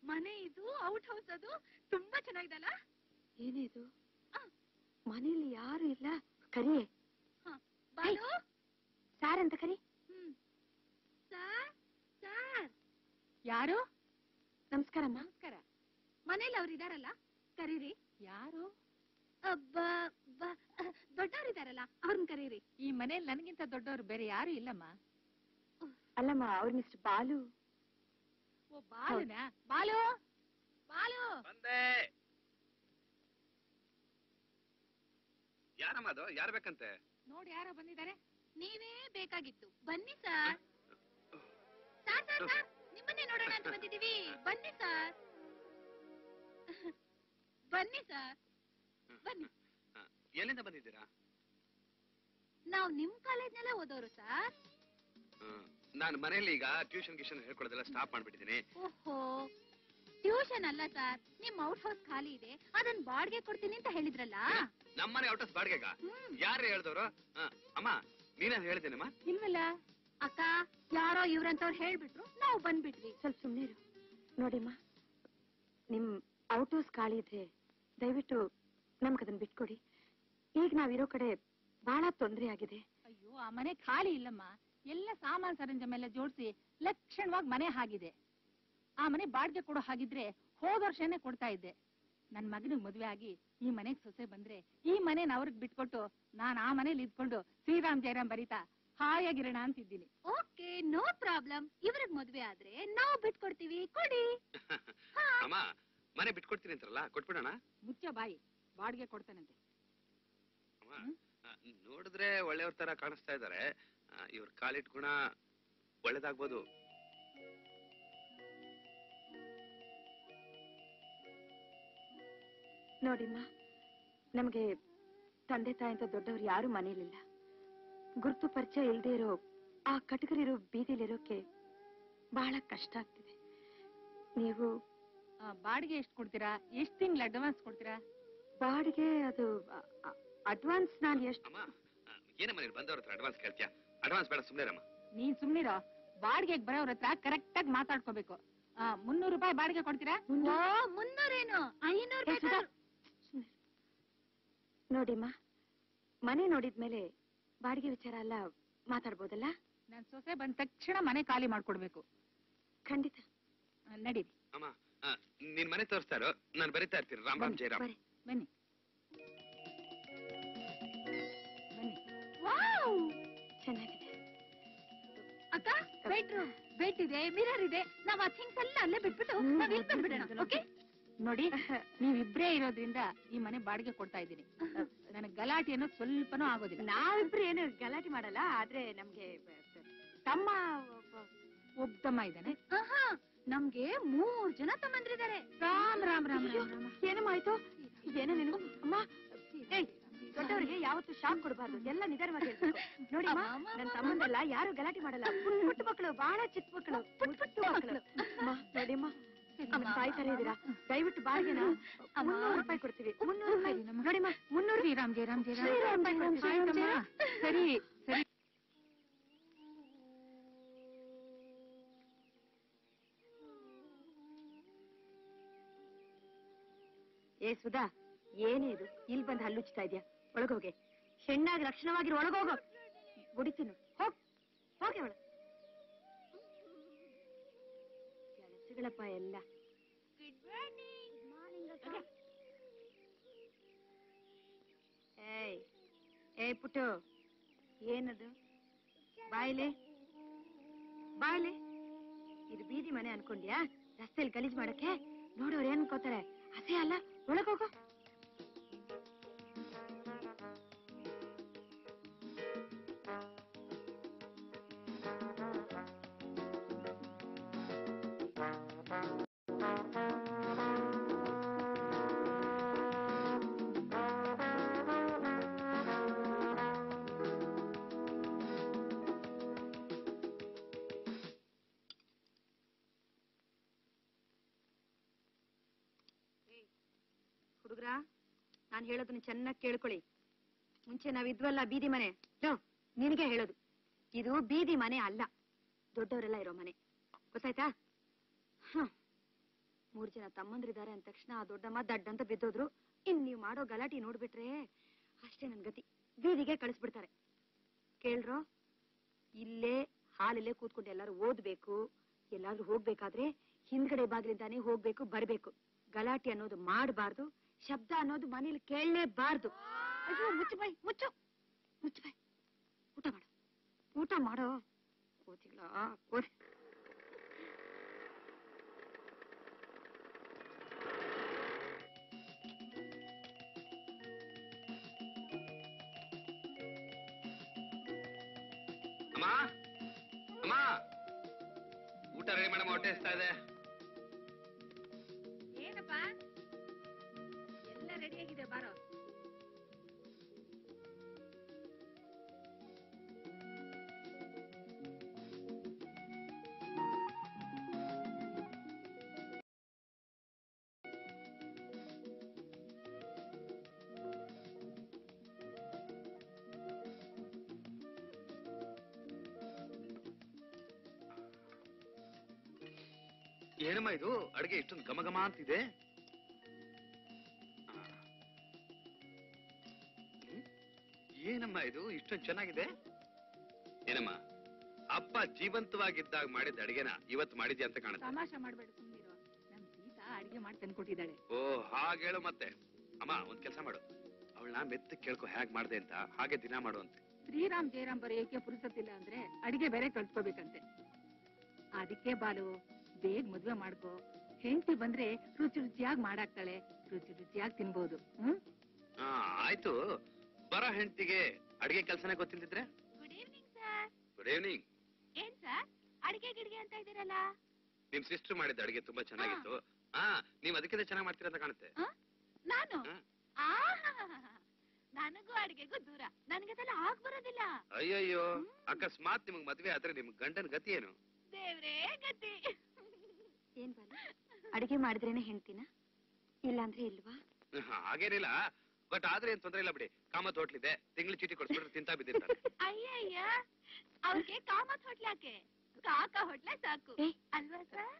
ಮನೆ ಇದು ಔಟ್ ಹೌಸ್ ಅದು ತುಂಬಾ ಚೆನ್ನಾಗಿದೆ ಅಲ್ಲ? ಏನೇ ಇದು? ಮನೇಲಿ ಯಾರು ಇಲ್ಲ? ಕರಿಯೇ. ಬಾಲು? ಸಾರ್ ಅಂತ ಕರಿ. ಯಾರು? ನಮಸ್ಕಾರ ನಮಸ್ಕಾರ. ಮನೇಲಿ ಅವ್ರು ಇದಾರಲ್ಲ ಕರೀರಿ. ಯಾರು? ಅಬ್ಬಾ ದೊಡ್ಡವ್ರಿದಾರಲ್ಲ ಅವ್ರನ್ನ ಕರೀರಿ. ಈ ಮನೇಲಿ ನನಗಿಂತ ದೊಡ್ಡವರು ಬೇರೆ ಯಾರು ಇಲ್ಲಮ್ಮ. ಅಲ್ಲಮ್ಮ ಅವ್ರ ಮಿಸ್ಟರ್ ಬಾಲು. ಓ ಬಾಲುನಾ? ಬಾಲು? ಬಾಲು? ಬಂದೆ. ಯಾರಮ್ಮ ಅದು? ಯಾರು ಬೇಕಂತೆ? ನೋಡಿ ಯಾರೋ ಬಂದಿದ್ದಾರೆ. ನೀವೇ ಬೇಕಾಗಿತ್ತು. ಬನ್ನಿ ಸರ್. ನಿಮ್ಮನ್ನೇ ನೋಡೋಣ ಅಂತ ಬಂದಿದ್ದೀವಿ. ಬನ್ನಿ ಸರ್. ಬನ್ನಿ ಸರ್. ಬನ್ನಿ. ಎಲ್ಲಿಂದ ಬಂದಿದ್ದೀರಾ? ನಾವು ನಿಮ್ ಕಾಲೇಜ್ನಲ್ಲೇ ಓದೋರು ಸರ್. ನಾನು ಮನೆಯಲ್ಲಿ ಈಗ ಟ್ಯೂಷನ್ ಗಿಷನ್ ಹೇಳ್ಕೊಳ್ಳೋದೆಲ್ಲ ಸ್ಟಾಪ್ ಮಾಡ್ಬಿಟ್ಟಿದ್ದೀನಿ. ಓಹೋ. ಟ್ಯೂಷನ್ ಅಲ್ಲ ಸರ್. ನಿಮ್ ಔಟ್ ಹೌಸ್ ಖಾಲಿ ಇದೆ. ಅದನ್ನ ಬಾಡಿಗೆ ಕೊಡ್ತೀನಿ ಅಂತ ಹೇಳಿದ್ರಲ್ಲ? ನಮ್ಮನೆ ಔಟಸ್ ಬಾಡ್ಗೆಗ? ಯಾರು ಹೇಳ್ದವ್ರು? ಅಮ್ಮ ನೀನೇ ಹೇಳಿದ್ದೇನಮ್ಮ? ಇಲ್ವಲ್ಲ. ಅಕ್ಕ ಯಾರೋ ಇವ್ರಂತವ್ರು ಹೇಳ್ಬಿಟ್ರು ನಾವು ಬಂದ್ಬಿಟ್ವಿ. ಸ್ವಲ್ಪ ಸುಮ್ಮನೆ ನೋಡಿಮ್ಮ ನಿಮ್ ಔಟೋಸ್ ಹೌಸ್ ಖಾಲಿ ಇದ್ರೆ ದಯವಿಟ್ಟು ನಮ್ಗೆ ಅದನ್ನ ಬಿಟ್ಕೊಡಿ. ಈಗ ನಾವಿರೋ ಕಡೆ ಬಹಳ ತೊಂದರೆ ಆಗಿದೆ. ಅಯ್ಯೋ ಆ ಮನೆ ಖಾಲಿ ಇಲ್ಲಮ್ಮ. ಎಲ್ಲ ಸಾಮಾನ್ ಸರಂಜಮೆಲ್ಲ ಜೋಡಿಸಿ ಲಕ್ಷಣವಾಗಿ ಮನೆ ಆಗಿದೆ. ಆ ಮನೆ ಬಾಡಿಗೆ ಕೊಡೋ ಹಾಗಿದ್ರೆ ಹೋದ ವರ್ಷನೇ ಕೊಡ್ತಾ ಇದ್ದೆ. ನನ್ ಮಗನಿಗೆ ಮದುವೆ ಆಗಿ ಈ ಮನೆಗ್ ಸೊಸೆ ಬಂದ್ರೆ ಈ ಮನೆನ ಅವ್ರಿಗೆ ಬಿಟ್ಕೊಟ್ಟು ನಾನ್ ಆ ಮನೇಲಿ ಇದ್ಕೊಂಡು ಶ್ರೀರಾಮ್ ಜಯರಾಮ್ ಬರೀತಾ ಹಾಯಾಗಿರೋಣ ಅಂತಿದ್ದೀನಿ. Okay no problem. ಇವ್ರಿಗೆ ಮದ್ವೆ ಆದ್ರೆ ನಾವು ಬಿಟ್ಕೊಡ್ತೀವಿ. ಕೊಡಿ. ಅಮ್ಮ ಮನೆ ಬಿಟ್ಕೊಡ್ತೀನಿ ಅಂತಾರಲ್ಲ ಕೊಟ್ಬಿಡೋಣ? ಮುಚ್ಚ ಬಾಯಿ ಬಾಡಿಗೆ ಕೊಡ್ತಾನಂತೆ. ಅಮ್ಮ ಆ, ನೋಡಿದ್ರೆ ಒಳ್ಳೆಯವ್ರ ತರ ಕಾಣಿಸ್ತಾ ಇದ್ದಾರೆ. ಇವ್ರ ಕಾಲಿಟ್ ಗುಣ ಒಳ್ಳೇದಾಗ್ಬೋದು. ನೋಡಿಮ್ಮ ನಮಗೆ ತಂದೆ ತಾಯಿ ಅಂತ ದೊಡ್ಡವ್ರು ಯಾರು ಮನೇಲಿಲ್ಲ ಗುರುತು ಪರಿಚಯ ಇಲ್ಲದೆ ಇರೋ ಆ ಕಟಕರಿರೋ ಬೀದಿಲಿರೋಕೆ ಬಹಳ ಕಷ್ಟ ಆಗ್ತಿದೆ. ನೀವು ಆ, ಬಾಡಿಗೆ ಎಷ್ಟು ಕೊಡ್ತೀರಾ? ಎಷ್ಟು ತಿಂಗಳು ಅಡ್ವಾನ್ಸ್ ಕೊಡ್ತೀರಾ? ಬಾಡಿಗೆ ಅದು ಅಡ್ವಾನ್ಸ್ ನಾನು ಎಷ್ಟು ಏನಮ್ಮ ನೀನು ಬಂದವ್ರ ಹತ್ರ ಅಡ್ವಾನ್ಸ್ ಕೇಳ್ತೀಯ? ಅಡ್ವಾನ್ಸ್ ಬೇಡ ಸುಮ್ಮನೆ ನೀನ್ ಸುಮ್ನಿರೋ. ಬಾಡಿಗೆಗೆ ಬರೋವ್ರ ಹತ್ರ ಕರೆಕ್ಟ್ ಆಗಿ ಮಾತಾಡ್ಕೋಬೇಕು. ಮುನ್ನೂರು ರೂಪಾಯಿ ಬಾಡಿಗೆ ಕೊಡ್ತೀರಾ? ಮುನ್ನೂರೇನು? ಐನೂರು ನೋಡಿಮ್ಮ ಮನೆ ನೋಡಿದ್ಮೇಲೆ ಬಾಡಿಗೆ ವಿಚಾರ ಎಲ್ಲ ಮಾತಾಡ್ಬೋದಲ್ಲ? ನನ್ ಸೊಸೆ ಬಂದ ತಕ್ಷಣ ಮನೆ ಖಾಲಿ ಮಾಡ್ಕೊಡ್ಬೇಕು. ಖಂಡಿತ. ಆ, ನಡೀರಿ. ಅಮ್ಮ ಆ, ನೀನ್ ಮನೆ ತೋರಿಸ್ತಾರೋ? ನಾನು ಬರೀತಾ ಇರ್ತೀನಿ. ರಾಮ್ ರಾಮ್ ಜಯರಾಮ್. ಬನ್ನಿ. ಬನ್ನಿ. ವಾವ್! ಚೆನ್ನಾಗಿದೆ. ಅಕ್ಕ ಬೆಡ್ರೂಮ್ ಬೆಡ್ ಇದೆ ಮಿರರ್ ಇದೆ. ನಾವ್ ಆ ಥಿಂಗ್ಸ್ ಎಲ್ಲ ಅಲ್ಲೇ ಬಿಟ್ಬಿಟ್ಟು ನಾವ್ ಇಲ್ಲಿ ಬಂದ್ಬಿಡೋಣ ಓಕೆ ನೋಡಿ ನೀವಿಬ್ರೇ ಇರೋದ್ರಿಂದ ಈ ಮನೆ ಬಾಡಿಗೆ ಕೊಡ್ತಾ ಇದ್ದೀನಿ. ನನಗೆ ಗಲಾಟೆ ಅನ್ನೋದು ಸ್ವಲ್ಪನೂ ಆಗೋದಿಲ್ಲ. ನಾವಿಬ್ರು ಏನು ಗಲಾಟೆ ಮಾಡಲ್ಲ ಆದ್ರೆ ನಮ್ಗೆ ತಮ್ಮ ಒಬ್ಬ ತಮ್ಮ ಇದ್ದಾನೆ. ನಮ್ಗೆ ಮೂರ್ ಜನ ತಮ್ಮಂದ್ರಿದ್ದಾರೆ. ರಾಮ್ ರಾಮ್ ರಾಮ್ ಏನಮ್ಮ ಆಯ್ತು? ಏನೋ ನೀನು ಅಮ್ಮ ದೊಡ್ಡವರಿಗೆ ಯಾವತ್ತು ಶಾಕ್ ಕೊಡಬಾರ್ದು. ಎಲ್ಲ ನಿಧಾನವಾಗಿ ನೋಡಿ ನನ್ನ ತಮ್ಮಂದೆಲ್ಲ ಯಾರು ಗಲಾಟೆ ಮಾಡಲ್ಲ. ಪುಟ್ ಪುಟ್ಟ ಮಕ್ಕಳು ಬಹಳ ಚಿಕ್ಕ ಮಕ್ಕಳು. ಪುಟ್ ಪುಟ್ಟ ಮಕ್ಕಳು. ಅಮ್ಮ ನೋಡಿಮ್ಮ. ದಯವಿಟ್ಟು ಬಾಡಿಗೆನ ಮುನ್ನೂರು ರೂಪಾಯಿ ಕೊಡ್ತೀವಿ. ಮುನ್ನೂರು ರೂಪಾಯಿ ನೋಡಿಮ್ಮ. ಸರಿ ಸರಿ. ಏ ಸುಧಾ ಏನೇ ಇದು? ಇಲ್ಲಿ ಬಂದು ಹಲ್ಲುಚ್ತಾ ಇದೆಯಾ? ಒಳಗೋಗೆ. ಹೆಣ್ಣಾಗಿ ರಕ್ಷಣವಾಗಿರೋ ಒಳಗೋಗೋ. ಗುಡಿತೀನಿ ಹೋಗ್ ಹೋಗಿ ಒಳ ಕೆಲಸಗಳಪ್ಪ ಎಲ್ಲ. ಏಯ್ ಏಯ್ ಪುಟ್ಟು ಏನದು? ಬಾಯ್ಲೆ ಬಾಯ್ಲೆ. ಇದು ಬೀದಿ ಮನೆ ಅನ್ಕೊಂಡ್ಯಾ? ರಸ್ತೆಯಲ್ಲಿ ಗಲೀಜ್ ಮಾಡಕ್ಕೆ ನೋಡೋರು ಏನ್ ಅನ್ಕೋತಾರೆ? ಅದೇ ಅಲ್ಲ? ಒಳಗೋಗೋ ಹೇಳೋದನ್ನ ಚೆನ್ನಾಗಿ ಕೇಳ್ಕೊಳ್ಳಿ. ಮುಂಚೆ ನಾವಿದ್ವಲ್ಲ ಬೀದಿ ಮನೆ. ನಿನಗೆ ಹೇಳೋದು. ಇದು ಬೀದಿ ಮನೆ ಅಲ್ಲ. ದೊಡ್ಡವರೆಲ್ಲ ಇರೋ ಮನೆ. ಗೊತ್ತಾಯ್ತಾ? ಹ. ಮೂರ್ ಜನ ತಮ್ಮಂದ್ರಿದ್ದಾರೆ ಅಂದ ತಕ್ಷಣ ಆ ದೊಡ್ಡಮ್ಮ ದಡ್ಡ ಅಂತ ಬಿದ್ದೋದ್ರು. ಇನ್ ನೀವ್ ಮಾಡೋ ಗಲಾಟೆ ನೋಡ್ಬಿಟ್ರೆ ಅಷ್ಟೇ ನನ್ ಗತಿ. ಬೀದಿಗೆ ಕಳಿಸ್ಬಿಡ್ತಾರೆ. ಕೇಳ್ರೋ? ಇಲ್ಲೇ, ಹಾಲಲ್ಲೇ ಕೂತ್ಕೊಂಡು ಎಲ್ಲಾರು ಓದ್ಬೇಕು. ಎಲ್ಲಾದ್ರೂ ಹೋಗ್ಬೇಕಾದ್ರೆ ಹಿಂದ್ಗಡೆ ಬಾಗಿಲಿಂದಾನೇ ಹೋಗ್ಬೇಕು, ಬರ್ಬೇಕು. ಗಲಾಟೆ ಅನ್ನೋದು ಮಾಡಬಾರ್ದು. ಶಬ್ದ ಅನ್ನೋದು ಮನೇಲಿ ಕೇಳಲೇಬಾರ್ದು. ಅಯ್ಯೋ, ಮುಚ್ಚು ಬಾಯ್, ಮುಚ್ಚು. ಮುಚ್ಚು ಬಾಯ್. ಊಟ ಮಾಡು. ಊಟ ಮಾಡೋ. ಕೋತಿಗಳ, ಕೋತಿ ಅಮ್ಮ ಅಮ್ಮ. ಊಟ ರೆಡಿ ಮಾಡಮ್ಮ, ಹೊಟ್ಟೆ ಹಸ್ತಾ ಇದೆ. ಏನಮ್ಮ ಇದು? ಅಡಿಗೆ ಇಷ್ಟೊಂದು ಗಮಗಮ ಅಂತಿದೆ. ಇದು ಇಷ್ಟೊಂದು ಚೆನ್ನಾಗಿದೆ? ಏನಮ್ಮ ಅಪ್ಪ ಜೀವಂತವಾಗಿದ್ದಾಗ ಮಾಡಿದ ಅಡಿಗೆನ ಇವತ್ತು ಮಾಡಿದ್ಯಾ ಅಂತ ಕಾಣುತ್ತೆ. ತಮಾಷೆ ಮಾಡಬೇಡ ಸುಮ್ಮನಿರು ನಮ್ ಸೀತಾ ಅಡಿಗೆ ಮಾಡಿ ತಂದ್ಕೊಟ್ಟಿದ್ದಾಳೆ ಓ ಹಾಗೇಳು ಮತ್ತೆ. ಅಮ್ಮ ಒಂದ್ ಕೆಲಸ ಮಾಡು. ಅವಳನ್ನ ಮೆತ್ತ ಕೇಳ್ಕೊ ಹ್ಯಾಗ್ ಮಾಡ್ದೆ ಅಂತ ಹಾಗೆ ದಿನ ಮಾಡು ಅಂತ. ಶ್ರೀರಾಮ್ ಜಯರಾಮ್ ಬರೆಯೋಕೆ ಪುರುಸತ್ತಿಲ್ಲ ಅಂದ್ರೆ ಅಡಿಗೆ ಬೇರೆ ಕಲ್ತ್ಕೋಬೇಕಂತೆ ಅದಕ್ಕೆ ಬಾಲು ಬೇಗ ಮದ್ವೆ ಮಾಡ್ಕೋ. ಹೆಂಡತಿ ಬಂದ್ರೆ ರುಚಿ ರುಚಿಯಾಗಿ ಮಾಡಾಕ್ತಾಳೆ. ರುಚಿ ರುಚಿಯಾಗಿ ತಿನ್ಬೋದು. ಹ್ಮ್? ಹಾ ಆಯ್ತು. ಬರ ಹೆಂಡತಿಗೆ. ಅಡಿಗೆ ಕೆಲಸನೇ ಗೊತ್ತಿಲ್ದಿದ್ರೆ? Good evening sir good evening ಏನ್ ಸರ್ ಅಡಿಗೆ ಗಿಡಿಗೆ ಅಂತ ಇದ್ದೀರಲ್ಲ? ನಿಮ್ ಸಿಸ್ಟರ್ ಮಾಡಿದ ಅಡಿಗೆ ತುಂಬಾ ಚೆನ್ನಾಗಿತ್ತು. ಹಾ ನೀವ್ ಅದಕ್ಕಿಂತ ಚೆನ್ನಾಗಿ ಮಾಡ್ತೀರ ಅಂತ ಕಾಣುತ್ತೆ. ನಾನು? ಆಹಾ ಆಹಾಹಾಹಾ. ನನಗೂ ಅಡಿಗೆಗೂ ದೂರ. ನನಗದೆಲ್ಲ ಆಗ್ ಬರೋದಿಲ್ಲ. ಅಯ್ಯಯ್ಯೋ ಅಕಸ್ಮಾತ್ ನಿಮ್ಗ್ ಮದ್ವೆ ಆದ್ರೆ ನಿಮ್ ಗಂಡನ್ ಗತಿ ಏನು? ದೇವ್ರೇ ಗತಿ. ಏನ್ ಬಾಲ? ಅಡಿಗೆ ಮಾಡಿದ್ರೇನೆ ಹೆಣ್ತಿನ ಇಲ್ಲಾಂದ್ರೆ ಇಲ್ವಾ? ಹಾಗೇನಿಲ್ಲ. ಬಟ್ ಆದ್ರೆ ಏನ್ ತೊಂದ್ರೆ ಇಲ್ಲ ಬಿಡಿ. ಕಾಮತ್ ಹೋಟ್ಲಿದೆ ತಿಂಗಳು ಚೀಟಿ ಕೊಡ್ಸ್ಬಿಟ್ರೆ ತಿಂತಾ ಬಿದ್ದಿರ್ತಾರೆ. ಅಯ್ಯಯ್ಯ ಅವ್ರಿಗೆ ಕಾಮತ್ ಹೊಟ್ಲಾಕೆ ಕಾಕ ಹೊಟ್ಲೆ ಸಾಕು. ಏ. ಅಲ್ವಾ ಸರ್?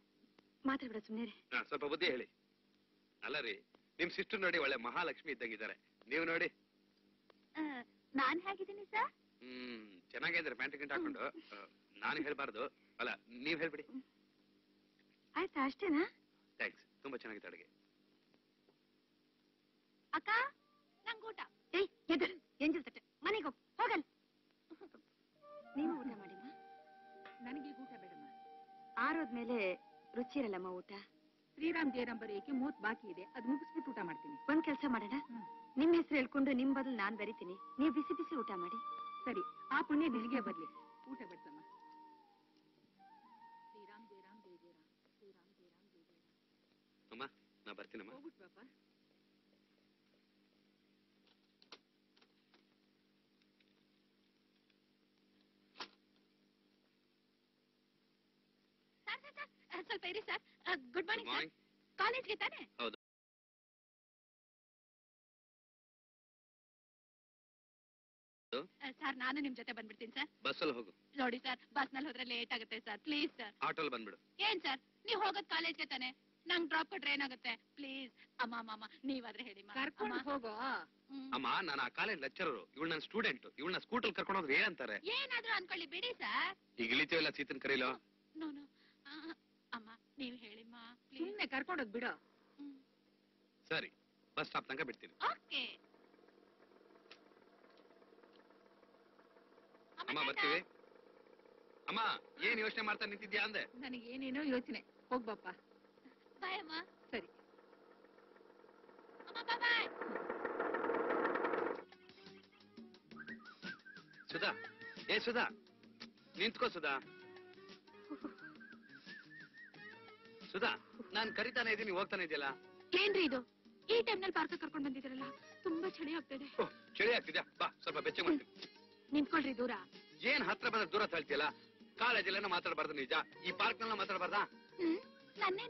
ಮಾತಾಡ್ಬೇಡ ಸುಮ್ನೆ ಹಾ, ಸ್ವಲ್ಪ ಬುದ್ಧಿ ಹೇಳಿ. ಅಲ್ಲ ರೀ ನಿಮ್ ಸಿಸ್ಟರ್ ನೋಡಿ ಒಳ್ಳೆ ಮಹಾಲಕ್ಷ್ಮಿ ಇದ್ದಂಗಿದ್ದಾರೆ. ನೀವು ನೋಡಿ. ಆ, ನಾನ್ ಹೇಗಿದ್ದೀನಿ ಸರ್? ಹ್ಮ್ ಚೆನ್ನಾಗಿದ್ರೆ ಪ್ಯಾಂಟ್ ಗಿಂಟ್ ಹಾಕೊಂಡು. ಆ, ನಾನು ಹೇಳ್ಬಾರ್ದು. ಅಲ್ಲ ನೀವ್ ಹೇಳ್ಬಿಡಿ. ಆಯ್ತಾ ಅಷ್ಟೇನಾ? ಥ್ಯಾಂಕ್ಸ್ ತುಂಬಾ ಚೆನ್ನಾಗಿದೆ ಅಡುಗೆ. ಅಕ್ಕ? ನಂಗ್ ಊಟ ಏಯ್ ಎದುರು ಎಂಜಲ್ ತಟ್ಟೆ. ಮನೆಗೆ ಹೋಗ್. ಹೋಗಲ್. ನೀನು ಊಟ ಮಾಡಿಮ್ಮ ನನಗೆ ಊಟ ಬೇಡಮ್ಮ. ಆರೋದ್ಮೇಲೆ ರುಚಿ ಇರಲ್ಲಮ್ಮ ಊಟ? ಶ್ರೀರಾಮ್ ಜಯರಾಮ್ ಬರೆಯೋಕೆ ಮೂವತ್ ಬಾಕಿ ಇದೆ. ಅದ್ ಮುಗಿಸ್ಬಿಟ್ಟು ಊಟ ಮಾಡ್ತೀನಿ. ಒಂದ್ ಕೆಲಸ ಮಾಡೋಣ? ನಿಮ್ ಹೆಸರು ಹೇಳ್ಕೊಂಡು ನಿಮ್ ಬದಲು ನಾನ್ ಬರಿತೀನಿ. ನೀವು ಬಿಸಿ ಬಿಸಿ ಊಟ ಮಾಡಿ. ಸರಿ. ಆ ಪುಣ್ಯ ನಿನಗೆ ಬರ್ಲಿ. ಊಟ ಬಿಡ್ತಮ್ಮ. ಶ್ರೀರಾಮ್ ಜಯರಾಮ್ ಜಯ ಜಯರಾಮ್. ಶ್ರೀರಾಮ್ ಜಯರಾಮ್ ಜಯ ಜಯರಾಮ್. ಅಮ್ಮ ನಾ ಬರ್ತೀನಮ್ಮ. ಹೋಗ್ಬಿಟ್ಟು ಬಾಪ. ಇರಿ ಸರ್. ಗುಡ್ ಮಾರ್ನಿಂಗ್ ಸರ್ ಕಾಲೇಜ್ಗೆ ತಾನೆ? ಹೌದು. ಸರ್ ನಾನು ನಿಮ್ ಜೊತೆ ಬಂದ್ಬಿಡ್ತೀನಿ ಸರ್. ಬಸ್ ಅಲ್ಲಿ ಹೋಗು. ನೋಡಿ ಸರ್ ಬಸ್ನಲ್ಲಿ ಹೋದ್ರೆ ಲೇಟ್ ಆಗುತ್ತೆ ಸರ್. Please sir. ಆಟೋಲ್ ಬಂದ್ಬಿಡು. ಏನ್ ಸರ್? ನೀವ್ ಹೋಗೋದ್ ಕಾಲೇಜ್ಗೆ ತಾನೆ? ನಂಗ್ ಡ್ರಾಪ್ ಕೊಟ್ರೆ ಏನಾಗುತ್ತೆ? ಪ್ಲೀಸ್ ಅಮ್ಮ ಅಮ್ಮ ನೀವಾದ್ರೆ ಹೇಳಿ ಕರ್ಕೊಂಡು ಹೋಗೋ. ಅಮ್ಮ ನಾನು ಆ ಕಾಲೇಜ್ ಲೆಕ್ಚರರು ಇವಳು ನನ್ನ ಸ್ಟೂಡೆಂಟ್ ಇವಳನ್ನ ಸ್ಕೂಟಲ್ ಕರ್ಕೊಂಡು ಹೋದ್ರೆ ಏನಂತಾರೆ ಏನಾದ್ರೂ ಅನ್ಕೊಳ್ಳಿ ಬಿಡಿ ಸರ್. ಈಗ ಇಳಿತೀವಲ್ಲ ಸೀತನ್ ಕರೀಲೋ? ನೋ ನೀವ್ ಹೇಳಿಮ್ಮ ಸುಮ್ನೆ ಕರ್ಕೊಂಡೋಗ್ ಬಿಡು. ಸರಿ ಬಸ್ ಸ್ಟಾಪ್ ತನಕ ಬಿಡ್ತೀನಿ. ಓಕೆ. ಅಮ್ಮ ಬರ್ತೀವಿ? ಅಮ್ಮ ಏನ್ ಯೋಚನೆ ಮಾಡ್ತಾ ನಿಂತಿದ್ಯಾ ಅಂದೆ? ನನಗೆ ಏನೇನೋ ಯೋಚನೆ ಹೋಗ್ಬಪ್ಪ ಬಾಯ್ ಅಮ್ಮ. ಸರಿ. ಅಮ್ಮ ಬಾಯ್. ಸುಧಾ ಏ ಸುಧಾ ನಿಂತ್ಕೋ ಸುಧಾ. ಸುಧಾ ನಾನ್ ಕರಿತಾನೆ ಇದೀನಿ ಹೋಗ್ತಾನೆ ಇದೆಯಲ್ಲ ಏನ್ರಿ ಇದು? ಈ ಟೈಮ್ನಲ್ಲಿ ಪಾರ್ಕ್ ಕರ್ಕೊಂಡ್ ಬಂದಿದ್ದೀರಲ್ಲ ತುಂಬಾ ಚಳಿ ಆಗ್ತದೆ. ಚಳಿ ಆಗ್ತಿದ್ಯಾ? ಬಾ ಸ್ವಲ್ಪ ಬೆಚ್ಚ ಮಾಡ್ತೀನಿ. ನಿಂತ್ಕೊಳ್ರಿ ದೂರ. ಏನ್ ಹತ್ರ ಬಂದ ದೂರ ತಳ್ತಿಯಲ್ಲ? ಕಾಲೇಜಲ್ಲ ಮಾತಾಡಬಾರ್ದು ನಿಜ. ಈ ಪಾರ್ಕ್ ನಲ್ಲ ಮಾತಾಡಬಾರ್ದಾ? ಹ್ಮ್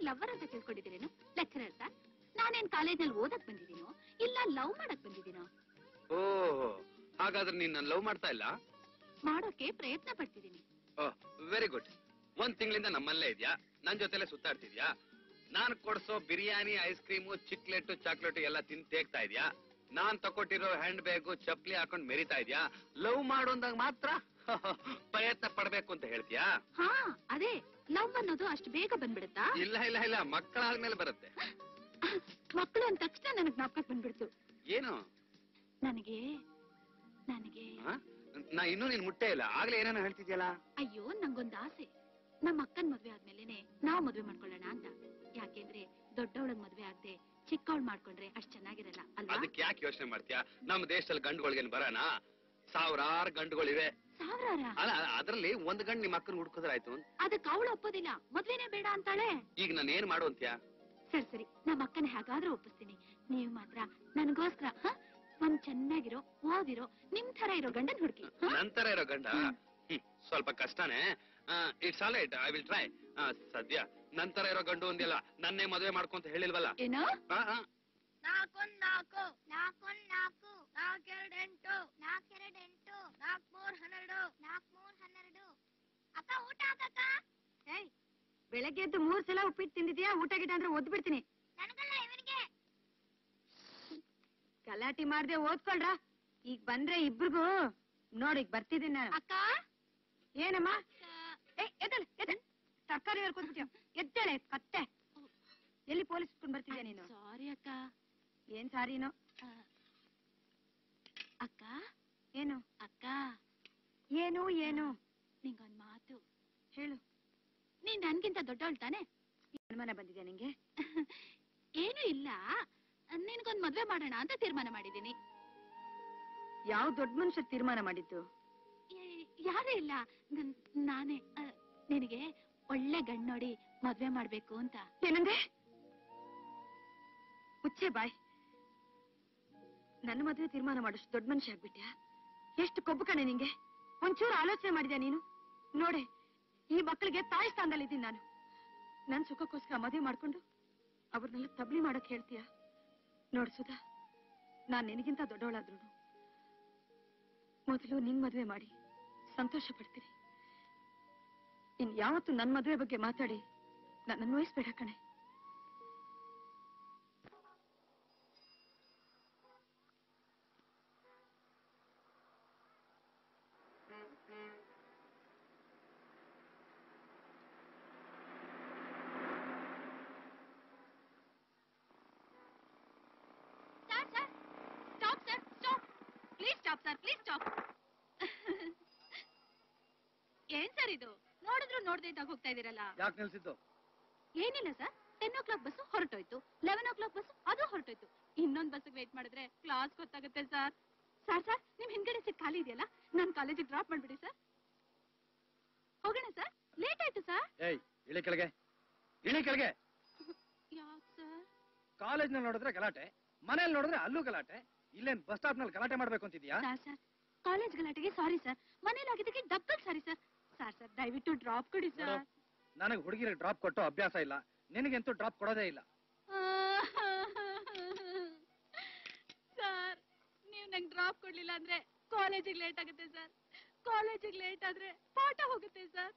ಲವರ್ ಅಂತ ತಿಳ್ಕೊಂಡಿದ್ದೀರೇನು? ಲೆಕ್ಚರ್ ಅಂತ? ನಾನೇನ್ ಕಾಲೇಜಲ್ಲಿ ಓದಕ್ ಬಂದಿದ್ದೀನೋ? ಇಲ್ಲ ಲವ್ ಮಾಡಕ್ ಬಂದಿದ್ದೀನೋ? ಓ ಹಾಗಾದ್ರೆ ನೀನ್ ನನ್ ಲವ್ ಮಾಡ್ತಾ ಇಲ್ಲ? ಮಾಡೋಕೆ ಪ್ರಯತ್ನ ಪಡ್ತಿದ್ದೀನಿ. ವೆರಿ ಗುಡ್ ಒಂದ್ ತಿಂಗಳಿಂದ ನಮ್ಮಲ್ಲೇ ಇದ್ಯಾ? ನನ್ ಜೊತೆಲೆ ಸುತ್ತಾಡ್ತಿದ್ಯಾ? ನಾನ್ ಕೊಡ್ಸೋ biryani ice cream chiclet chocolate ಎಲ್ಲ ತಿನ್ ತೇಗ್ತಾ ಇದ್ಯಾ? ನಾನ್ ತಕೊಟ್ಟಿರೋ ಹ್ಯಾಂಡ್ ಬ್ಯಾಗು ಚಪ್ಲಿ ಹಾಕೊಂಡ್ ಮೆರಿತಾ ಇದ್ಯಾ? ಲವ್ ಮಾಡೋಂದಾಗ ಮಾತ್ರ? ಪ್ರಯತ್ನ ಪಡ್ಬೇಕು ಅಂತ ಹೇಳ್ತೀಯಾ? ಹಾ ಅದೇ ಲವ್ ಅನ್ನೋದು ಅಷ್ಟು ಬೇಗ ಬಂದ್ಬಿಡುತ್ತಾ? ಇಲ್ಲ ಇಲ್ಲ ಇಲ್ಲ ಮಕ್ಕಳಾದ್ಮೇಲೆ ಬರುತ್ತೆ. ಮಕ್ಕಳು ಅಂದ ತಕ್ಷಣ ನನಗ್ ನಾಪಕ್ ಬಂದ್ಬಿಡ್ತು. ಏನು? ನನಗೆ ನನಗೆ ಆ? ನಾ ಇನ್ನೂ ನೀನ್ ಮುಟ್ಟೆ ಇಲ್ಲ. ಆಗ್ಲೇ ಏನೇನೋ ಹೇಳ್ತಿದ್ಯಲ್ಲ? ಅಯ್ಯೋ ನಂಗೊಂದ್ ಆಸೆ. ನಮ್ಮ ಅಕ್ಕನ್ ಮದ್ವೆ ಆದ್ಮೇಲೆನೆ ನಾವ್ ಮದ್ವೆ ಮಾಡ್ಕೊಳ್ಳೋಣ ಅಂತ. ಯಾಕೆಂದ್ರೆ ದೊಡ್ಡವಳಗ್ ಮದ್ವೆ ಆಗದೆ ಚಿಕ್ಕವಳ್ ಮಾಡ್ಕೊಂಡ್ರೆ ಅಷ್ಟ್ ಚೆನ್ನಾಗಿರಲ್ಲ ಅಲ್ವಾ? ಅದಕ್ಕೆ ಯಾಕೆ ಯೋಚನೆ ಮಾಡ್ತೀಯಾ? ನಮ್ಮ ದೇಶದಲ್ಲಿ ಗಂಡುಗಳಿಗೆ ಬರೋಣ ಸಾವಿರಾರು ಗಂಡುಗಳಿವೆ ಸಾವಿರಾರ? ಅಲ್ಲ ಅದ್ರಲ್ಲಿ ಒಂದ್ ಗಂಡು ನಿಮ್ಮ ಅಕ್ಕನ ಹುಡ್ಕೋದ್ರೆ ಆಯ್ತು? ಅಂತ. ಅದಕ್ ಅವಳು ಒಪ್ಪೋದಿಲ್ಲ. ಮದ್ವೆನೇ ಬೇಡ ಅಂತಾಳೆ. ಈಗ ನಾನು ಏನ್ ಮಾಡು ಅಂತ್ಯಾ? ಸರಿ ಸರಿ. ನಮ್ಮ ಅಕ್ಕನ ಹೇಗಾದ್ರೂ ಒಪ್ಪಿಸ್ತೀನಿ. ನೀವು ಮಾತ್ರ ನನಗೋಸ್ಕರ ಹ? ಒಂದ್ ಚೆನ್ನಾಗಿರೋ ಓದಿರೋ ನಿಮ್ ತರ ಇರೋ ಗಂಡನ್ ಹುಡುಕಿ ತರ ಇರೋ ಗಂಡ? ಹ್ಮ್, ಸ್ವಲ್ಪ ಕಷ್ಟನೇ. It's all right I will try ಸದ್ಯ ನಂತರ ಇರೋ ಗಂಡು ಒಂದಿಲ್ಲ. ನನ್ನೇ ಮದುವೆ ಮಾಡ್ಕೊಂತ ಹೇಳಿಲ್ವಲ್ಲ? ಏನೋ? ಆ, ಆ, ನಾಲ್ಕೊಂದ್ ನಾಲ್ಕು ನಾಲ್ಕೊಂದ್ ನಾಲ್ಕು ನಾಲ್ಕೆರಡು ಎಂಟು ನಾಲ್ಕೆರಡು ಎಂಟು ನಾಲ್ಕ್ ಮೂರ್ ಹನ್ನೆರಡು ನಾಲ್ಕ್ ಮೂರ್ ಹನ್ನೆರಡು. ಅಕ್ಕ ಊಟ ಹಾಕಕ್ಕ? ಏಯ್ ಬೆಳಗ್ಗೆ ಎದ್ದು ಮೂರ್ ಸಲ ಉಪ್ಪಿಟ್ಟು ತಿಂದಿದ್ಯಾ? ಊಟ ಗಿಟ ಅಂದ್ರೆ ಒದ್ ಬಿಡ್ತೀನಿ. ನನಗಲ್ಲ ಇವನಿಗೆ. ಗಲಾಟಿ ಮಾಡ್ದೆ ಓದ್ಕೊಳ್ರ? ಈಗ ಬಂದ್ರೆ ಇಬ್ರಿಗೂ ನೋಡಿ ಬರ್ತಿದ್ದೀನಿ ನಾನು. ಅಕ್ಕ? ಏನಮ್ಮ? ತರಕಾರಿ ಹೇಳ್ಕೊಂಡ್ಬಿಟ್ಯ ಎದ್ದೇಳೆ ಕತ್ತೆ. ಎಲ್ಲಿ ಪೊಲೀಸ್ ಇಟ್ಕೊಂಡ್ ಬರ್ತಿದ್ಯಾ ನೀನು? ಸಾರಿ ಅಕ್ಕ. ಏನ್ ಸಾರಿನೋ ಅಕ್ಕ? ಏನು? ಅಕ್ಕ? ಏನು ಏನು? ನಿಂಗೊಂದ್ ಮಾತು. ಹೇಳು. ನೀನ್ ನನ್ಗಿಂತ ದೊಡ್ಡವಳು ತಾನೆ? ಅನುಮಾನ ಬಂದಿದ್ಯಾ ನಿಂಗೆ? ಏನು ಇಲ್ಲ. ನಿನ್ಗೊಂದ್ ಮದ್ವೆ ಮಾಡೋಣ ಅಂತ ತೀರ್ಮಾನ ಮಾಡಿದ್ದೀನಿ. ಯಾವ ದೊಡ್ಡ ಮನುಷ್ಯ ತೀರ್ಮಾನ ಮಾಡಿದ್ದು? ಯಾರೂ ಇಲ್ಲ, ನನ್- ನಾನೇ ನಿನಗೆ ಒಳ್ಳೆ ಗಂಡ್ ನೋಡಿ ಮದ್ವೆ ಮಾಡ್ಬೇಕು ಅಂತ. ಏನಂದ್ರೆ ಮುಚ್ಚೆ ಬಾಯ್. ನನ್ನ ಮದುವೆ ತೀರ್ಮಾನ ಮಾಡೋಷ್ಟು ದೊಡ್ಡ ಮನುಷ್ಯ ಆಗ್ಬಿಟ್ಯಾ? ಎಷ್ಟು ಕೊಬ್ಬು ಕಣೆ ನಿಂಗೆ? ಒಂಚೂರು ಆಲೋಚನೆ ಮಾಡಿದ್ಯಾ ನೀನು? ನೋಡೆ, ಈ ಮಕ್ಕಳಿಗೆ ತಾಯಿ ಸ್ಥಾನದಲ್ಲಿದ್ದೀನಿ ನಾನು. ನನ್ ಸುಖಕ್ಕೋಸ್ಕರ ಮದುವೆ ಮಾಡ್ಕೊಂಡು ಅವ್ರನ್ನೆಲ್ಲ ತಬ್ಲಿ ಮಾಡಕ್ ಹೇಳ್ತೀಯ? ನೋಡು ಸುಧಾ, ನಾನ್ ನಿನಗಿಂತ ದೊಡ್ಡವಳಾದ್ರು ಮೊದಲು ನಿನ್ ಮದುವೆ ಮಾಡಿ. ಸಂತೋಷ ಪಡ್ತೀನಿ ಇನ್ ಯಾವತ್ತು ನನ್ನ ಮದುವೆ ಬಗ್ಗೆ ಮಾತಾಡಿ ನನ್ನ ವಹಿಸ್ಬೇಡ ಕಣೆ sir sir stop sir stop please stop sir please stop ಏನ್ ಸರ್ ಇದು ಇದ್ದಾಗ ಹೋಗ್ತಾ ಇದೀರಲ್ಲ ಯಾಕೆ ನಿಲ್ಸಿದ್ದು? ಏನಿಲ್ಲ sir ten o'clock bus ಹೊರಟೋಯ್ತು ಲೆವೆನ್ ಓ ಕ್ಲಾಕ್ ಬಸ್ ಅದು ಹೊರಟೋಯ್ತು. ಇನ್ನೊಂದ್ ಬಸ್ ವೇಟ್ ಮಾಡಿದ್ರೆ ಕ್ಲಾಸ್ ಗೊತ್ತಾಗುತ್ತೆ ಸರ್. ಸರ್ ಸರ್ ನಿಮ್ ಹಿಂದ್ಗಡೆ ಸೀಟ್ ಖಾಲಿ ಇದೆಯಲ್ಲ? ನನ್ ಕಾಲೇಜಿಗೆ ಡ್ರಾಪ್ ಮಾಡ್ಬಿಡಿ ಸರ್. ಹೋಗೋಣ ಸರ್ ಲೇಟ್ ಆಯ್ತು ಸರ್. ಏಯ್ ಇಳಿ ಕೆಳಗೆ. ಇಳಿ ಕೆಳಗೆ. ಯಾಕ್ ಸರ್? ಕಾಲೇಜ್ನಲ್ಲಿ ನೋಡಿದ್ರೆ ಗಲಾಟೆ ಮನೇಲಿ ನೋಡಿದ್ರೆ ಅಲ್ಲೂ ಗಲಾಟೆ ಇಲ್ಲೇನ್ ಬಸ್ ಸ್ಟಾಪ್ನಲ್ಲಿ ಗಲಾಟೆ ಮಾಡ್ಬೇಕು ಅಂತಿದ್ಯಾ? ಸರ್ ಸರ್ ಕಾಲೇಜ್ ಗಲಾಟೆಗೆ ಸಾರಿ ಸರ್. ಮನೇಲಿ ಆಗಿದ್ದಕ್ಕೆ double sorry sir. Sir sir? ದಯವಿಟ್ಟು ಡ್ರಾಪ್ ಕೊಡಿ ಸರ್. ನನಗೆ ಹುಡುಗಿರಿಗೆ ಡ್ರಾಪ್ ಕೊಟ್ಟು ಅಭ್ಯಾಸ ಇಲ್ಲ. ನಿನಗಂತೂ ಡ್ರಾಪ್ ಕೊಡೋದೇ ಇಲ್ಲ. ಸರ್ ನೀವು ನಂಗೆ ಡ್ರಾಪ್ ಕೊಡ್ಲಿಲ್ಲ ಅಂದ್ರೆ ಕಾಲೇಜಿಗೆ ಲೇಟ್ ಆಗುತ್ತೆ ಸರ್. ಕಾಲೇಜಿಗೆ ಲೇಟ್ ಆದ್ರೆ ಪಾಠ ಹೋಗುತ್ತೆ ಸರ್.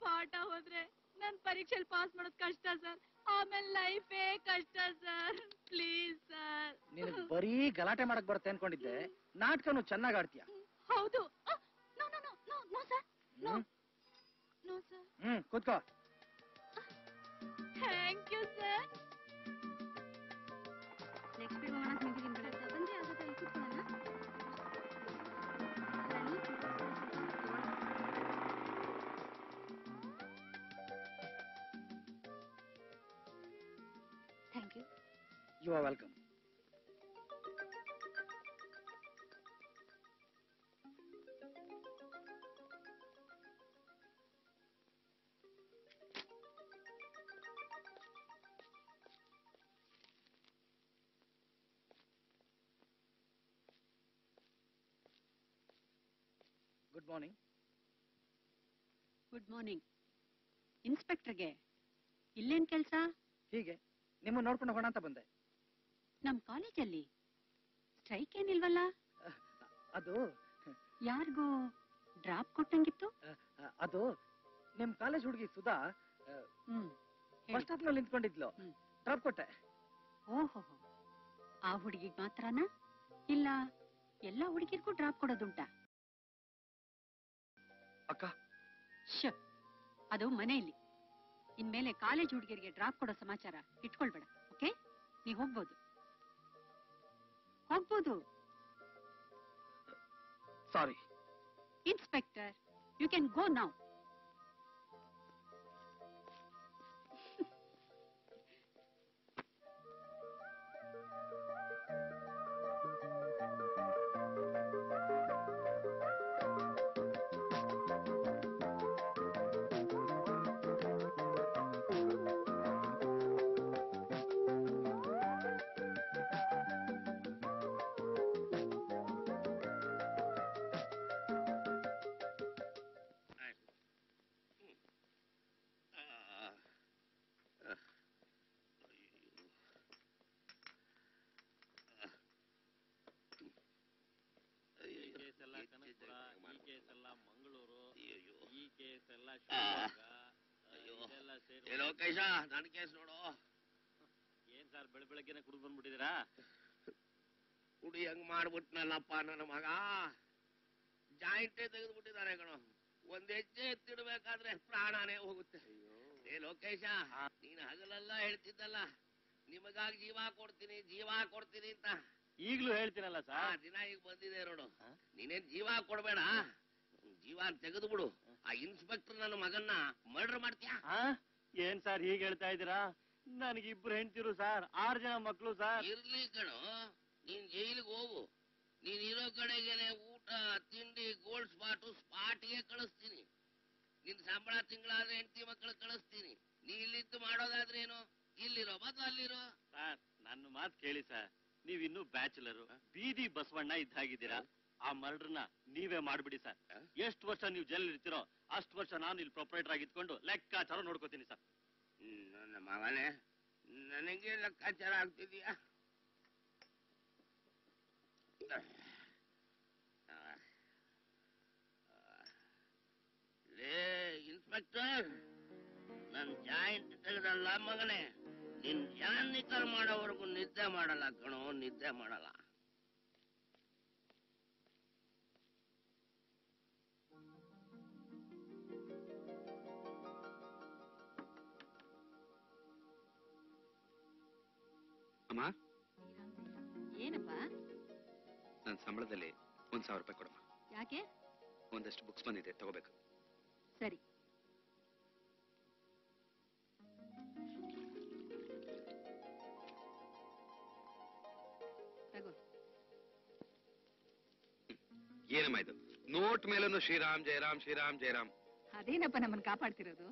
ಪಾಠ ಹೋದ್ರೆ ನನ್ ಪರೀಕ್ಷೆಲಿ ಪಾಸ್ ಮಾಡೋದ್ ಕಷ್ಟ ಸರ್. ಆಮೇಲೆ ಲೈಫೇ ಕಷ್ಟ ಸರ್. Please sir. ನಿನಗೆ ಬರೀ ಗಲಾಟೆ ಮಾಡಕ್ ಬರುತ್ತೆ ಅನ್ಕೊಂಡಿದ್ದೆ. ನಾಟಕನು ಚೆನ್ನಾಗಿ ಆಡ್ತೀಯ? ಹೌದು. ಹ್ಮ್ ಕೂತ್ಕೋ thank you sir next week ಹೋಗೋಣ ನಿಂತಿದ್ದೀನಿ ಬಿಡು. ಬಂದ್ರೆ ಆಗುತ್ತೆ ಅಲ್ಲಿ ಕೂತ್ಕೊಳ್ಳೋಣ thank good morning good morning ಇನ್ಸ್ಪೆಕ್ಟರ್ಗೆ ಇಲ್ಲೇನ್ ಕೆಲಸ? ಹೀಗೆ. ನಿಮ್ಮ ನೋಡ್ಕೊಂಡು ಹೋಗೋಣ ಅಂತ ಬಂದೆ. ನಮ್ ಕಾಲೇಜಲ್ಲಿ ಸ್ಟ್ರೈಕ್ ಏನಿಲ್ವಲ್ಲ? ಅದು ಯಾರಿಗೂ ಡ್ರಾಪ್ ಕೊಟ್ಟಂಗಿತ್ತು? ಅದು ನಿಮ್ ಕಾಲೇಜ್ ಹುಡುಗಿ ಸುಧಾ ಹ್ಮ್ ಬಸ್ ಸ್ಟಾಪ್ನಲ್ಲಿ ನಿಂತ್ಕೊಂಡಿದ್ಲು ಡ್ರಾಪ್ ಕೊಟ್ಟೆ. ಓಹೋ ಆ ಹುಡುಗಿಗ್ ಮಾತ್ರನಾ? ಇಲ್ಲ ಎಲ್ಲಾ ಹುಡುಗಿರ್ಗೂ ಡ್ರಾಪ್ ಕೊಡೋದುಂಟಾ? ಅಕ್ಕ. ಅದು ಮನೆಯಲ್ಲಿ. ಇನ್ಮೇಲೆ ಕಾಲೇಜ್ ಹುಡುಗಿಯರಿಗೆ ಡ್ರಾಪ್ ಕೊಡೋ ಸಮಾಚಾರ ಇಟ್ಕೊಳ್ಬೇಡ ಓಕೆ ನೀ ಹೋಗ್ಬೋದು. ಹೋಗ್ಬೋದು. Sorry inspector you can go now ಏ ಲೋಕೇಶ ನನ್ ಕೇಸ್ ನೋಡು. ಏನ್ ಸರ್ ಬೆಳ ಬೆಳಗ್ಗೆನೆ ಕುಡಿದು ಬಂದ್ಬಿಟ್ಟಿದ್ದೀರಾ? ಕುಡಿ ಹೆಂಗ್ ಮಾಡ್ಬಿಟ್ನಲ್ಲಪ್ಪ ನನ್ನ ಮಗ. ಜಾಯಿಂಟೇ ತೆಗೆದ್ಬಿಟ್ಟಿದ್ದಾರೆ ಕಣೋ. ಒಂದ್ ಹೆಜ್ಜೆ ಎತ್ತಿಡ್ಬೇಕಾದ್ರೆ ಪ್ರಾಣನೇ ಹೋಗುತ್ತೆ. ಏ ಲೋಕೇಶ ನೀನ್ ಹಗಲೆಲ್ಲ ಹೇಳ್ತಿದ್ದಲ್ಲ. ನಿಮಗಾಗಿ ಜೀವ ಕೊಡ್ತೀನಿ ಜೀವ ಕೊಡ್ತೀನಿ ಅಂತ. ಈಗ್ಲೂ ಹೇಳ್ತೀನಲ್ಲ ಸರ್? ದಿನ ಈಗ ಬಂದಿದೆ ನೋಡು. ನೀನೇನ್ ಜೀವ ಕೊಡ್ಬೇಡ? ಜೀವ ತೆಗೆದು ಬಿಡು ಆ ಇನ್ಸ್ಪೆಕ್ಟರ್ ನನ್ನ ಮಗನ್ನ ಮರ್ಡರ್ ಮಾಡ್ತೀಯಾ? ಏನ್ ಸರ್ ಹೀಗೆ ಹೇಳ್ತಾ ಇದ್ದೀರಾ? ನನಗಿಬ್ರು ಹೆಂಡತಿರು ಸರ್ ಆರು ಜನ ಮಕ್ಕಳು ಸರ್. ಇರ್ಲಿ ಕಣೋ ನೀನ್ ಜೈಲಿಗೆ ಹೋಗು. ನೀನ್ ಇರೋ ಕಡೆಗೆನೆ ಊಟ ತಿಂಡಿ ಗೋಲ್ಡ್ ಸ್ಪಾಟು ಸ್ಪಾಟ್ಗೆ ಕಳಿಸ್ತೀನಿ. ನಿನ್ ಸಂಬಳ ತಿಂಗಳಾದ್ರೆ ಹೆಂಡತಿ ಮಕ್ಕಳು ಕಳಿಸ್ತೀನಿ. ನೀ ಇಲ್ಲಿದ್ದು ಮಾಡೋದಾದ್ರೆ ಏನು ಇಲ್ಲಿರೋ ಮತ್ತು ಅಲ್ಲಿರೋ? ಸರ್ ನನ್ನ ಮಾತು ಕೇಳಿ ಸರ್. ನೀವಿನ್ನೂ ಬ್ಯಾಚುಲರ್. ಬೀದಿ ಬಸವಣ್ಣ ಇದ್ದಾಗಿದ್ದೀರಾ? ಆ ಮರ್ಡರ್ನ ನೀವೇ ಮಾಡ್ಬಿಡಿ ಸರ್. ಎಷ್ಟು ವರ್ಷ ನೀವು ಜೈಲ್ ಇರ್ತೀರೋ ಅಷ್ಟು ವರ್ಷ ನಾನು ಇಲ್ಲಿ ಪ್ರೊಪರೇಟರ್ ಆಗಿ ಇದ್ಕೊಂಡು ಲೆಕ್ಕಾಚಾರ ನೋಡ್ಕೋತೀನಿ ಸರ್. ನನ್ನ ಮಗನೇ ನನಗೆ ಲೆಕ್ಕಾಚಾರ ಆಗ್ತಿದೀಯಾ? ಲೇ ಇನ್ಸ್ಪೆಕ್ಟರ್ ನನ್ ಜಾಯಿಂಟ್ ತೆಗೆದಲ್ಲ ಮಗನೇ. ನಿನ್ ಜಾನ್ ನಿಕಲ್ ಮಾಡೋವರೆಗೂ ನಿದ್ದೆ ಮಾಡಲ್ಲ ಕಣೋ ನಿದ್ದೆ ಮಾಡಲ್ಲ. ಅಮ್ಮ ಏನಪ್ಪ? ನನ್ನ ಸಂಬಳದಲ್ಲಿ ಒಂದ್ ಸಾವಿರ ರೂಪಾಯಿ ಕೊಡಮ್ಮ. ಯಾಕೆ? ಒಂದಷ್ಟು ಬುಕ್ಸ್ ಬಂದಿದೆ ತಗೋಬೇಕು. ಸರಿ. ತಗೋ. ಏನಮ್ಮ ಇದು? ನೋಟ್ ಮೇಲೂ ಶ್ರೀರಾಮ್ ಜಯರಾಮ್ ಶ್ರೀರಾಮ್ ಜಯರಾಮ್. ಅದೇನಪ್ಪ ನಮ್ಮನ್ನು ಕಾಪಾಡ್ತಿರೋದು?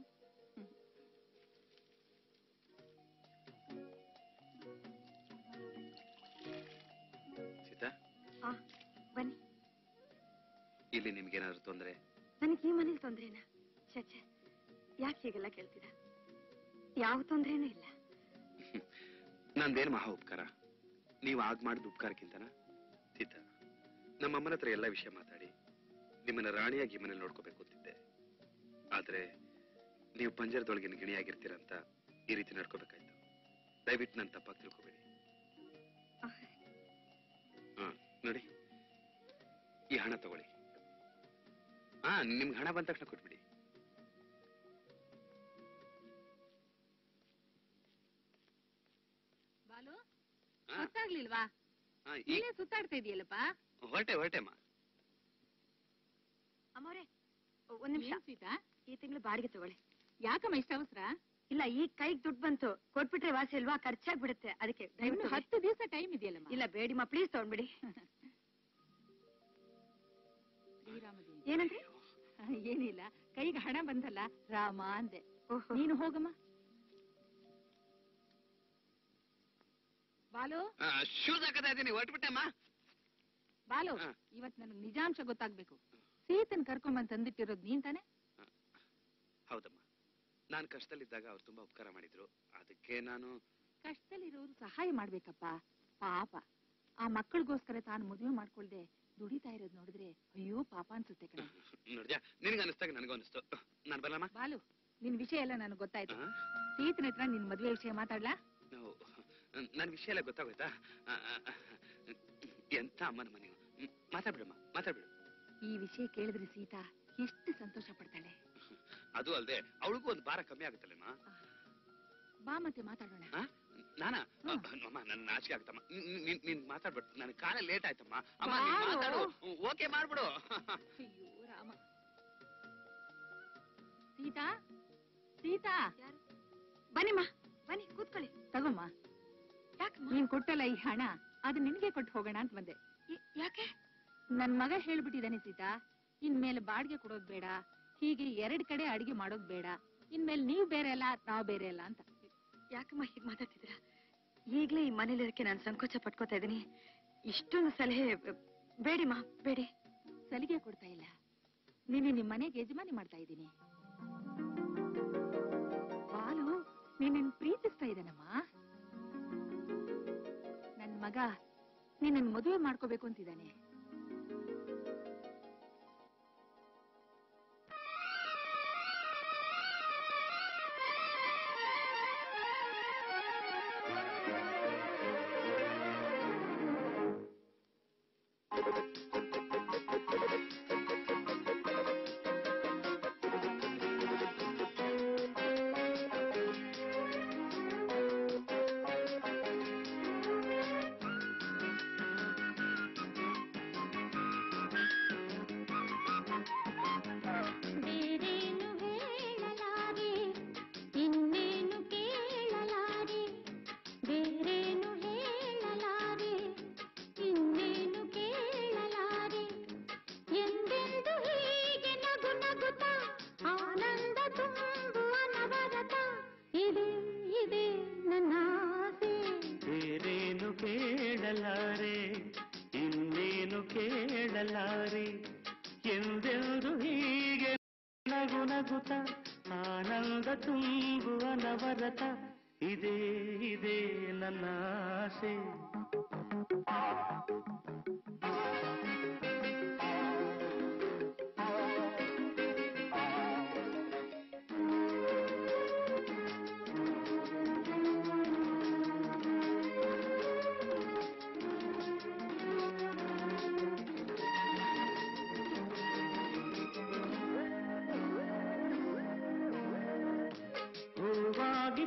ನಿಮ್ಗೇನಾದ್ರು ತೊಂದರೆ? ನನಗೆ ಈ ಮನೇಲಿ ತೊಂದ್ರೆನಾ? ಚಚೆ ಯಾಕೆ ಹೀಗೆಲ್ಲ ಕೇಳ್ತೀರಾ? ಯಾವ ತೊಂದರೆನೂ ಇಲ್ಲ. ನಂದೇನು ಮಹಾ ಉಪಕಾರ? ನೀವು ಆಗ ಮಾಡಿದ ಉಪಕಾರಕ್ಕಿಂತನ? ಸಿದ್ಧ ನಮ್ಮ ಅಮ್ಮನ ಹತ್ರ ಎಲ್ಲ ವಿಷಯ ಮಾತಾಡಿ. ನಿಮ್ಮನ್ನ ರಾಣಿಯಾಗಿ ಮನೇಲಿ ನೋಡ್ಕೋಬೇಕು ಅಂತಿದ್ದೆ. ಆದ್ರೆ ನೀವು ಪಂಜರದೊಳಗಿನ ಗಿಣಿಯಾಗಿರ್ತೀರಂತ ಈ ರೀತಿ ನಡ್ಕೋಬೇಕಾಯ್ತು. ದಯವಿಟ್ಟು ನನ್ನ ತಪ್ಪಾಗಿ ತಿಳ್ಕೊಬೇಡಿ. ಹಾ ನೋಡಿ. ಈ ಹಣ ತಗೊಳ್ಳಿ. ಹಾ ನಿಮ್ಗೆ ಹಣ ಬಂದ ತಕ್ಷಣ ಕೊಟ್ಬಿಡಿ. ಬಾಲು ಹಾ. ಗೊತ್ತಾಗ್ಲಿಲ್ವಾ ಹಾ, ಈ ಇಲ್ಲೇ ಸುತ್ತಾಡ್ತಾ ಇದೆಯಲ್ಲಪ್ಪ? ಹೊರಟೆ ಹೊರಟೆಮ್ಮ ಅಮ್ಮವ್ರೆ ಒಂದ್ ನಿಮಿಷ. ಸೀತಾ ಈ ತಿಂಗಳು ಬಾಡಿಗೆ ತಗೊಳ್ಳಿ. ಯಾಕಮ್ಮ ಇಷ್ಟ ಅವಸರ? ಇಲ್ಲ ಈ ಕೈಗೆ ದುಡ್ಡು ಬಂತು. ಕೊಟ್ಬಿಟ್ರೆ ವಾಸಿ ಅಲ್ವಾ? ಖರ್ಚಾಗ್ಬಿಡುತ್ತೆ. ಅದಕ್ಕೆ ಇನ್ನು ಹತ್ತು ದಿವಸ ಟೈಮ್ ಇದೆಯಲ್ಲಮ್ಮ? ಇಲ್ಲ ಬೇಡಿಮ್ಮ ಪ್ಲೀಸ್ ತಗೊಂಡ್ಬಿಡಿ. ಶ್ರೀರಾಮದೇವಿ. ಏನಂದ್ರಿ? ಏನಿಲ್ಲ. ಕೈಗೆ ಹಣ ಬಂದಲ್ಲ ರಾಮ ಅಂದೆ. ನೀನು ಹೋಗಮ್ಮ. ಬಾಲು? ಶೂಸ್ ಹಾಕತಾ ಇದ್ದೀನಿ ಹೊರಟ್ಬಿಟ್ಟಮ್ಮ. ಬಾಲು ಇವತ್ ನನಗೆ ನಿಜಾಂಶ ಗೊತ್ತಾಗ್ಬೇಕು. ಸೀತನ್ ಕರ್ಕೊಂಬಂದ್ ತಂದಿಟ್ಟಿರೋದ್ ನೀನ್ ತಾನೆ? ಹೌದಮ್ಮ. ನಾನು ಕಷ್ಟದಲ್ಲಿದ್ದಾಗ ಅವ್ರು ತುಂಬಾ ಉಪಕಾರ ಮಾಡಿದ್ರು. ಅದಕ್ಕೆ ನಾನು ಕಷ್ಟದಲ್ಲಿರೋರು ಸಹಾಯ ಮಾಡ್ಬೇಕಪ್ಪ. ಪಾಪ. ಆ ಮಕ್ಕಳಿಗೋಸ್ಕರ ತಾನು ಮದುವೆ ಮಾಡ್ಕೊಳ್ದೆ ದುಡಿತಾ ಇರೋದ್ ನೋಡಿದ್ರೆ ಅಯ್ಯೋ ಪಾಪ ಅನ್ಸುತ್ತೆ ಕಣ. ನೋಡಿದ್ಯಾ? ನಿನಗೆ ಅನಿಸ್ದಾಗ ನನಗೂ ಅನಿಸ್ತು ನಾನು ಬರಲಮ್ಮ? ಬಾಲು ನಿನ್ ವಿಷಯ ಎಲ್ಲ ನನಗೆ ಗೊತ್ತಾಯ್ತು. ಸೀತನ ಹತ್ರ ನಿನ್ ಮದ್ವೆ ವಿಷಯ ಮಾತಾಡ್ಲಾ? ನನ್ ವಿಷಯ ಎಲ್ಲ ಗೊತ್ತಾಗೋಯ್ತಾ? ಎಂತ ಅಮ್ಮನ ಮನೆ ಮಾತಾಡ್ಬಿಡಮ್ಮ ಮಾತಾಡ್ಬಿಡು. ಈ ವಿಷಯ ಕೇಳಿದ್ರೆ ಸೀತಾ ಎಷ್ಟು ಸಂತೋಷ ಪಡ್ತಾಳೆ. ಅದು ಅಲ್ಲದೆ ಅವಳಿಗೂ ಒಂದು ಭಾರ ಕಮ್ಮಿ ಆಗುತ್ತಲ್ಲಮ್ಮ? ಬಾ ಮತ್ತೆ ಮಾತಾಡೋಣ? ನಾನಾ? ಅಮ್ಮ ನನ್ನ ನಾಚಿಕೆ ಆಗ್ತಮ್ಮ ನೀನ್- ನೀನ್- ನೀನ್ ಮಾತಾಡ್ಬಿಡು. ನನ್ ಕಾಲ ಲೇಟ್ ಆಯ್ತಮ್ಮ. ಅಮ್ಮ ನೀನ್. ಮಾತಾಡು. ಓಕೆ ಮಾಡ್ಬಿಡು. ಅಯ್ಯೋ ರಾಮ. ಸೀತಾ? ಸೀತಾ? ಬನ್ನಿಮ್ಮ. ಬನ್ನಿ ಕೂತ್ಕೊಳ್ಳಿ. ತಗೊಮ್ಮ. ನೀನ್ ಕೊಟ್ಟಲ್ಲ ಈ ಹಣ. ಅದು ನಿನ್ಗೆ ಕೊಟ್ಟು ಹೋಗೋಣ ಅಂತ ಬಂದೆ. ಯಾಕೆ? ನನ್ ಮಗ ಹೇಳ್ಬಿಟ್ಟಿದ್ದಾನೆ ಸೀತಾ. ಇನ್ಮೇಲೆ ಬಾಡಿಗೆ ಕೊಡೋದ್ ಬೇಡ. ಹೀಗೆ ಎರಡ್ ಕಡೆ ಅಡಿಗೆ ಮಾಡೋದ್ ಬೇಡ. ಇನ್ಮೇಲೆ ನೀವ್ ಬೇರೆ ಅಲ್ಲ ನಾವ್ ಬೇರೆ ಅಲ್ಲ ಅಂತ. ಯಾಕಮ್ಮ ಹೀಗ್ ಮಾತಾಡ್ತಿದ್ದೀರ? ಈಗ್ಲೇ ಈ ಮನೇಲಿರಕ್ಕೆ ನಾನು ಸಂಕೋಚ ಪಟ್ಕೋತಾ ಇದ್ದೀನಿ. ಇಷ್ಟೊಂದು ಸಲಹೆ ಬೇಡಿಮ್ಮ ಬೇಡಿ. ಸಲಿಗೆ ಕೊಡ್ತಾ ಇಲ್ಲ. ನೀನು ನಿಮ್ ಮನೆಗೆ ಯಜಮಾನಿ ಮಾಡ್ತಾ ಇದ್ದೀನಿ. ಬಾಲು ನಿನ್ನ ಪ್ರೀತಿಸ್ತಾ ಇದ್ದಾನಮ್ಮ. ನನ್ ಮಗ ನಿನ್ನ ಮದುವೆ ಮಾಡ್ಕೋಬೇಕು ಅಂತಿದ್ದಾನೆ.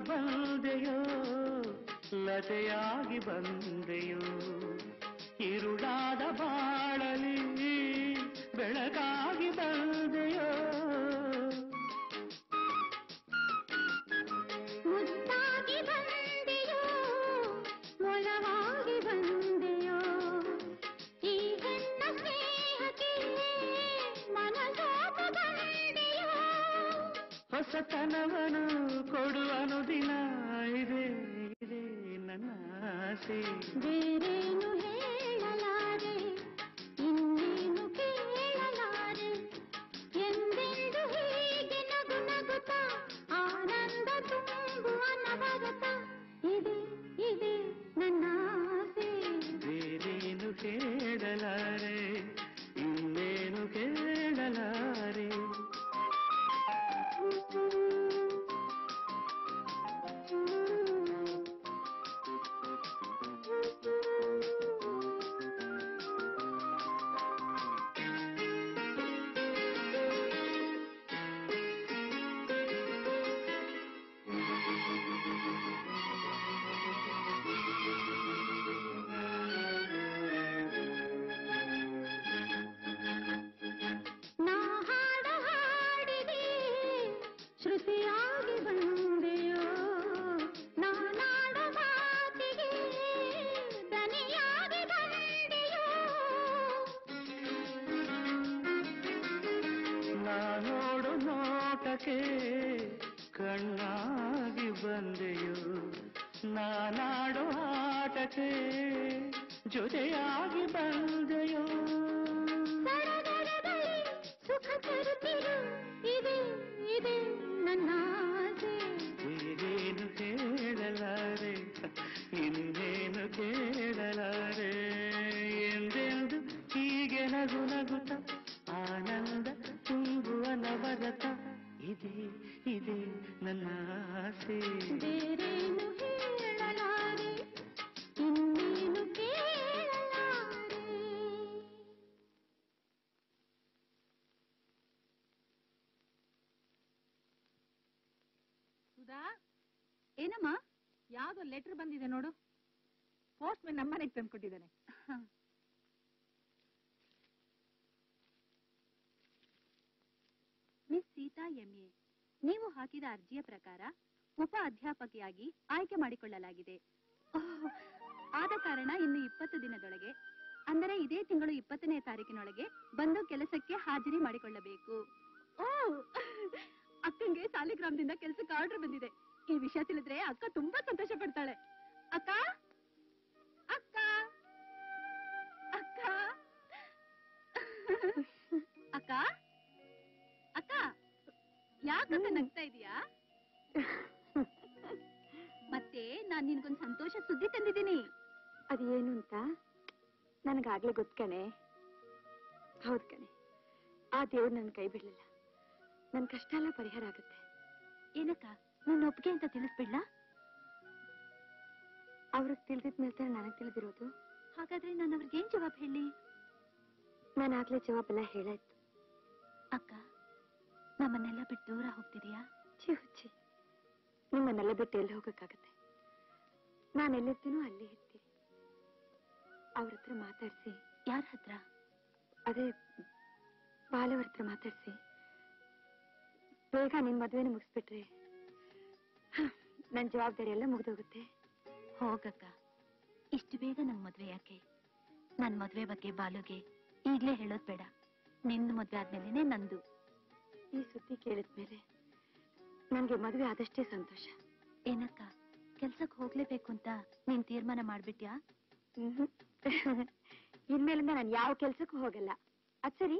ಬಂದೆಯೋ ಲತೆಯಾಗಿ ಬಂದೆಯೋ. ಅರ್ಜಿಯ ಪ್ರಕಾರ ಉಪ ಅಧ್ಯಾಪಕಿಯಾಗಿ ಆಯ್ಕೆ ಮಾಡಿಕೊಳ್ಳಲಾಗಿದೆ. ಆದ ಕಾರಣ ಇನ್ನು ಇಪ್ಪತ್ತು ದಿನದೊಳಗೆ, ಅಂದರೆ ಇದೇ ತಿಂಗಳು ಇಪ್ಪತ್ತನೇ ತಾರೀಕಿನೊಳಗೆ ಬಂದು ಕೆಲಸಕ್ಕೆ ಹಾಜರಿ ಮಾಡಿಕೊಳ್ಳಬೇಕು. ಓ ಅಕ್ಕಂಗೆ ಸಾಲಿಗ್ರಾಮದಿಂದ ಕೆಲಸಕ್ಕೆ ಆರ್ಡರ್ ಬಂದಿದೆ. ಈ ವಿಷಯ ತಿಳಿದ್ರೆ ಅಕ್ಕ ತುಂಬಾ ಸಂತೋಷ ಪಡ್ತಾಳೆ. ಅಕ್ಕ ಅಕ್ಕ ಅಕ್ಕ. ಯಾಕಕ್ಕ ನಗ್ತಾ ಇದೀಯಾ? ಮತ್ತೆ ನಾನ್ ನಿನ್ಗೊಂದ್ ಸಂತೋಷ ಸುದ್ದಿ ತಂದಿದ್ದೀನಿ. ಅದೇನು ಅಂತ? ನನಗಾಗ್ಲೇ ಗೊತ್ತು ಕಣೆ. ಹೌದ್ ಕಣೆ. ಆ ದೇವ್ರು ನನ್ ಕೈ ಬಿಡ್ಲಿಲ್ಲ ನನ್ ಕಷ್ಟ ಎಲ್ಲ ಪರಿಹಾರ ಆಗುತ್ತೆ. ಏನಕ್ಕ? ನನ್ನ ಒಪ್ಪಿಗೆ ಅಂತ ತಿಳಿಸ್ಬಿಡ್ಲ? ಅವ್ರಿಗೆ ತಿಳಿದಿದ್ ಮೇಲೆ ತಾನೇ ನನಗ್ ತಿಳಿದಿರೋದು? ಹಾಗಾದ್ರೆ ನಾನು ಅವ್ರಿಗೆ ಏನ್ ಜವಾಬ್ ಹೇಳಿ? ನಾನು ಆಗ್ಲೇ ಜವಾಬೆಲ್ಲ ಹೇಳಾಯ್ತು. ಅಕ್ಕ ನಮ್ಮನ್ನೆಲ್ಲ ಬಿಟ್ಟು ದೂರ ಹೋಗ್ತಿದೀಯಾ? ಛೀ ಹುಚ್ಚಿ ನಿಮ್ಮನ್ನೆಲ್ಲ ಬಿಟ್ಟು ಎಲ್ಲಿ ಹೋಗಕ್ಕಾಗತ್ತೆ? ನಾನು ಎಲ್ಲಿರ್ತೀನೋ ಅಲ್ಲಿ ಇರ್ತೀನಿ. ಅವ್ರ ಹತ್ರ ಮಾತಾಡ್ಸಿ. ಯಾರ ಹತ್ರ? ಅದೇ ಬಾಲವ್ರ ಹತ್ರ ಮಾತಾಡ್ಸಿ. ಬೇಗ ನಿನ್ ಮದ್ವೆನ ಮುಗಿಸ್ಬಿಟ್ರಿ. ಹ, ನನ್ ಜವಾಬ್ದಾರಿ ಎಲ್ಲ ಮುಗ್ದೋಗುತ್ತೆ. ಹೋಗಕ್ಕ. ಇಷ್ಟು ಬೇಗ ನನ್ ಮದ್ವೆ ಯಾಕೆ? ನನ್ ಮದ್ವೆ ಬಗ್ಗೆ ಬಾಲುಗೆ ಈಗ್ಲೇ ಹೇಳೋದ್ ಬೇಡ. ನಿನ್ ಮದ್ವೆ ಆದ್ಮೇಲೆನೆ ನಂದು. ಈ ಸುದ್ದಿ ಕೇಳಿದ್ಮೇಲೆ ನನ್ಗೆ ಮದುವೆ ಆದಷ್ಟೇ ಸಂತೋಷ. ಏನಕ್ಕ ಕೆಲ್ಸಕ್ ಹೋಗ್ಲೇಬೇಕು ಅಂತ ನೀನ್ ತೀರ್ಮಾನ ಮಾಡ್ಬಿಟ್ಯಾ? ಇನ್ಮೇಲಿಂದ ನಾನು ಯಾವ ಕೆಲ್ಸಕ್ಕೂ ಹೋಗಲ್ಲ. ಅದ್ ಸರಿ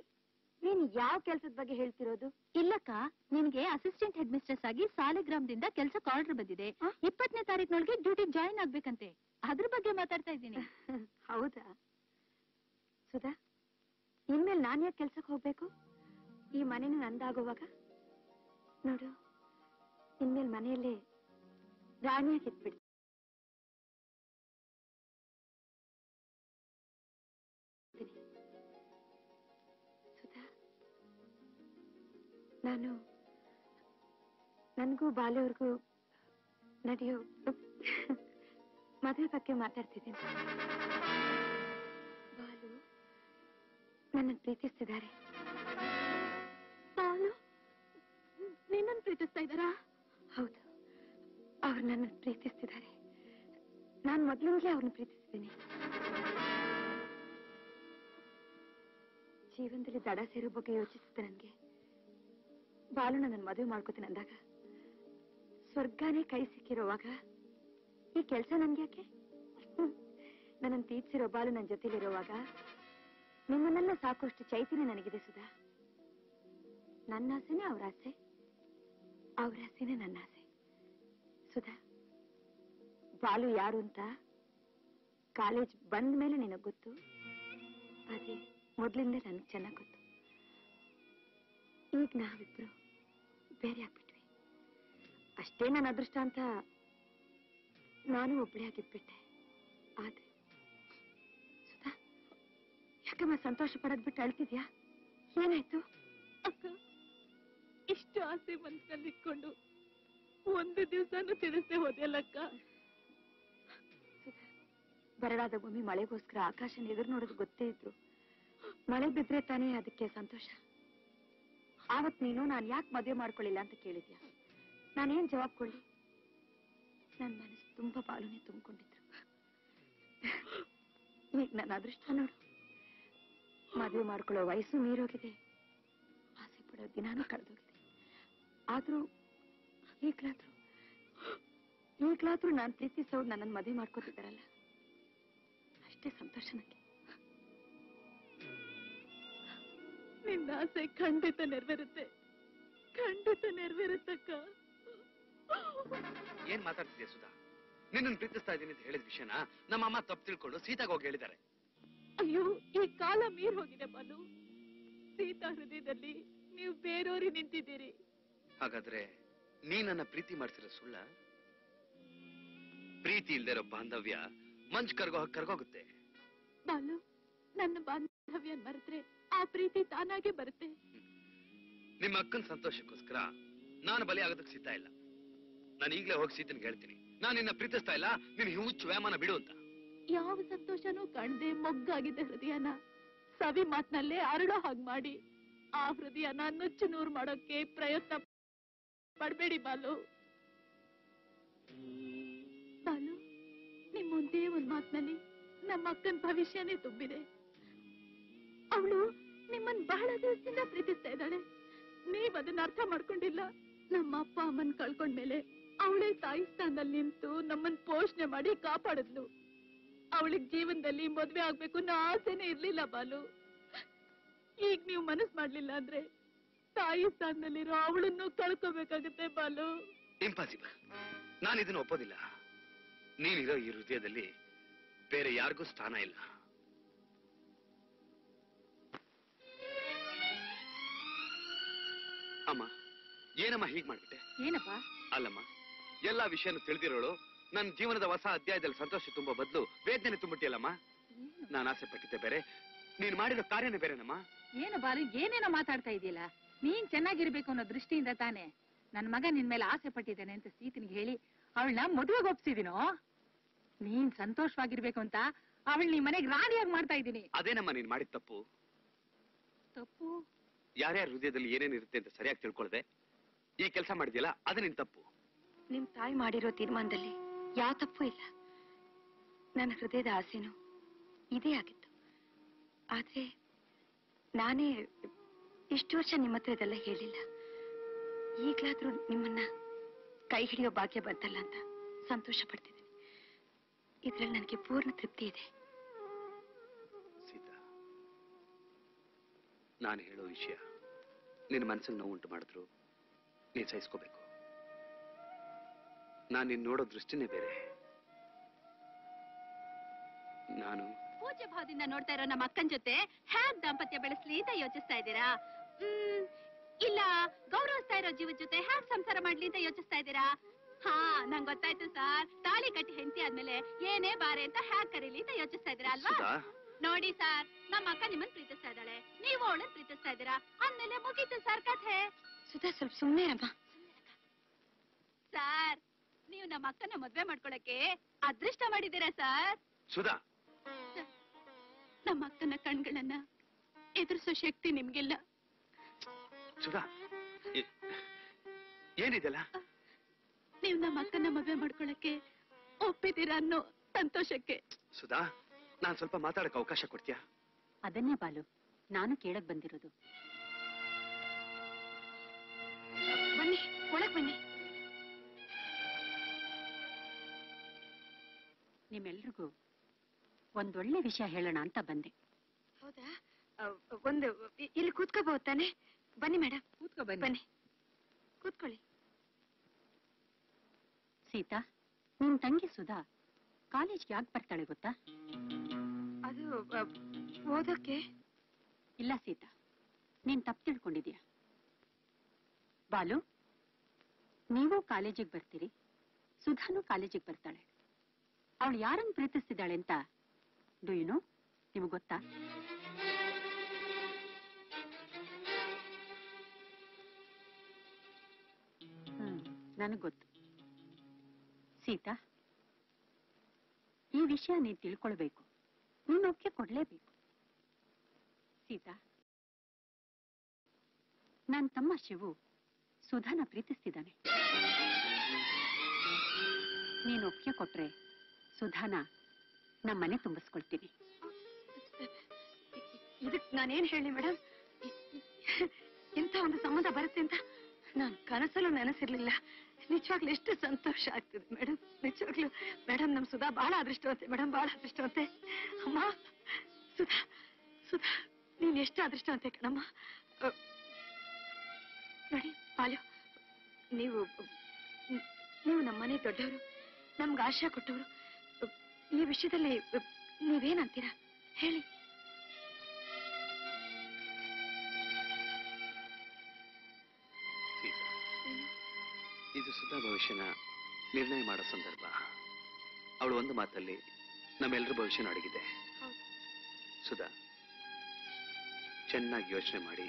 ನೀನ್ ಯಾವ ಕೆಲ್ಸದ ಬಗ್ಗೆ ಹೇಳ್ತಿರೋದು? ಇಲ್ಲಕ್ಕ ನಿನ್ಗೆ ಅಸಿಸ್ಟೆಂಟ್ ಹೆಡ್ ಮಿಸ್ಟ್ರೆಸ್ ಆಗಿ ಸಾಲಿಗ್ರಾಮದಿಂದ ಕೆಲ್ಸಕ್ಕೆ ಆರ್ಡರ್ ಬಂದಿದೆ. ಇಪ್ಪತ್ತನೇ ತಾರೀಕಿನೊಳಗೆ ಡ್ಯೂಟಿ ಜಾಯಿನ್ ಆಗ್ಬೇಕಂತೆ. ಅದ್ರ ಬಗ್ಗೆ ಮಾತಾಡ್ತಾ ಇದ್ದೀನಿ. ಹೌದಾ? ಸುಧಾ ಇನ್ಮೇಲೆ ನಾನ್ ಯಾಕೆ ಕೆಲ್ಸಕ್ಕೆ ಹೋಗ್ಬೇಕು? ಈ ಮನೇನ ನಂದಾಗುವಾಗ? ನೋಡು ಇನ್ಮೇಲೆ ಮನೆಯಲ್ಲೇ ರಾಣಿ ಇದ್ಬಿಡ್ತೀನಿ ಸುಧಾ, ನಾನು ನನಗೂ ಬಾಲ್ಯವ್ರಿಗೂ ನಡೆಯೋ ಮದುವೆ ಬಗ್ಗೆ ಮಾತಾಡ್ತಿದ್ದೀನಿ. ಬಾಲು ನನ್ನ ಪ್ರೀತಿಸ್ತಿದ್ದಾರೆ. ನಿನ್ನನ್ನು ಪ್ರೀತಿಸ್ತಾ ಇದ್ದಾರಾ? ಹೌದು. ಅವ್ರು ನನ್ನ ಪ್ರೀತಿಸ್ತಿದ್ದಾರೆ. ನಾನು ಮೊದಲಿಂದಲೇ ಅವ್ರನ್ನ ಪ್ರೀತಿಸ್ತೀನಿ. ಜೀವನದಲ್ಲಿ ದಡ ಸೇರೋ ಬಗ್ಗೆ ಯೋಚಿಸುತ್ತೆ ನನಗೆ. ಬಾಲು ನನ್ನ ಮದುವೆ ಮಾಡ್ಕೋತೀನಿ ಅಂದಾಗ, ಸ್ವರ್ಗನೇ ಕೈ ಸಿಕ್ಕಿರೋವಾಗ ಈ ಕೆಲಸ ನನ್ಗೆ ಯಾಕೆ? ನನ್ನನ್ನು ತೀರ್ಸಿರೋ ಬಾಲು ನನ್ನ ಜೊತೆಲಿರುವಾಗ ನಿಮ್ಮನ್ನೆಲ್ಲ ಸಾಕಷ್ಟು ಚೈತನ್ಯ ನನಗಿದೆ ಸುಧಾ. ನನ್ನ ಆಸೆನೇ ಅವರ ಆಸೆ. ಅವ್ರ ಆಸೆನೇ ನನ್ನ ಆಸೆ ಸುಧಾ, ಬಾಲು ಯಾರು ಅಂತ ಕಾಲೇಜ್ ಬಂದ ಮೇಲೆ ನಿನಗೆ ಗೊತ್ತು? ಅದೇ, ಮೊದ್ಲಿಂದ ನನಗೆ ಚೆನ್ನಾಗಿ ಗೊತ್ತು. ಈಗ ನಾವಿಬ್ರು ಬೇರೆ ಆಗ್ಬಿಟ್ವಿ. ಅಷ್ಟೇ ನನ್ನ ಅದೃಷ್ಟ ಅಂತ ನಾನು ಒಬ್ಳೆ ಆಗಿದ್ಬಿಟ್ಟೆ. ಆದ್ರೆ, ಸುಧಾ, ಯಾಕಮ್ಮ ಸಂತೋಷ ಪಡೋದ್ ಬಿಟ್ಟು ಅಳ್ತಿದ್ಯಾ? ಏನಾಯ್ತು? ಇಷ್ಟು ಆಸೆ ಮನಸ್ಸಲ್ಲಿಟ್ಕೊಂಡು ಒಂದು ದಿವಸನೂ ತಿಳಿಸದೆ ಹೋದೆಯಲ್ಲಕ್ಕ? ಬರಡಾದ ಭೂಮಿ ಮಳೆಗೋಸ್ಕರ ಆಕಾಶನ ಎದುರು ನೋಡೋದು ಗೊತ್ತೇ ಇದ್ರು. ಮಳೆ ಬಿದ್ರೆ ತಾನೇ ಅದಕ್ಕೆ ಸಂತೋಷ. ಆವತ್ ನೀನು ನಾನು ಯಾಕೆ ಮದುವೆ ಮಾಡ್ಕೊಳ್ಳಿಲ್ಲ ಅಂತ ಕೇಳಿದ್ಯಾ? ನಾನೇನ್ ಜವಾಬ್ ಕೊಡ್ಲಿ? ನನ್ನ ಮನಸ್ಸು ತುಂಬಾ ಪಾಲನೆ ತುಂಬಿಕೊಂಡಿದ್ರು. ಈಗ ನನ್ನ ಅದೃಷ್ಟ ನೋಡು. ಮದುವೆ ಮಾಡ್ಕೊಳ್ಳೋ ವಯಸ್ಸು ಮೀರೋಗಿದೆ. ಆಸೆ ಪಡೋ ದಿನಾನೂ ಕಳೆದೋಗಿದೆ. ಆದ್ರೂ ಈಗ್ಲಾದ್ರೂ ಈಗ್ಲಾದ್ರೂ ನಾನ್ ಪ್ರೀತಿಸೋರು ನನ್ನನ್ನು ಮದುವೆ ಮಾಡ್ಕೋತಿದ್ದಾರಲ್ಲ. ಅಷ್ಟೇ ಸಂತೋಷ ನನಗೆ ನಿನ್ನ ಆಸೆ ಖಂಡಿತ ನೆರವೇರುತ್ತೆ. ಖಂಡಿತ ನೆರವೇರುತ್ತಕ್ಕ. ಏನ್ ಮಾತಾಡ್ತಿದ್ಯಾ ಸುಧಾ? ನಿನ್ನನ್ನು ಪ್ರೀತಿಸ್ತಾ ಇದ್ದೀನಿ ಅಂತ ಹೇಳಿದ ವಿಷಯನ ನಮ್ಮ ಅಮ್ಮ ತಪ್ಪು ತಿಳ್ಕೊಂಡು ಸೀತಾಗ ಹೋಗಿ ಹೇಳಿದ್ದಾರೆ. ಅಯ್ಯೋ ಈ ಕಾಲ ಮೀರ್ ಹೋಗಿದೆ ಬಾಲು. ಸೀತಾ ಹೃದಯದಲ್ಲಿ ನೀವು ಬೇರೆಯವ್ರಿಗೆ ನಿಂತಿದ್ದೀರಿ. ಹಾಗಾದ್ರೆ ನೀ ನನ್ನ ಪ್ರೀತಿ ಮಾಡ್ಸಿರೋ ಸುಳ್ಳ? ಪ್ರೀತಿ ಇಲ್ದೇ ಇರೋ ಬಾಂಧವ್ಯ ಮಂಜ್ ಕರ್ಗೋ ಕರ್ಗೋಗುತ್ತೆ. ಬಾಲು ನನ್ನ ಬಾಂಧವ್ಯ ಮರೆತ್ರೆ ಆ ಪ್ರೀತಿ ತಾನಾಗೆ ಬರುತ್ತೆ. ನಿಮ್ಮ ಅಕ್ಕನ ಸಂತೋಷಕ್ಕೋಸ್ಕರ ನಾನು ಬಲಿ ಆಗೋದಕ್ಕೆ ಸಿದ್ಧ ಇಲ್ಲ. ನಾನು ಈಗಲೇ ಹೋಗಿ ಸೀತನ್ಗೆ ಹೇಳ್ತೀನಿ ನಾನು ನಿನ್ನ ಪ್ರೀತಿಸ್ತಾ ಇಲ್ಲ ನಿನ್ ಹುಚ್ಚು ವ್ಯಾಮನ ಬಿಡು ಅಂತ. ಯಾವ ಸಂತೋಷನೂ ಕಾಣದೆ ಮೊಗ್ಗಾಗಿದೆ ಹೃದಯನ. ಸವಿ ಮಾತ್ನಲ್ಲೇ ಅರಳೋ ಹಾಗೆ ಮಾಡಿ. ಆ ಹೃದಯನ ನುಚ್ಚು ನೂರು ಮಾಡೋಕೆ ಪ್ರಯತ್ನ ಪಡ್ಬೇಡಿ ಬಾಲು. ಬಾಲು ನಿಮ್ಮ ಒಂದೇ ಒಂದ್ ಮಾತಿನಲ್ಲಿ ನಮ್ಮ ಅಕ್ಕನ ಭವಿಷ್ಯನೇ ತುಂಬಿದೆ. ಅವಳು ನಿಮ್ಮನ್ ಬಹಳ ದಿವಸದಿಂದ ಪ್ರೀತಿಸ್ತಾ ಇದ್ದಾಳೆ. ನೀವ್ ಅದನ್ನ ಅರ್ಥ ಮಾಡ್ಕೊಂಡಿಲ್ಲ. ನಮ್ಮ ಅಪ್ಪ ಅಮ್ಮನ್ ಕಳ್ಕೊಂಡ್ಮೇಲೆ ಅವಳೇ ತಾಯಿ ಸ್ಥಾನದಲ್ಲಿ ನಿಂತು ನಮ್ಮನ್ ಪೋಷಣೆ ಮಾಡಿ ಕಾಪಾಡಿದ್ಲು. ಅವಳಿಗೆ ಜೀವನದಲ್ಲಿ ಮದ್ವೆ ಆಗ್ಬೇಕು ಅನ್ನೋ ಆಸೆನೇ ಇರ್ಲಿಲ್ಲ ಬಾಲು. ಈಗ ನೀವು ಮನಸ್ ಮಾಡ್ಲಿಲ್ಲ ಅಂದ್ರೆ ತಾಯಿ ಸ್ಥಾನದಲ್ಲಿರೋ ಅವಳನ್ನು ಕಳ್ಕೋಬೇಕಾಗುತ್ತೆ ಬಾಲು. ಇಂಪಾಸಿಬಲ್. ನಾನು ಇದನ್ನು ಒಪ್ಪೋದಿಲ್ಲ. ನೀನಿರೋ ಈ ಹೃದಯದಲ್ಲಿ ಬೇರೆ ಯಾರಿಗೂ ಸ್ಥಾನ ಇಲ್ಲ. ಅಮ್ಮ ಏನಮ್ಮ ಹೀಗ್ ಮಾಡ್ಬಿಟ್ಟೆ? ಏನಪ್ಪ? ಅಲ್ಲಮ್ಮ ಎಲ್ಲಾ ವಿಷಯನೂ ತಿಳಿದಿರೋಳು. ನನ್ನ ಜೀವನದ ಹೊಸ ಅಧ್ಯಾಯದಲ್ಲಿ ಸಂತೋಷ ತುಂಬೋ ಬದಲು ವೇದನೆ ತುಂಬಿಟ್ಟಿಯಲ್ಲಮ್ಮ? ನಾನು ಆಸೆ ಪಟ್ಟಿದ್ದೆ ಬೇರೆ. ನೀನ್ ಮಾಡಿದ ಕಾರ್ಯನೇ ಬೇರೆನಮ್ಮ? ಏನು ಬಾಲು ಏನೇನೋ ಮಾತಾಡ್ತಾ ಇದೆಯಲ್ಲ? ನೀನ್ ಚೆನ್ನಾಗಿರ್ಬೇಕು ಅನ್ನೋ ದೃಷ್ಟಿಯಿಂದ ತಾನೆ ನನ್ ಮಗ ನಿನ್ ಮೇಲೆ ಆಸೆ ಪಟ್ಟಿದ್ದಾನೆ ಅಂತ ಸೀತನಿಗೆ ಹೇಳಿ ಅವಳನ್ನ ಮದುವೆಗೆ ಒಪ್ಸಿದಿನೋ? ನೀನ್ ಸಂತೋಷವಾಗಿರ್ಬೇಕು ಅಂತ ಅವಳ ನಿಮ್ ಮನೆಗೆ ರಾಣಿಯಾಗಿ ಮಾಡ್ತಾ ಇದ್ದೀನಿ. ಅದೇನಮ್ಮ ನೀನ್ ಮಾಡಿದ ತಪ್ಪು? ತಪ್ಪು? ಯಾರ್ಯಾರ ಹೃದಯದಲ್ಲಿ ಏನೇನಿರುತ್ತೆ ಅಂತ ಸರಿಯಾಗಿ ತಿಳ್ಕೊಳ್ದೆ? ಈ ಕೆಲಸ ಮಾಡಿದ್ಯಲ್ಲ ಅದು ನಿನ್ ತಪ್ಪು. ನಿಮ್ ತಾಯಿ ಮಾಡಿರೋ ತೀರ್ಮಾನದಲ್ಲಿ ಯಾವ ತಪ್ಪು ಇಲ್ಲ. ನನ್ನ ಹೃದಯದ ಆಸೆನೂ ಇದೇ ಆಗಿತ್ತು. ಆದ್ರೆ ನಾನೇ ಇಷ್ಟು ವರ್ಷ ನಿಮ್ಮ ಹತ್ರ ಇದೆಲ್ಲ ಹೇಳಿಲ್ಲ. ಈಗಲಾದ್ರೂ ನಿಮ್ಮನ್ನ ಕೈ ಹಿಡಿಯೋ ಭಾಗ್ಯ ಬಂತಲ್ಲ ಅಂತ ಸಂತೋಷ ಪಡ್ತಿದ್ದೀನಿ. ಇದ್ರಲ್ಲಿ ನನಗೆ ಪೂರ್ಣ ತೃಪ್ತಿ ಇದೆ. ಸೀತಾ ನಾನು ಹೇಳೋ ವಿಷಯ ನಿನ್ನ ಮನಸ್ಸಲ್ಲಿ ನೋವು ಉಂಟು ಮಾಡಿದ್ರು ನೀನ್ ಸಹಿಸ್ಕೋಬೇಕು. ನಾನು ನಿನ್ನ ನೋಡೋ ದೃಷ್ಟಿನೇ ಬೇರೆ. ನಾನು ಪೂಜ್ಯ ಭಾವದಿಂದ ನೋಡ್ತಾ ಇರೋ ನಮ್ಮ ಅಕ್ಕನ ಜೊತೆ ಹ್ಯಾಕ್ ದಾಂಪತ್ಯ ಬೆಳೆಸ್ಲಿ ಅಂತ ಯೋಚಿಸ್ತಾ ಇದ್ದೀರಾ? ಇಲ್ಲ ಗೌರವಿಸ್ತಾ ಇರೋ ಜೀವದ ಜೊತೆ ಹ್ಯಾಕ್ ಸಂಸಾರ ಮಾಡ್ಲಿ ಅಂತ ಯೋಚಿಸ್ತಾ ಇದ್ದೀರಾ? ಹಾ ನಂಗ್ ಗೊತ್ತಾಯ್ತು ಸರ್. ತಾಳಿ ಕಟ್ಟಿ ಹೆಂಡತಿ ಆದ್ಮೇಲೆ ಏನೇ ಬಾರೆ ಅಂತ ಹ್ಯಾಕ್ ಕರೀಲಿ ಅಂತ ಯೋಚಿಸ್ತಾ ಇದ್ದೀರಾ ಅಲ್ವಾ? ನೋಡಿ ಸರ್ ನಮ್ಮ ಅಕ್ಕ ನಿಮ್ಮನ್ ಪ್ರೀತಿಸ್ತಾ ಇದ್ದಾಳೆ. ನೀವು ಅವಳನ್ನ ಪ್ರೀತಿಸ್ತಾ ಇದ್ದೀರಾ? ಅಂದ್ಮೇಲೆ ಮುಗೀತು ಸರ್ ಕಥೆ. ಸುಧಾ ಸ್ವಲ್ಪ ಸುಮ್ಮನೆ ಅಮ್ಮ ಸರ್ ನೀವು ನಮ್ಮ ಅಕ್ಕನ ಮದ್ವೆ ಮಾಡ್ಕೊಳಕ್ಕೆ ಅದೃಷ್ಟ ಮಾಡಿದ್ದೀರಾ ಸರ್? ಸುಧಾ. ನಮ್ಮ ಅಕ್ಕನ ಕಣ್ಗಳನ್ನ ಎದುರಿಸೋ ಶಕ್ತಿ ನಿಮ್ಗಿಲ್ಲ. ಸುಧಾ ಏ- ಏನಿದೆಲ್ಲ? ನೀವು ನಮ್ಮ ಅಕ್ಕನ ಮದುವೆ ಮಾಡ್ಕೊಳಕ್ಕೆ ಒಪ್ಪಿದ್ದೀರಾ ಅನ್ನೋ ಸಂತೋಷಕ್ಕೆ? ಸುಧಾ ನಾನ್ ಸ್ವಲ್ಪ ಮಾತಾಡಕ್ ಅವಕಾಶ ಕೊಡ್ತೀಯಾ? ಅದನ್ನೇ ಬಾಲು ನಾನು ಕೇಳಕ್ ಬಂದಿರೋದು. ಬನ್ನಿ ಒಳಗ್ ಬನ್ನಿ. ನಿಮ್ಮೆಲ್ರಿಗೂ ಒಂದೊಳ್ಳೆ ವಿಷಯ ಹೇಳೋಣ ಅಂತ ಬಂದೆ. ಹೌದಾ? ಒಂದು ಇಲ್ಲಿ ಕೂತ್ಕೋಬಹುದು ತಾನೆ? ಬನ್ನಿ ಮೇಡಮ್ ಕೂತ್ಕೋ ಬನ್ನಿ. ಬನ್ನಿ. ಕೂತ್ಕೊಳ್ಳಿ. ಸೀತಾ ನಿನ್ ತಂಗಿ ಸುಧಾ ಕಾಲೇಜ್ಗೆ ಯಾಕೆ ಬರ್ತಾಳೆ ಗೊತ್ತಾ? ಅದು ಓದಕ್ಕೆ? ಇಲ್ಲ ಸೀತಾ ನೀನ್ ತಪ್ಪು ತಿಳ್ಕೊಂಡಿದೀಯ? ಬಾಲು ನೀವು ಕಾಲೇಜಿಗೆ ಬರ್ತೀರಿ ಸುಧಾನು ಕಾಲೇಜಿಗೆ ಬರ್ತಾಳೆ. ಅವಳು ಯಾರನ್ನು ಪ್ರೀತಿಸ್ತಿದ್ದಾಳೆ ಅಂತ ಡು ಯು ನೋ ನಿಮಗೆ ಗೊತ್ತಾ? ನನಗ್ ಗೊತ್ತು. ಸೀತಾ, ಈ ವಿಷಯ ನೀನ್ ತಿಳ್ಕೊಳ್ಬೇಕು. ನೀನು ಒಪ್ಪಿಗೆ ಕೊಡ್ಲೇಬೇಕು. ಸೀತಾ ನನ್ನ ತಮ್ಮ ಶಿವು ಸುಧಾನ ಪ್ರೀತಿಸ್ತಿದ್ದಾನೆ. ನೀನು ಒಪ್ಪಿಗೆ ಕೊಟ್ರೆ ಸುಧಾನ ನಮ್ಮನೆ ತುಂಬಿಸ್ಕೊಳ್ತೀನಿ. ಇದಕ್ ನಾನೇನ್ ಹೇಳಿ ಮೇಡಮ್ ಇಂಥ ಒಂದು ಸಂಬಂಧ ಬರುತ್ತೆ ಅಂತ ನಾನು ಕನಸಲ್ಲೂ ನೆನೆಸಿರ್ಲಿಲ್ಲ. ನಿಜವಾಗ್ಲೂ ಎಷ್ಟು ಸಂತೋಷ ಆಗ್ತದೆ ಮೇಡಮ್ ನಿಜವಾಗ್ಲೂ ಮೇಡಮ್ ನಮ್ ಸುಧಾ ಬಹಳ ಅದೃಷ್ಟವಂತೆ ಮೇಡಮ್ ಬಹಳ ಅದೃಷ್ಟವಂತೆ. ಅಮ್ಮ, ಸುಧಾ ಸುಧಾ, ನೀನ್ ಎಷ್ಟು ಅದೃಷ್ಟವಂತೆ ಕಣಮ್ಮ. ನೋಡಿ ಪಾಲು ನೀವು ನೀವು ನಮ್ಮನೆ ದೊಡ್ಡವರು, ನಮ್ಗೆ ಆಶಾ ಕೊಟ್ಟವರು. ಈ ವಿಷಯದಲ್ಲಿ ನೀವೇನಂತೀರಾ? ಹೇಳಿ. ಇದು ಸುಧಾ ಭವಿಷ್ಯನ ನಿರ್ಣಯ ಮಾಡೋ ಸಂದರ್ಭ. ಅವಳು ಒಂದು ಮಾತಲ್ಲಿ ನಮ್ಮೆಲ್ಲರ ಭವಿಷ್ಯನ ಅಡಗಿದೆ. ಸುಧಾ ಚೆನ್ನಾಗಿ ಯೋಚನೆ ಮಾಡಿ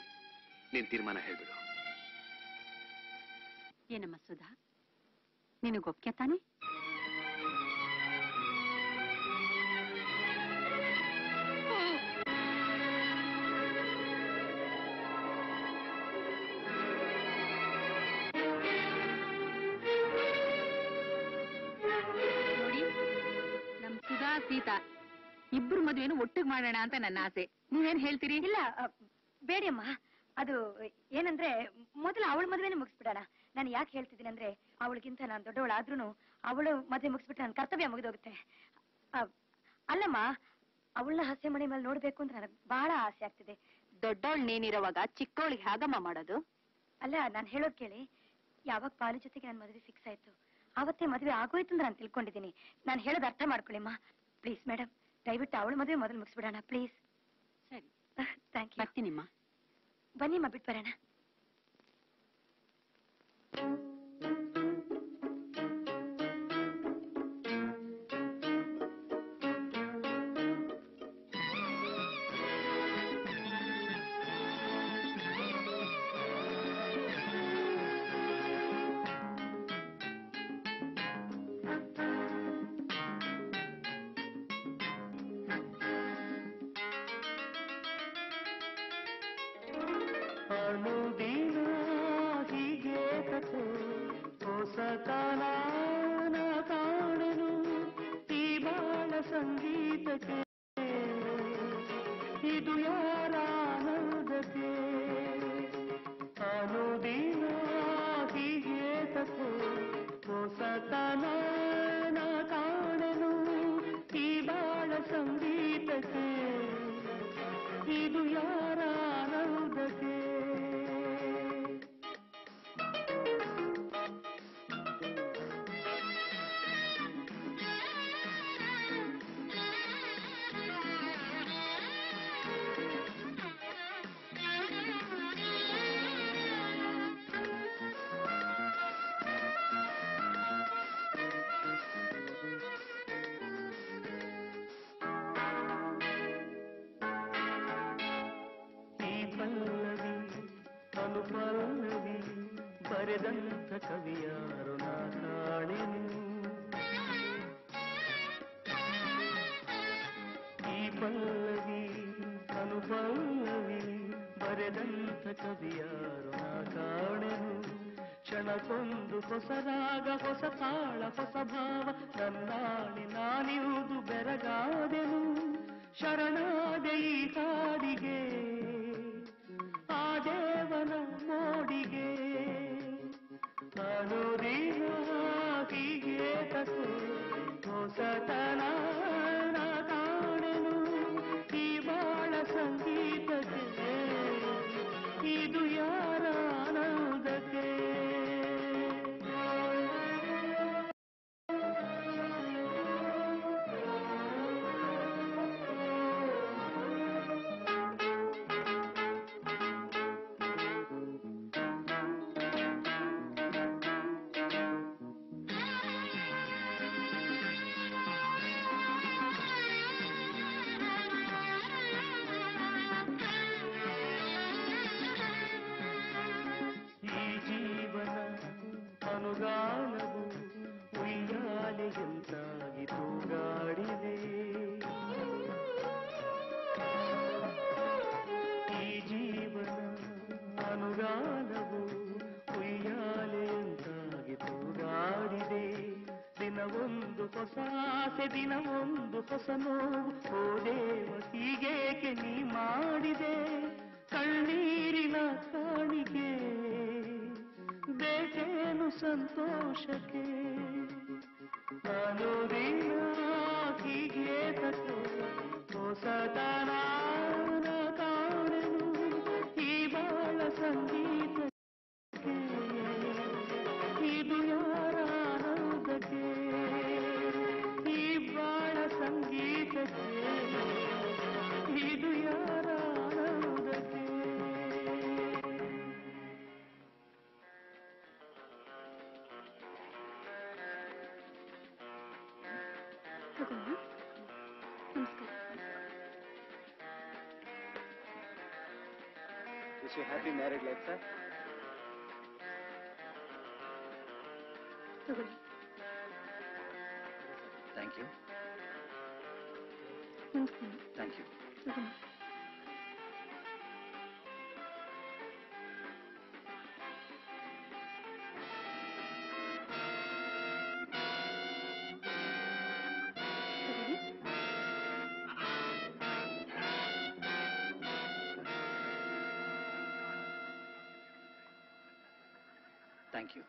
ನೀನ್ ತೀರ್ಮಾನ ಹೇಳ್ಬಿಡು. ಏನಮ್ಮ ಸುಧಾ? ನಿನಗೊಪ್ಕೆ ತಾನೆ? ಸೀತಾ ಇಬ್ರು ಮದುವೆನು ಒಟ್ಟಿಗೆ ಮಾಡೋಣ ಅಂತ ನನ್ನ ಆಸೆ. ನೀವೇನ್ ಹೇಳ್ತೀರಿ? ಇಲ್ಲ ಬೇಡಿಯಮ್ಮ. ಅದು ಏನಂದ್ರೆ ಮೊದಲು ಅವಳ ಮದುವೆನೇ ಮುಗಿಸ್ಬಿಡೋಣ. ನಾನು ಯಾಕೆ ಹೇಳ್ತಿದ್ದೀನಿ ಅಂದ್ರೆ ಅವಳಿಗಿಂತ ನಾನು ದೊಡ್ಡವಳಾದ್ರೂ ಅವಳು ಮದುವೆ ಮುಗಿಸ್ಬಿಟ್ರೆ ನನ್ನ ಕರ್ತವ್ಯ ಮುಗಿದೋಗುತ್ತೆ. ಅಲ್ಲಮ್ಮ ಅವಳನ್ನ ಹಸೆ ಮನೆ ಮೇಲೆ ನೋಡ್ಬೇಕು ಅಂತ ನನಗೆ ಬಹಳ ಆಸೆ ಆಗ್ತಿದೆ. ದೊಡ್ಡವಳು ನೀನಿರುವಾಗ ಚಿಕ್ಕವಳಿಗೆ ಹೇಗಮ್ಮ ಮಾಡೋದು? ಅಲ್ಲ ನಾನು ಹೇಳೋದ್ ಕೇಳಿ. ಯಾವಾಗ ಪಾಲು ಜೊತೆಗೆ ನನ್ನ ಮದುವೆ ಫಿಕ್ಸ್ ಆಯ್ತು ಅವತ್ತೇ ಮದುವೆ ಆಗೋಯ್ತು ಅಂತ ನಾನು ತಿಳ್ಕೊಂಡಿದ್ದೀನಿ. ನಾನು ಹೇಳೋದು ಅರ್ಥ ಮಾಡ್ಕೊಳ್ಳಿಮ್ಮ. ಪ್ಲೀಸ್ ಮೇಡಮ್ ದಯವಿಟ್ಟು ಅವಳ ಮದುವೆ ಮೊದಲು ಮುಗಿಸ್ಬಿಡೋಣ ಪ್ಲೀಸ್ ಸರಿ. ಥ್ಯಾಂಕ್ ಯು ಬರ್ತೀನಿಮ್ಮ ಬನ್ನಿಮ್ಮ ಬಿಟ್ಟು ಬರೋಣ. ಒಂದು ತಗೊಮ್ಮ ನಮಸ್ಕಾರ wish you happy married life sir ತಗೊಳ್ಳಿ ಥ್ಯಾಂಕ್ ಯು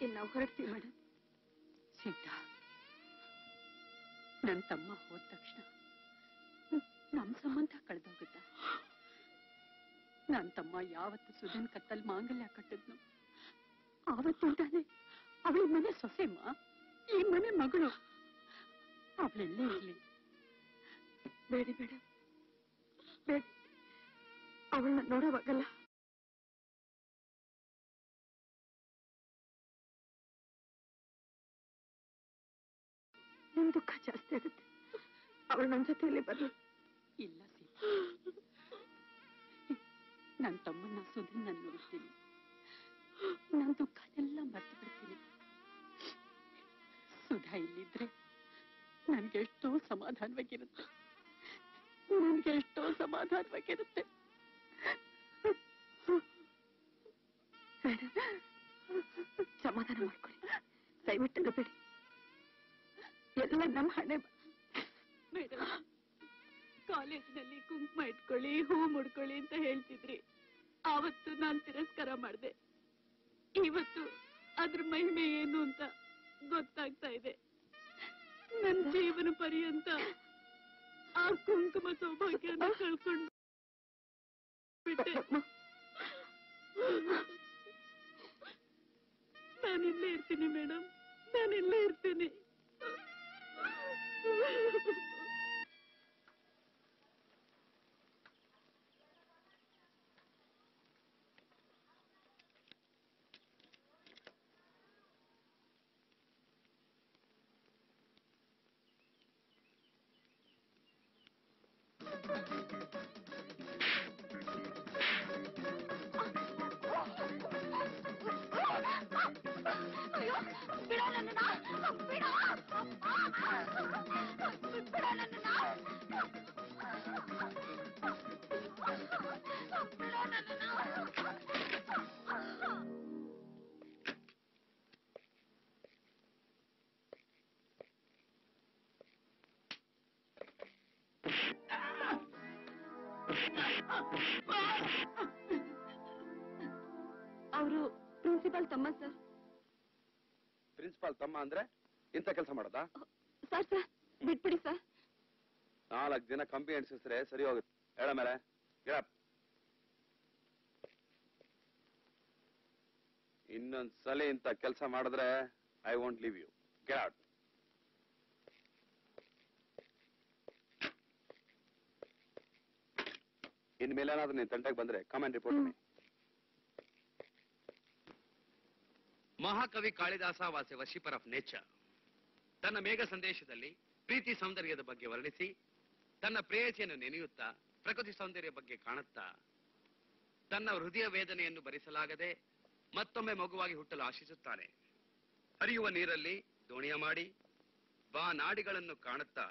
ಇನ್ನು ನಾವು ಹೊರಡ್ತೀವಿ ಮೇಡಮ್ ಸಿದ್ಧ. ನನ್ನ ತಮ್ಮ ಹೋದ ತಕ್ಷಣ ನಮ್ಮ ಸಂಬಂಧ ಕಳೆದೋಗುತ್ತ ನನ್ನ ತಮ್ಮ ಯಾವತ್ತು ಸುಧನ್ ಕತ್ತಲ್ ಮಾಂಗಲ್ಯ ಕಟ್ಟಿದ್ನು ಆವತ್ತಿಂದಾನೆ ಅವಳ ಮನೆ ಸೊಸೆಮ್ಮ, ಈ ಮನೆ ಮಗಳು. ಅವಳೆಲ್ಲೇ ಇರಲಿ. ಬೇಡಿ ಬೇಡ. ಬೇಡಿ. ಅವಳನ್ನ ನೋಡೋವಾಗಲ್ಲ. ನಾನ್ ತಿರಸ್ಕಾರ ಮಾಡಿದೆ. ಇವತ್ತು ಅದ್ರ ಮಹಿಮೆ ಏನು ಅಂತ ಗೊತ್ತಾಗ್ತಾ ಇದೆ. ನನ್ನ ಜೀವನ ಪರ್ಯಂತ ಆ ಕುಂಕುಮ ಸೌಭಾಗ್ಯನ ಕಳ್ಕೊಂಡು ಬಿಟ್ಟೆ. ನಾನಿಲ್ಲೇ ಇರ್ತೀನಿ ಮೇಡಮ್ ನಾನಿಲ್ಲೇ ಇರ್ತೀನಿ. ಅಯ್ಯೋ ಬಿಡೋ ನನ್ನನ್ನ ಬಿಡೋ ಬಿಡೋ ನನ್ನನ್ನ ಬಿಡೋ ನನ್ನನ್ನ ಅವರು ಪ್ರಿನ್ಸಿಪಲ್ ತಮ್ಮ ಸರ್ ಪ್ರಿನ್ಸಿಪಾಲ್ ತಮ್ಮ ಅಂದ್ರೆ ಇಂಥ ಕೆಲಸ ಮಾಡೋದಾ? ಸರ್ ಸರ್ ಬಿಟ್ಬಿಡಿ ಸರ್ ನಾಲ್ಕು ದಿನ ಕಂಪಿ ಎಣಿಸಿದ್ರೆ ಸರಿ ಹೋಗುತ್ತೆ. ಹೇಳ ಮೇಲೆ. ಗಿಡಪ್ ಇನ್ನೊಂದ್ ಸಲ ಇಂಥ ಕೆಲಸ ಮಾಡಿದ್ರೆ I want leave you get ಇನ್ಮೇಲೆ ಏನಾದ್ರೂ ನೀನ್ ತಂಟೆಗೆ ಬಂದ್ರೆ ಕಮೆಂಟ್ ರಿಪೋರ್ಟ್ ಮಹಾಕವಿ Kalidasa was worshipper of nature. ತನ್ನ ಮೇಘ ಸಂದೇಶದಲ್ಲಿ ಪ್ರೀತಿ ಸೌಂದರ್ಯದ ಬಗ್ಗೆ ವರ್ಣಿಸಿ, ತನ್ನ ಪ್ರೇಯಸಿಯನ್ನು ನೆನೆಯುತ್ತಾ, ಪ್ರಕೃತಿ ಸೌಂದರ್ಯ ಬಗ್ಗೆ ಕಾಣುತ್ತಾ, ತನ್ನ ಹೃದಯ ವೇದನೆಯನ್ನು ಭರಿಸಲಾಗದೆ ಮತ್ತೊಮ್ಮೆ ಮಗುವಾಗಿ ಹುಟ್ಟಲು ಆಶಿಸುತ್ತಾನೆ. ಹರಿಯುವ ನೀರಲ್ಲಿ ದೋಣಿಯ ಮಾಡಿ, ಬಾ ನಾಡಿಗಳನ್ನು ಕಾಣುತ್ತಾ,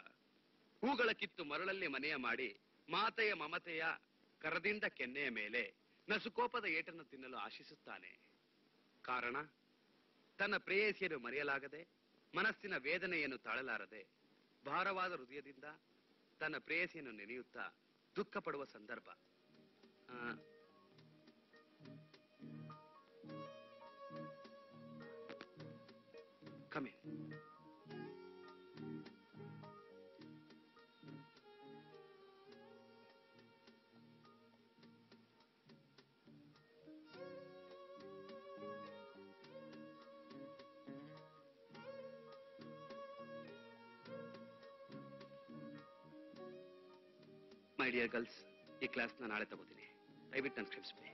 ಹೂಗಳ ಕಿತ್ತು ಮರಳಲ್ಲಿ ಮನೆಯ ಮಾಡಿ, ಮಾತೆಯ ಮಮತೆಯ ಕರದಿಂದ ಕೆನ್ನೆಯ ಮೇಲೆ ನಸುಕೋಪದ ಏಟನ್ನು ತಿನ್ನಲು ಆಶಿಸುತ್ತಾನೆ. ಕಾರಣ? ತನ್ನ ಪ್ರೇಯಸಿಯನ್ನು ಮರೆಯಲಾಗದೆ ಮನಸ್ಸಿನ ವೇದನೆಯನ್ನು ತಾಳಲಾರದೆ ಭಾರವಾದ ಹೃದಯದಿಂದ ತನ್ನ ಪ್ರೇಯಸಿಯನ್ನು ನೆನೆಯುತ್ತಾ ದುಃಖ ಪಡುವ ಸಂದರ್ಭ. ಆ, ಮೈ ಡಿಯರ್ ಗರ್ಲ್ಸ್ ಈ ಕ್ಲಾಸ್ನ ನಾಳೆ ತಗೋತೀನಿ. ದಯವಿಟ್ಟು ನನ್ನ ಕ್ಷಮಿಸ್ಬಿಡಿ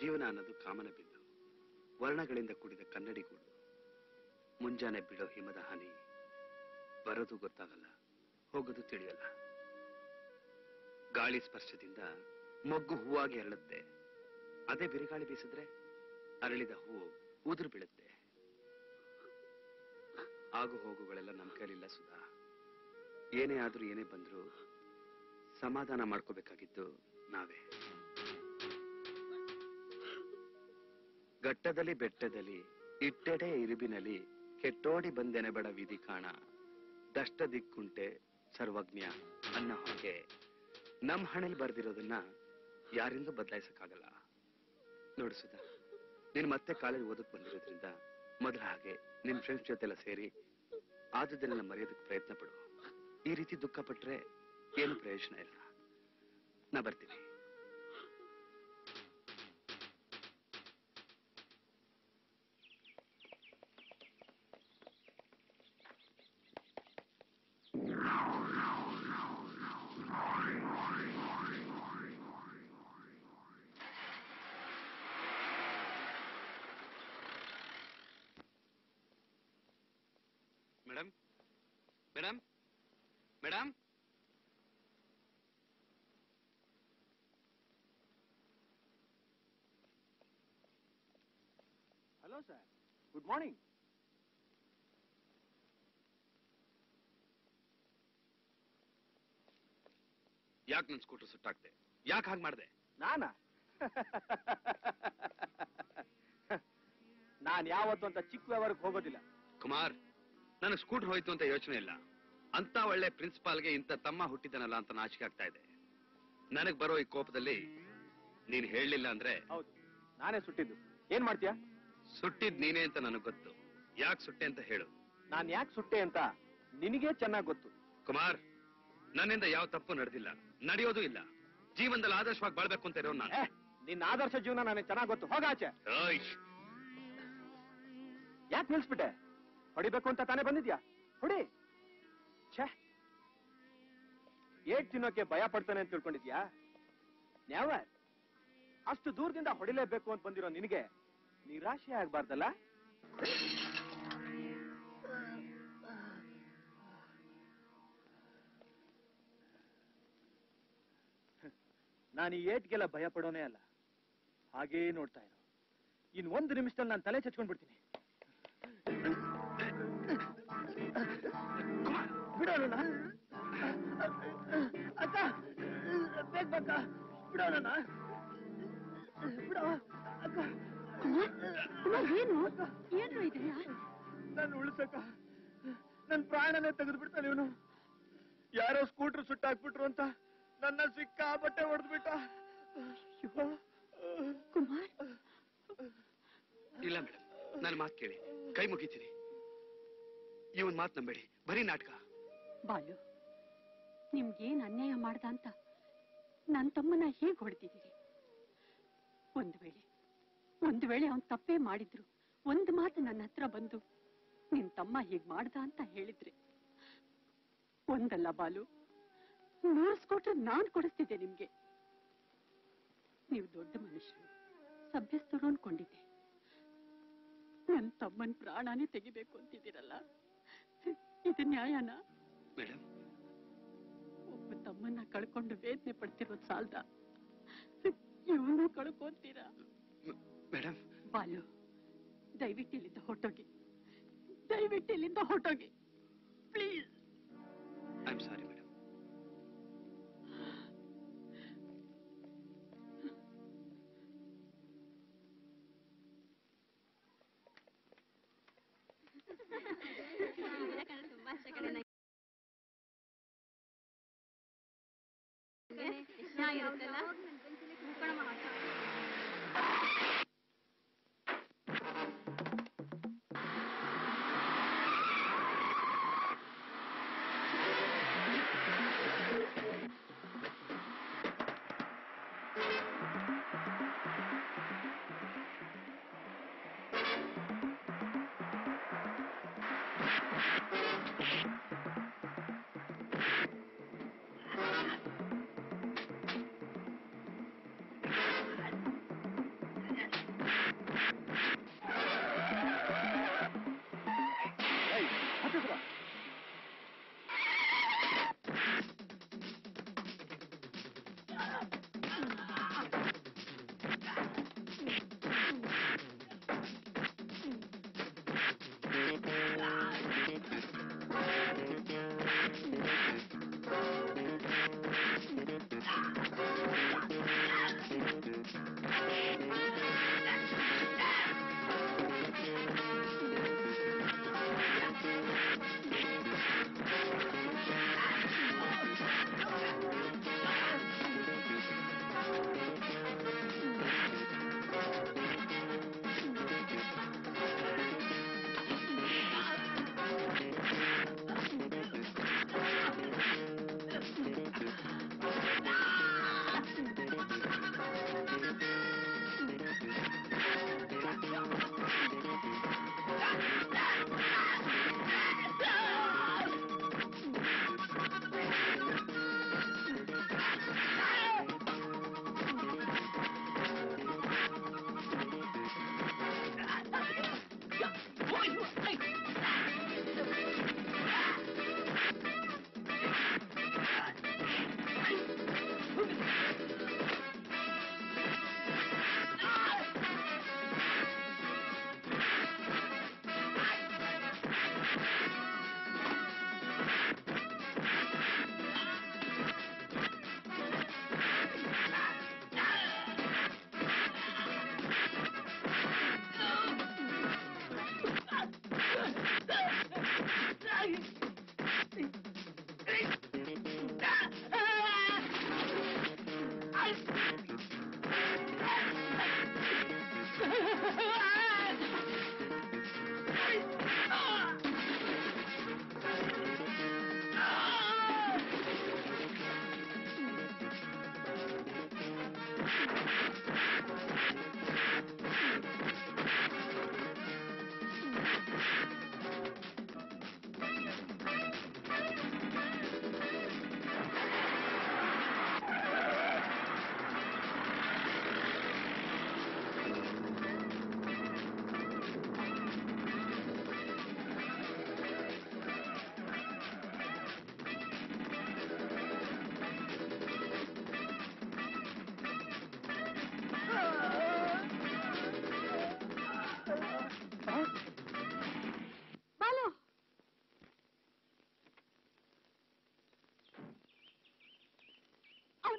ಜೀವನ ಅನ್ನೋದು ಕಾಮನ ಬಿಂದು. ವರ್ಣಗಳಿಂದ ಕೂಡಿದ ಕನ್ನಡಿ ಗೂಡು ಮುಂಜಾನೆ ಬಿಡೋ ಹಿಮದ ಹಾನಿ. ಬರೋದು ಗೊತ್ತಾಗಲ್ಲ, ಹೋಗೋದು ತಿಳಿಯಲ್ಲ. ಗಾಳಿ ಸ್ಪರ್ಶದಿಂದ ಮೊಗ್ಗು ಹೂವಾಗಿ ಅರಳುತ್ತೆ. ಅದೇ ಬಿರುಗಾಳಿ ಬೀಸಿದ್ರೆ ಅರಳಿದ ಹೂವು ಉದುರು ಬೀಳುತ್ತೆ. ಆಗು ಹೋಗುಗಳೆಲ್ಲ ನಮ್ಮ ಕೈಲಿಲ್ಲ ಸುಧಾ. ಏನೇ ಆದ್ರೂ ಏನೇ ಬಂದ್ರು ಸಮಾಧಾನ ಮಾಡ್ಕೋಬೇಕಾಗಿದ್ದು ನಾವೇ. ಘಟ್ಟದಲ್ಲಿ ಬೆಟ್ಟದಲ್ಲಿ, ಇಟ್ಟೆಡೆ ಇರುಬಿನಲ್ಲಿ ಕೆಟ್ಟೋಡಿ ಬಂದೆನೆ ಬಡ ವಿಧಿ ಕಾಣ. ದಷ್ಟ ದಿಕ್ಕುಂಟೆ ಸರ್ವಜ್ಞ ಅನ್ನ ಹಾಗೆ. ನಮ್ ಹಣೆಲ್ ಬರ್ದಿರೋದನ್ನ ಯಾರಿಂದ ಬದಲಾಯಿಸಕ್ಕಾಗಲ್ಲ. ನೋಡು ಸುಧಾ, ನೀನ್ ಮತ್ತೆ ಕಾಲೇಜ್ ಓದಕ್ ಬಂದಿರೋದ್ರಿಂದ ಮೊದಲ ಹಾಗೆ ನಿನ್ ಫ್ರೆಂಡ್ಸ್ ಜೊತೆಲ್ಲ ಸೇರಿ ಆದುದನ್ನೆಲ್ಲ ಮರೆಯೋದಕ್ಕೆ ಪ್ರಯತ್ನ ಪಡು. ಈ ರೀತಿ ದುಃಖ ಪಟ್ರೆ ಏನು ಪ್ರಯೋಜನ ಇಲ್ಲ. ನಾ ಬರ್ತೀನಿ madam madam madam hello sir good morning ಯಾಕೆ ನನ್ ಸ್ಕೂಟರ್ ಸುಟ್ಟಾಕ್ದೆ ಯಾಕೆ ಹಾಗೆ ಮಾಡ್ದೆ? ನಾನಾ? ನಾನ್ ಯಾವತ್ತು ಅಂತ ಚಿಕ್ಕ ವ್ಯವಹಾರಕ್ಕೆ ಹೋಗೋದಿಲ್ಲ. ಕುಮಾರ್ ನನಗೆ ಸ್ಕೂಟರ್ ಹೋಯ್ತು ಅಂತ ಯೋಚನೆ ಇಲ್ಲ. ಅಂತ ಒಳ್ಳೆ ಪ್ರಿನ್ಸಿಪಾಲ್ಗೆ ಇಂಥ ತಮ್ಮ ಹುಟ್ಟಿದನಲ್ಲ ಅಂತ ನಾಚಿಕೆ ಆಗ್ತಾ ಇದೆ. ನನಗ್ ಬರೋ ಈ ಕೋಪದಲ್ಲಿ ನೀನ್ ಹೇಳಲಿಲ್ಲ ಅಂದ್ರೆ ಹೌದು ನಾನೇ ಸುಟ್ಟಿದ್ದು. ಏನ್ ಮಾಡ್ತೀಯಾ? ಸುಟ್ಟಿದ್ ನೀನೇ ಅಂತ ನನಗ್ ಗೊತ್ತು. ಯಾಕೆ ಸುಟ್ಟೆ ಅಂತ ಹೇಳು. ನಾನ್ ಯಾಕೆ ಸುಟ್ಟೆ ಅಂತ ನಿನಗೆ ಚೆನ್ನಾಗ್ ಗೊತ್ತು. ಕುಮಾರ್ ನನ್ನಿಂದ ಯಾವ ತಪ್ಪು ನಡೆದಿಲ್ಲ. ನಡೆಯೋದು ಇಲ್ಲ. ಜೀವನದಲ್ಲಿ ಆದರ್ಶವಾಗಿ ಬಾಳ್ಬೇಕು ಅಂತ ಇರೋ ನಾನು. ನಿನ್ನ ಆದರ್ಶ ಜೀವನ ನನಗೆ ಚೆನ್ನಾಗ್ ಗೊತ್ತು. ಹೋಗಾಚೆ ಓಯ್, ಯಾಕೆ ನಿಲ್ಸ್ಬಿಟ್ಟೆ? ಹೊಡಿಬೇಕು ಅಂತ ತಾನೇ ಬಂದಿದ್ಯಾ? ಹೊಡಿ. ಛೇ. ಏಟ್ ತಿನ್ನೋಕೆ ಭಯ ಪಡ್ತಾನೆ ಅಂತ ತಿಳ್ಕೊಂಡಿದ್ಯಾ? ನ್ಯಾವ ಅಷ್ಟು ದೂರದಿಂದ ಹೊಡಿಲೇಬೇಕು ಅಂತ ಬಂದಿರೋ ನಿನಗೆ ನಿರಾಶೆ ಆಗ್ಬಾರ್ದಲ್ಲ? ನಾನು ಈ ಏಟ್ಗೆಲ್ಲ ಭಯ ಪಡೋನೇ ಅಲ್ಲ. ಹಾಗೇ ನೋಡ್ತಾ ಇರೋ. ಇನ್ ಒಂದು ನಿಮಿಷದಲ್ಲಿ ನಾನು ತಲೆ ಚಚ್ಕೊಂಡ್ಬಿಡ್ತೀನಿ. ಬಿಡೋಣ ಅಕ್ಕ, ಬೇಗ ಬಕ್ಕ ಬಿಡೋಣ ಬಿಡೋ, ಅಕ್ಕ. ಏನು? ಏನು ಇದೆಯಾ ನಾನು ಉಳಿಸಕ್ಕ ನನ್ ಪ್ರಾಣನೇ ತೆಗೆದು ಬಿಡ್ತಾನೆ ಇವನು. ಯಾರೋ ಸ್ಕೂಟರ್ ಸುಟ್ಟಾಕ್ಬಿಟ್ರು ಅಂತ ನನ್ನ ಸಿಕ್ಕಾಪಟ್ಟೆ ಹೊಡೆದ್ಬಿಟ್ಟ ಕುಮಾರ್. ಇಲ್ಲ ಮೇಡಮ್ ನನ್ನ ಮಾತು ಕೇಳಿ ಕೈ ಮುಗಿತೀನಿ. ಇವನ್ ಮಾತು ನಂಬೇಡಿ ಬರೀ ನಾಟಕ. ಬಾಲು ನಿಮ್ಗೇನ್ ಅನ್ಯಾಯ ಮಾಡ್ದ ಅಂತ ನನ್ನ ತಮ್ಮನ ಹೇಗ್ ಹೊಡೆದಿದ್ದೀರಿ? ಒಂದು ವೇಳೆ ಒಂದು ವೇಳೆ ಅವನ್ ತಪ್ಪೇ ಮಾಡಿದ್ರು ಒಂದು ಮಾತು ನನ್ನ ಹತ್ರ ಬಂದು ನಿನ್ ತಮ್ಮ ಹೀಗ್ ಮಾಡ್ದ ಅಂತ ಹೇಳಿದ್ರೆ? ಒಂದಲ್ಲ ಬಾಲು ನೂರ್ಸ್ಕೊಟ್ರೆ ನಾನ್ ಕೊಡಿಸ್ತಿದ್ದೆ ನಿಮ್ಗೆ. ನೀವು ದೊಡ್ಡ ಮನುಷ್ಯರು ಸಭ್ಯಸ್ಥರು ಅನ್ಕೊಂಡಿದ್ದೆ. ನನ್ ತಮ್ಮನ್ ಪ್ರಾಣಾನೇ ತೆಗಿಬೇಕು ಅಂತಿದ್ದೀರಲ್ಲ? ಇದು ನ್ಯಾಯನಾ? ಮೇಡಮ್ ಒಬ್ಬ ತಮ್ಮನ್ನ ಕಳ್ಕೊಂಡು ವೇದನೆ ಪಡ್ತಿರೋದ್ ಸಾಲ್ದ? ಇವನು ಕಳ್ಕೊಂತೀರಾ? ಮೇಡಮ್ ಬಾಲು ದಯವಿಟ್ಟು ಇಲ್ಲಿಂದ ಹೊರಟೋಗಿ. ದಯವಿಟ್ಟು ಇಲ್ಲಿಂದ ಹೊರಟೋಗಿ. ಪ್ಲೀಸ್. ಐ ಆಮ್ ಸಾರಿ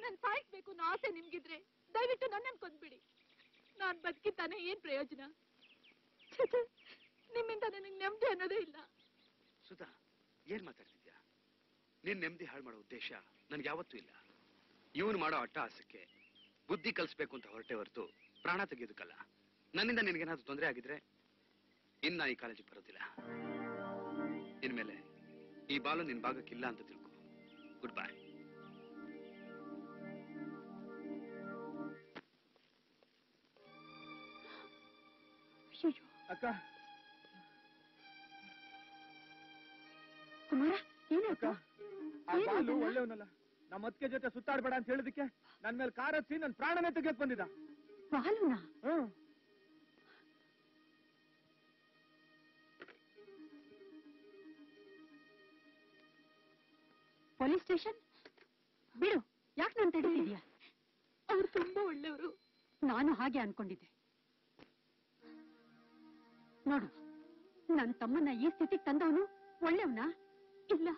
ನನ್ನನ್ನು ಸಾಯಿಸ್ಬೇಕು ಅನ್ನೋ ಆಸೆ ನಿಮ್ಗಿದ್ರೆ ದಯವಿಟ್ಟು ನನ್ನನ್ನು ಕೊಂದ್ಬಿಡಿ. ನಾನ್ ಬದುಕಿದ್ದಾನೆ ಏನ್ ಪ್ರಯೋಜನ? ನಿಮ್ಮಿಂದ ನನಗೆ ನೆಮ್ಮದಿ ಅನ್ನೋದೇ ಇಲ್ಲ. ಸುಧಾ, ಏನ್ ಮಾತಾಡ್ತಿದ್ಯಾ? ನಿನ್ ನೆಮ್ಮದಿ ಹಾಳು ಮಾಡೋ ಉದ್ದೇಶ ನನ್ಗೆ ಯಾವತ್ತೂ ಇಲ್ಲ. ಇವನು ಮಾಡೋ ಅಟ್ಟಹಾಸಕ್ಕೆ ಬುದ್ಧಿ ಕಲಿಸ್ಬೇಕು ಅಂತ ಹೊರಟೆ ಹೊರತು ಪ್ರಾಣ ತೆಗೆಯೋದಕ್ಕಲ್ಲ. ನನ್ನಿಂದ ನಿನಗೇನಾದ್ರೂ ತೊಂದರೆ ಆಗಿದ್ರೆ ಇನ್ನ ನಾನು ಈ ಕಾಲೇಜಿಗೆ ಬರೋದಿಲ್ಲ. ಇನ್ಮೇಲೆ ಈ ಬಾಲು ನಿನ್ ಭಾಗಕ್ಕಿಲ್ಲ ಅಂತ ತೆಗಿಯಕ್ ಬಂದಿದ್ದ ಬಾಲುನಾ? ಹ್ಮ್. Police station? ಬಿಡು ಯಾಕೆ ನಾನು ತಡೀತಿದ್ಯಾ ಅವ್ರು ತುಂಬಾ ಒಳ್ಳೆಯವರು. ನಾನು ಹಾಗೆ ಅನ್ಕೊಂಡಿದ್ದೆ. ನೋಡು ನನ್ ತಮ್ಮನ್ನ ಈ ಸ್ಥಿತಿಗೆ ತಂದವನು ಒಳ್ಳೆಯವನ? ಇಲ್ಲ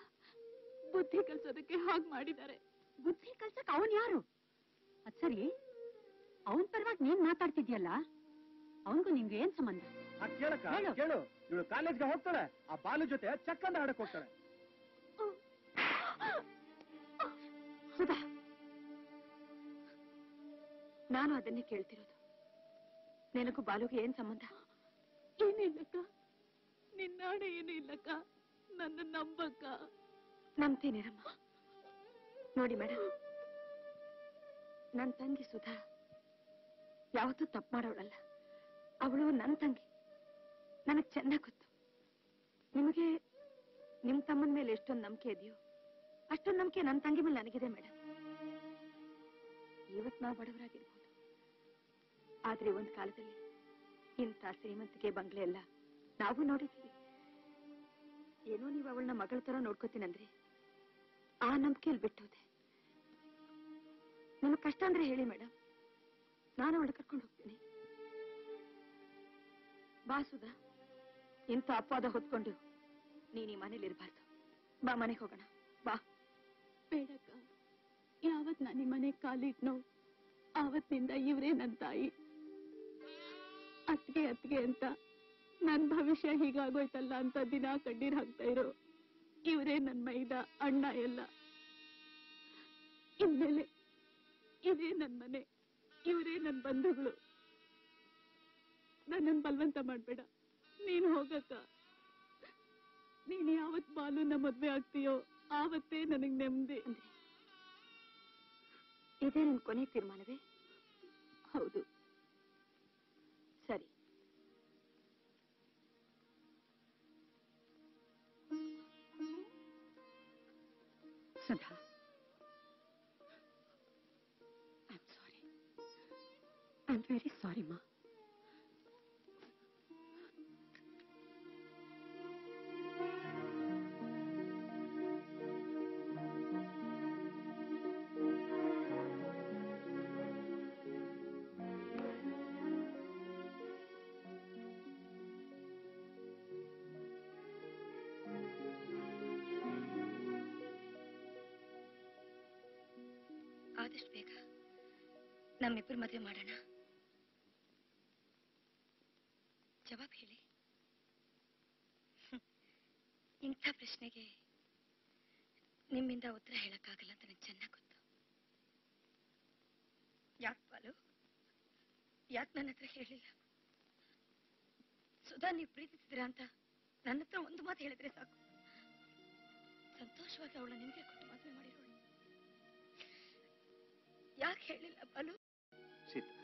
ಬುದ್ಧಿ ಕಲ್ಸೋದಕ್ಕೆ ಹಾಗೆ ಮಾಡಿದ್ದಾರೆ. ಬುದ್ಧಿ ಕಲ್ಸಕ್ ಅವನ್ ಯಾರು? ಅದ್ ಸರಿ? ಅವನ್ ಪರವಾಗಿ ನೀನ್ ಮಾತಾಡ್ತಿದ್ಯಲ್ಲ? ಅವನ್ಗೂ ನಿಂಗೆ ಏನ್ ಸಂಬಂಧ? ಆ ಕೇಳಕ್ಕ ಹೇಳು. ಕೇಳು. ಇವಳು ಕಾಲೇಜ್ಗೆ ಹೋಗ್ತಾಳೆ. ಆ ಬಾಲು ಜೊತೆ ಚಕ್ಕಂದ ಆಡಕ್ ಹೋಗ್ತಾಳೆ. ಸುಧಾ ನಾನು ಅದನ್ನೇ ಕೇಳ್ತಿರೋದು. ನಿನಗೂ ಬಾಲುಗೆ ಏನ್ ಸಂಬಂಧ? ಏನಿಲ್ಲಕ್ಕ. ನಿನ್ನಾಣೆ ಏನು ಇಲ್ಲಕ್ಕ. ನನ್ನ ನಂಬಕ್ಕ. ನಂಬ್ತೀನಿರಮ್ಮ ನೋಡಿ ಮೇಡಮ್ ನನ್ ತಂಗಿ ಸುಧಾ. ಯಾವತ್ತೂ ತಪ್ಪು ಮಾಡೋಳಲ್ಲ. ಅವಳು ನನ್ನ ತಂಗಿ. ನನಗ್ ಚೆನ್ನಾಗಿ ಗೊತ್ತು. ನಿಮಗೆ ನಿಮ್ ತಮ್ಮನ ಮೇಲೆ ಎಷ್ಟೊಂದು ನಂಬಿಕೆ ಇದೆಯೋ, ಅಷ್ಟೊಂದು ನಂಬಿಕೆ ನನ್ನ ತಂಗಿ ಮೇಲೆ ನನಗಿದೆ ಮೇಡಮ್ ಇವತ್ ನಾವು ಬಡವರಾಗಿರ್ಬೋದು. ಆದ್ರೆ ಒಂದು ಕಾಲದಲ್ಲಿ ಇಂಥ ಶ್ರೀಮಂತಿಗೆ ಬಂಗ್ಲೆ ಎಲ್ಲ ನಾವು ನೋಡಿದ್ದೀವಿ ಏನೋ ನೀವು ಅವಳನ್ನ ಮಗಳ ತರ ನೋಡ್ಕೋತೀನಂದ್ರೆ ಆ ನಂಬಿಕೆಯಲ್ಲಿ ಬಿಟ್ಟೋದೆ. ನಿಮಗೆ ಕಷ್ಟ ಅಂದ್ರೆ ಹೇಳಿ ಮೇಡಮ್ ನಾನು ಅವಳ ಕರ್ಕೊಂಡು ಹೋಗ್ತೀನಿ. ಬಾ ಸುಧಾ. ಇಂಥ ಅಪವಾದ ಹೊತ್ಕೊಂಡು ನೀನ್ ಈ ಮನೇಲಿ ಇರಬಾರ್ದು. ಬಾ ಮನೆಗೆ ಹೋಗೋಣ. ಬಾ. ಬೇಡಕ್ಕ ಯಾವತ್ ನಾನು ಈ ಮನೆ ಕಾಲಿಟ್ನೋ ಆವತ್ತಿನಿಂದ ಇವರೇ ನನ್ನ ತಾಯಿ. ಅತ್ಗೆ ಅತ್ಗೆ ಅಂತ ನನ್ ಭವಿಷ್ಯ ಹೀಗಾಗೋಯ್ತಲ್ಲ ಅಂತ ದಿನ ಕಣ್ಣೀರ್ ಹಾಕ್ತಾ ಇರೋ ಇವರೇ ನನ್ ಮೈದ ಅಣ್ಣ ಎಲ್ಲ. ಇನ್ಮೇಲೆ ಇದೇ ನನ್ ಮನೆ. ಇವರೇ ನನ್ನ ಬಂಧುಗಳು. ನನ್ನನ್ನು ಬಲವಂತ ಮಾಡ್ಬೇಡ. ನೀನು ಹೋಗಕ್ಕ. ನೀನ್ ಯಾವತ್ ಬಾಲುನ ಮದ್ವೆ ಆಗ್ತೀಯೋ ಆವತ್ತೇ ನನಗ್ ನೆಮ್ಮದಿ ಇದೇ ನನ್ನ ಕೊನೆ ತೀರ್ಮಾನವೇ? ಹೌದು. ಸರಿ. ಸುಧಾ ಐಮ್ ವೆರಿ ಸಾರಿ ಮಾ ಆದಷ್ಟು ಬೇಗ ನಮ್ಮಿಬ್ಬರು ಮದುವೆ ಮಾಡೋಣ ಜವಾಬ್ ಹೇಳಿ ಹ್ಮ್. ಇಂಥ ಪ್ರಶ್ನೆಗೆ ನಿಮ್ಮಿಂದ ಉತ್ತರ ಹೇಳಕ್ಕಾಗಲ್ಲ ಅಂತ ನನಗೆ ಚೆನ್ನಾಗಿ ಗೊತ್ತು. ಯಾಕೆ ಬಾಲು? ಯಾಕೆ ನನ್ನ ಹತ್ರ ಹೇಳಿಲ್ಲ? ಸುಧಾ, ನೀವು ಪ್ರೀತಿಸಿದಿರಾ ಅಂತ ನನ್ನ ಹತ್ರ ಒಂದು ಮಾತು ಹೇಳಿದ್ರೆ ಸಾಕು. ಸಂತೋಷವಾಗಿ ಅವಳ ನಿಮಗೆ ಕೊಟ್ಟು ಮದುವೆ ಮಾಡಿರೋಳು. ಯಾಕೆ ಹೇಳಿಲ್ಲ ಬಾಲು? ಸೀತಾ,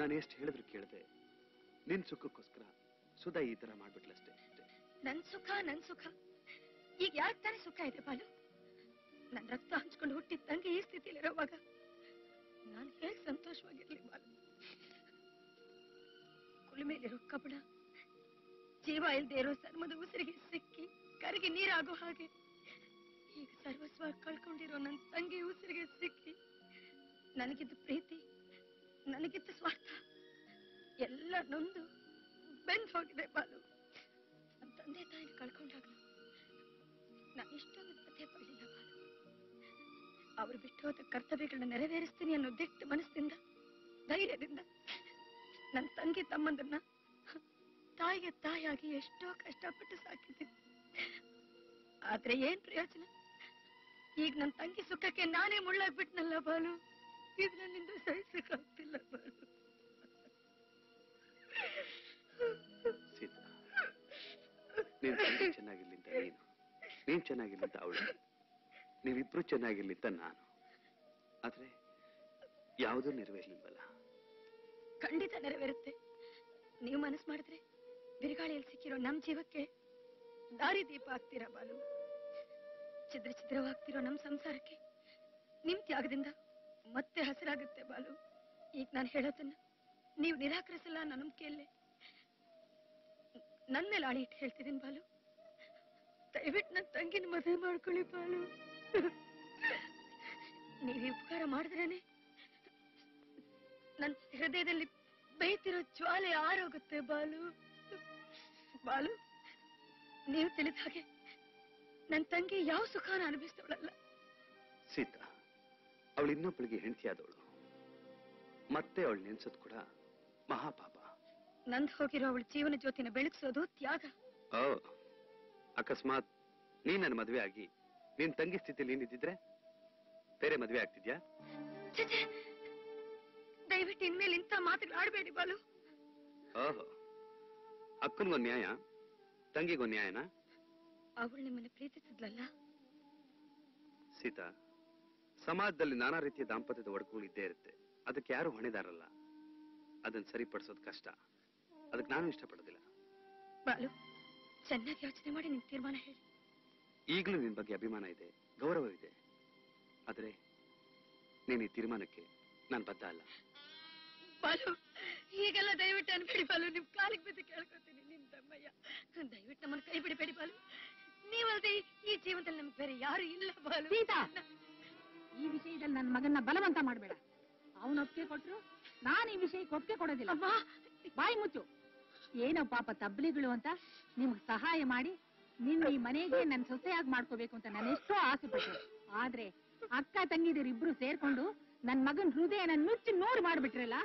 ನಾನು ಎಷ್ಟು ಹೇಳಿದ್ರು ಕೇಳಿದೆ, ನಿನ್ ಸುಖಕ್ಕೋಸ್ಕರ ಸುಧಾ ಈ ತರ ಮಾಡ್ಬಿಟ್ಲಷ್ಟೇ. ನನ್ ಸುಖ ನನ್ ಸುಖ. ಈಗ ಯಾಕೆ ತಾನೇ ಸುಖ ಇದೆ ಬಾಲು? ನನ್ ರಕ್ತ ಹಂಚ್ಕೊಂಡು ಹುಟ್ಟಿದ ತಂಗಿ ಈ ಸ್ಥಿತಿಲಿರೋವಾಗ ನಾನು ಹೇಗೆ ಸಂತೋಷವಾಗಿರ್ಲಿ ಬಾಲು? ಕುಲುಮೇಲಿರೋ ಕಬಡ ಜೀವ ಇಲ್ದೇ ಇರೋ ಸರ್ಮದ ಉಸಿರಿಗೆ ಸಿಕ್ಕಿ ಕರಗಿ ನೀರಾಗೋ ಹಾಗೆ ಈಗ ಸರ್ವಸ್ವ ಕಳ್ಕೊಂಡಿರೋ ನನ್ನ ತಂಗಿ ಉಸಿರಿಗೆ ಸಿಕ್ಕಿ ನನಗಿದ್ದ ಪ್ರೀತಿ, ನನಗಿದ್ದ ಸ್ವಾರ್ಥ ಎಲ್ಲ ನೊಂದು ಬೆಂದ್ ಹೋಗಿದೆ ಬಾಲು. ತಂದೆ ತಾಯಿನ ಕಳ್ಕೊಂಡಾಗ ನಾನು ಇಷ್ಟೊಂದು ಕಥೆ ಪಡಲಿಲ್ಲ ಅವರು ಬಿಟ್ಟು ಹೋದ ಕರ್ತವ್ಯಗಳನ್ನ ನೆರವೇರಿಸ್ತೀನಿ ಅನ್ನೋ ದಿಟ್ಟ ಮನಸ್ಸಿಂದ, ಧೈರ್ಯದಿಂದ ನನ್ನ ತಂಗಿ ತಮ್ಮಂದನ್ನ ತಾಯಿಗೆ ತಾಯಿಯಾಗಿ ಎಷ್ಟೋ ಕಷ್ಟಪಟ್ಟು ಸಾಕಿದ್ದೀನಿ. ಆದ್ರೆ ಏನ್ ಪ್ರಯೋಜನ? ಈಗ ನನ್ನ ತಂಗಿ ಸುಖಕ್ಕೆ ನಾನೇ ಮುಳ್ಳಾಗ್ಬಿಟ್ನಲ್ಲ ಬಾಲು. ಇದು ನನ್ನಿಂದ ಸಹಿಸಕ್ಕಾಗ್ತಿಲ್ಲ ಬಾಲು. ನೀನ್ ತಂದೆ ಚೆನ್ನಾಗಿರ್ಲಿ ಅಂತ ನೀನು. ನೀನ್ ಚೆನ್ನಾಗಿರ್ಲಿ ಅವಳು. ನೀವಿಬ್ರು ಚೆನ್ನಾಗಿರ್ಲಿ ನಾನು. ಆದ್ರೆ ಯಾವುದೂ ನೆರವೇರ್ಲಿಲ್ವಲ್ಲ? ಖಂಡಿತ ನೆರವೇರುತ್ತೆ. ನೀವು ಮನಸ್ಸು ಮಾಡಿದ್ರೆ ಬಿರುಗಾಳಿಯಲ್ಲಿ ಸಿಕ್ಕಿರೋ ನಮ್ ಜೀವಕ್ಕೆ ದಾರಿ ದೀಪ ಆಗ್ತೀರಾ ಬಾಲು? ಛಿದ್ರ ಛಿದ್ರವಾಗ್ತಿರೋ ನಮ್ ಸಂಸಾರಕ್ಕೆ ನಿಮ್ ತ್ಯಾಗದಿಂದ ಮತ್ತೆ ಹಸಿರಾಗುತ್ತೆ ಬಾಲು. ಈಗ ನಾನು ಹೇಳೋದನ್ನ ನೀವು ನಿರಾಕರಿಸಲ್ಲ ನನ್ನ ನಂಬಿಕೆಯಲ್ಲೇ. ನನ್ನ ಮೇಲೆ ಇಟ್ಟು ಹೇಳ್ತಿದ್ದೀನಿ ಬಾಲು. ದಯವಿಟ್ಟು ನನ್ನ ತಂಗಿನ ಮದುವೆ ಮಾಡ್ಕೊಳ್ಳಿ ಬಾಲು. ನೀವೇ ಉಪಕಾರ ಮಾಡಿದ್ರೇನೆ ನನ್ನ ಹೃದಯದಲ್ಲಿ ಬೈತಿರೋ ಜ್ವಾಲೆ ಆರೋಗುತ್ತೆ ಬಾಲು. ಬಾಲು, ನೀವು ತಿಳಿದ ಹಾಗೆ ನನ್ನ ತಂಗಿ ಯಾವ ಸುಖಾನ ಅನುಭವಿಸ್ತವಳಲ್ಲ ಸೀತಾ, ಅವಳು ಇನ್ನೊಬ್ಬಳಿಗೆ ಹೆಂಡತಿಯಾದವಳು. ಮತ್ತೆ ಅವಳು ನೆನ್ಸೋದು ಕೂಡ ಮಹಾಪಾಪ. ನಂದ್ ಹೋಗಿರೋ ಅವಳ ಜೀವನ ಜ್ಯೋತಿನ ಬೆಳಗಿಸೋದು ತ್ಯಾಗ. ಓ ಅಕಸ್ಮಾತ್ ನೀ ನನ್ನ ಮದ್ವೆ ಆಗಿ ನಿನ್ ತಂಗಿ ಸ್ಥಿತಿಯಲ್ಲಿ ನಿಂತಿದ್ರೆ ಬೇರೆ ಮದ್ವೆ ಆಗ್ತಿದ್ಯಾ. ದಯವಿಟ್ಟು ಇನ್ಮೇಲೆ ಇಂಥ ಮಾತುಗಳು ಆಡಬೇಡಿ ಬಾಲು. ಓಹೋ ಅಕ್ಕನ್ಗೊಂದ್ ನ್ಯಾಯ ತಂಗಿಗೊಂದ್ ನ್ಯಾಯನಾ? ಅವಳು ನಿಮ್ಮನ್ನ ಪ್ರೀತಿಸಿದ್ಲಲ್ಲ? ಸೀತಾ ಸಮಾಜದಲ್ಲಿ ನಾನಾ ರೀತಿಯ ದಾಂಪತ್ಯದ ಒಡಕುಗಳು ಇದ್ದೇ ಇರುತ್ತೆ. ಅದಕ್ಕೆ ಯಾರು ಹೊಣೆದಾರಲ್ಲ. ಅದನ್ನ ಸರಿಪಡಿಸೋದು ಕಷ್ಟ. ಅದಕ್ಕೆ ನಾನು ಇಷ್ಟಪಡೋದಿಲ್ಲ. ಬಾಲು ಚೆನ್ನಾಗಿ ಯೋಚನೆ ಮಾಡಿ ನಿನ್ ತೀರ್ಮಾನ ಹೇಳಿ. ಈಗಲೂ ನಿನ್ ಬಗ್ಗೆ ಅಭಿಮಾನ ಇದೆ ಗೌರವವಿದೆ. ಆದರೆ ನೀನ್ ಈ ತೀರ್ಮಾನಕ್ಕೆ ನಾನು ಬದ್ಧ ಅಲ್ಲ. ಬಾಲು ಈಗೆಲ್ಲ ದಯವಿಟ್ಟು ಅನ್ಬೇಡಿ ಬಾಲು ನಿಮ್ ಕಾಲಿಗೆ ಬಿದ್ದು ಕೇಳ್ಕೊತೀನಿ ನಿಮ್ ತಮ್ಮಯ್ಯ ದಯವಿಟ್ಟು ನಮ್ಮನ್ನ ಕೈ ಬಿಡಬೇಡಿ ಬಾಲು. ನೀವಲ್ದೆ ಈ ಜೀವನದಲ್ಲಿ ನಮ್ಗೆ ಬೇರೆ ಯಾರು ಇಲ್ಲ ಬಾಲು. ಸೀತಾ! ಈ ವಿಷಯದಲ್ಲಿ ನನ್ನ ಮಗನ್ನ ಬಲವಂತ ಮಾಡಬೇಡ. ಅವನು ಒಪ್ಪಿಗೆ ಕೊಟ್ರು ನಾನು ಈ ವಿಷಯಕ್ಕೆ ಒಪ್ಪಿಗೆ ಕೊಡೋದಿಲ್ಲ. ಬಾಯಿ ಮುಚ್ಚು. ಏನೋ ಪಾಪ ತಬ್ಲಿಗಳು ಅಂತ ನಿಮ್ಗೆ ಸಹಾಯ ಮಾಡಿ ನಿನ್ನ ಈ ಮನೆಗೆ ನನ್ನ ಸೊಸೆಯಾಗಿ ಮಾಡ್ಕೋಬೇಕು ಅಂತ ನಾನು ಎಷ್ಟೋ ಆಸೆ ಪಟ್ಟೆ ಆದ್ರೆ ಅಕ್ಕ ತಂಗಿದಿರಿಬ್ರು ಸೇರ್ಕೊಂಡು ನನ್ ಮಗನ್ ಹೃದಯನ ಮುಚ್ಚಿ ನೂರು ಮಾಡ್ಬಿಟ್ರಲ್ಲ?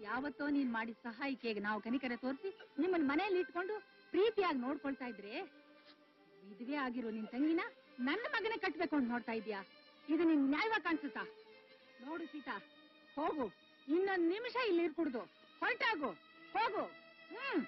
ಯಾವತ್ತೋ ನೀನ್ ಮಾಡಿದ ಸಹಾಯಕ್ಕೆ ನಾವು ಕನಿಕರ ತೋರಿಸಿ ನಿಮ್ಮನ್ ಮನೆಯಲ್ಲಿ ಇಟ್ಕೊಂಡು ಪ್ರೀತಿಯಾಗಿ ನೋಡ್ಕೊಳ್ತಾ ಇದ್ರೆ ವಿಧವೆ ಆಗಿರೋ ನಿನ್ ತಂಗಿನ ನನ್ನ ಮಗನೇ ಕಟ್ಬೇಕು ಅಂತ ನೋಡ್ತಾ ಇದ್ಯಾ? ಇದು ನಿನ್ ನ್ಯಾಯವಾಗಿ ಕಾಣಿಸುತ್ತಾ? ನೋಡು ಸೀತಾ, ಹೋಗು. ಇನ್ನೊಂದ್ ನಿಮಿಷ ಇಲ್ಲಿ ಇರ್ಕುಡ್ದು. ಹೊರಟಾಗು. ಹೋಗು ಹ್ಮ್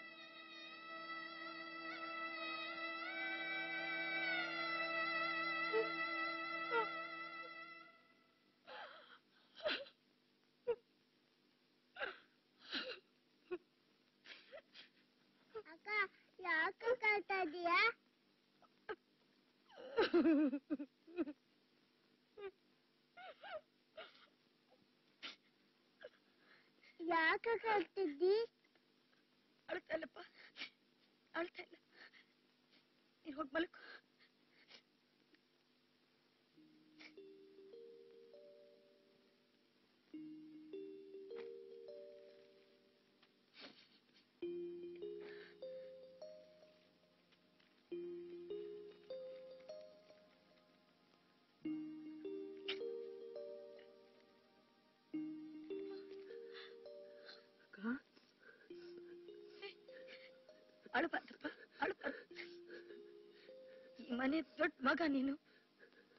ಮನೆ ದೊಡ್ಡ ಮಗ ನೀನು.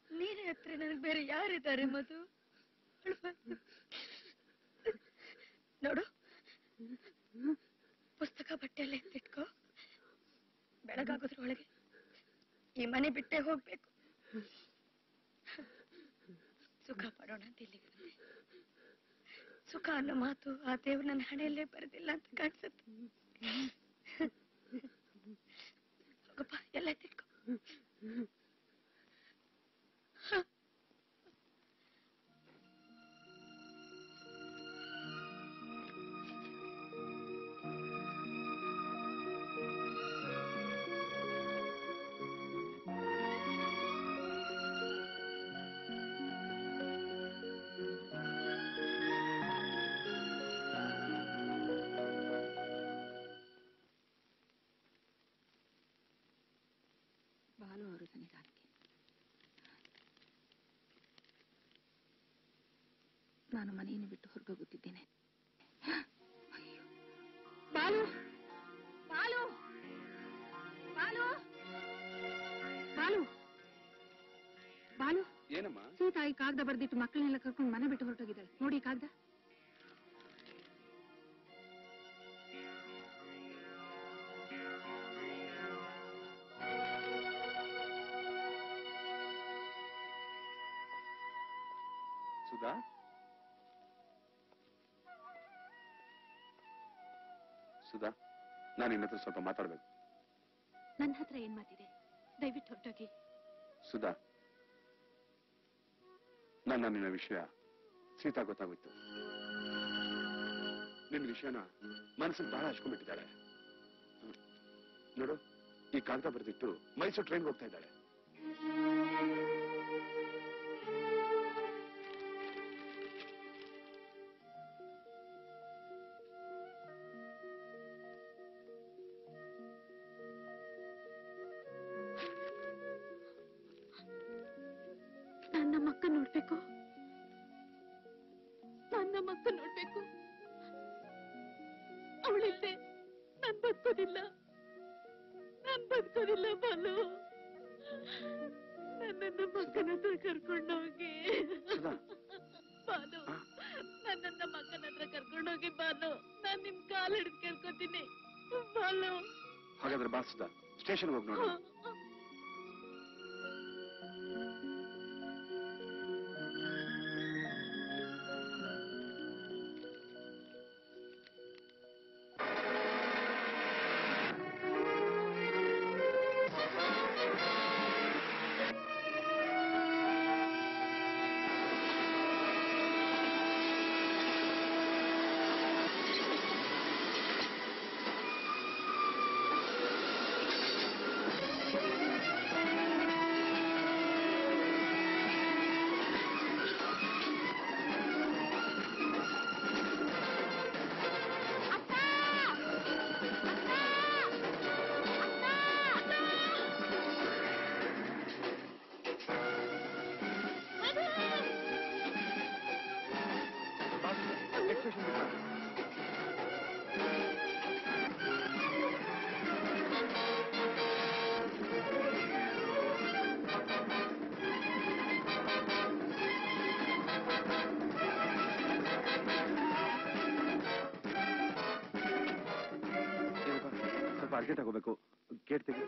ನೀನೆ ಹತ್ರ ನನಗೆ ಬೇರೆ ಯಾರಿದ್ದಾರೆ ಮಧು? ನೋಡು. ಪುಸ್ತಕ ಬಟ್ಟೆ ಎಲ್ಲ ಎತ್ತಿಟ್ಕೋ ಬೆಳಗಾಗೋದ್ರೊಳಗೆ ಈ ಮನೆ ಬಿಟ್ಟೆ ಹೋಗ್ಬೇಕು. ಸುಖ ಪಡೋಣ ಅಂತ ಸುಖ ಅನ್ನೋ ಮಾತು ಆ ದೇವ್ರ ನನ್ನ ಹಣೆಯಲ್ಲೇ ಬರೆದಿಲ್ಲ ಅಂತ ಕಾಣಿಸುತ್ತೆ. ಈ ಕಾಗದ ಬರ್ದಿಟ್ಟು ಮಕ್ಕಳನ್ನೆಲ್ಲ ಕರ್ಕೊಂಡು ಮನೆ ಬಿಟ್ಟು ಹೊರಟೋಗಿದ್ದಾಳೆ ನೋಡಿ ಕಾಗದ. ಸುಧಾ? ಸುಧಾ ನಾನು ನಿನ್ನ ಹತ್ರ ಸ್ವಲ್ಪ ಮಾತಾಡ್ಬೇಕು. ನನ್ನ ಹತ್ರ ಏನ್ ಮಾತಿದೆ? ದಯವಿಟ್ಟು ಹೊರಟೋಗಿ. ಸುಧಾ ನನ್ನ ನಿನ್ನ ವಿಷಯ. ಸೀತಾ ಗೊತ್ತಾಗೋಯ್ತು. ನಿನ್ನ ವಿಷಯನ ಮನಸ್ಸಿಗೆ ಬಹಳ ಹಚ್ಕೊಂಡ್ಬಿಟ್ಟಿದ್ದಾಳೆ. ನೋಡು, ಈ ಕಾಗದ ಬರೆದಿಟ್ಟು ಮೈಸೂರು ಟ್ರೈನ್ ಹೋಗ್ತಾ ಇದ್ದಾಳೆ. ಅರ್ಜೆಂಟ್ ಆಗೋಬೇಕು ಗೇಟ್ ತೆಗಿ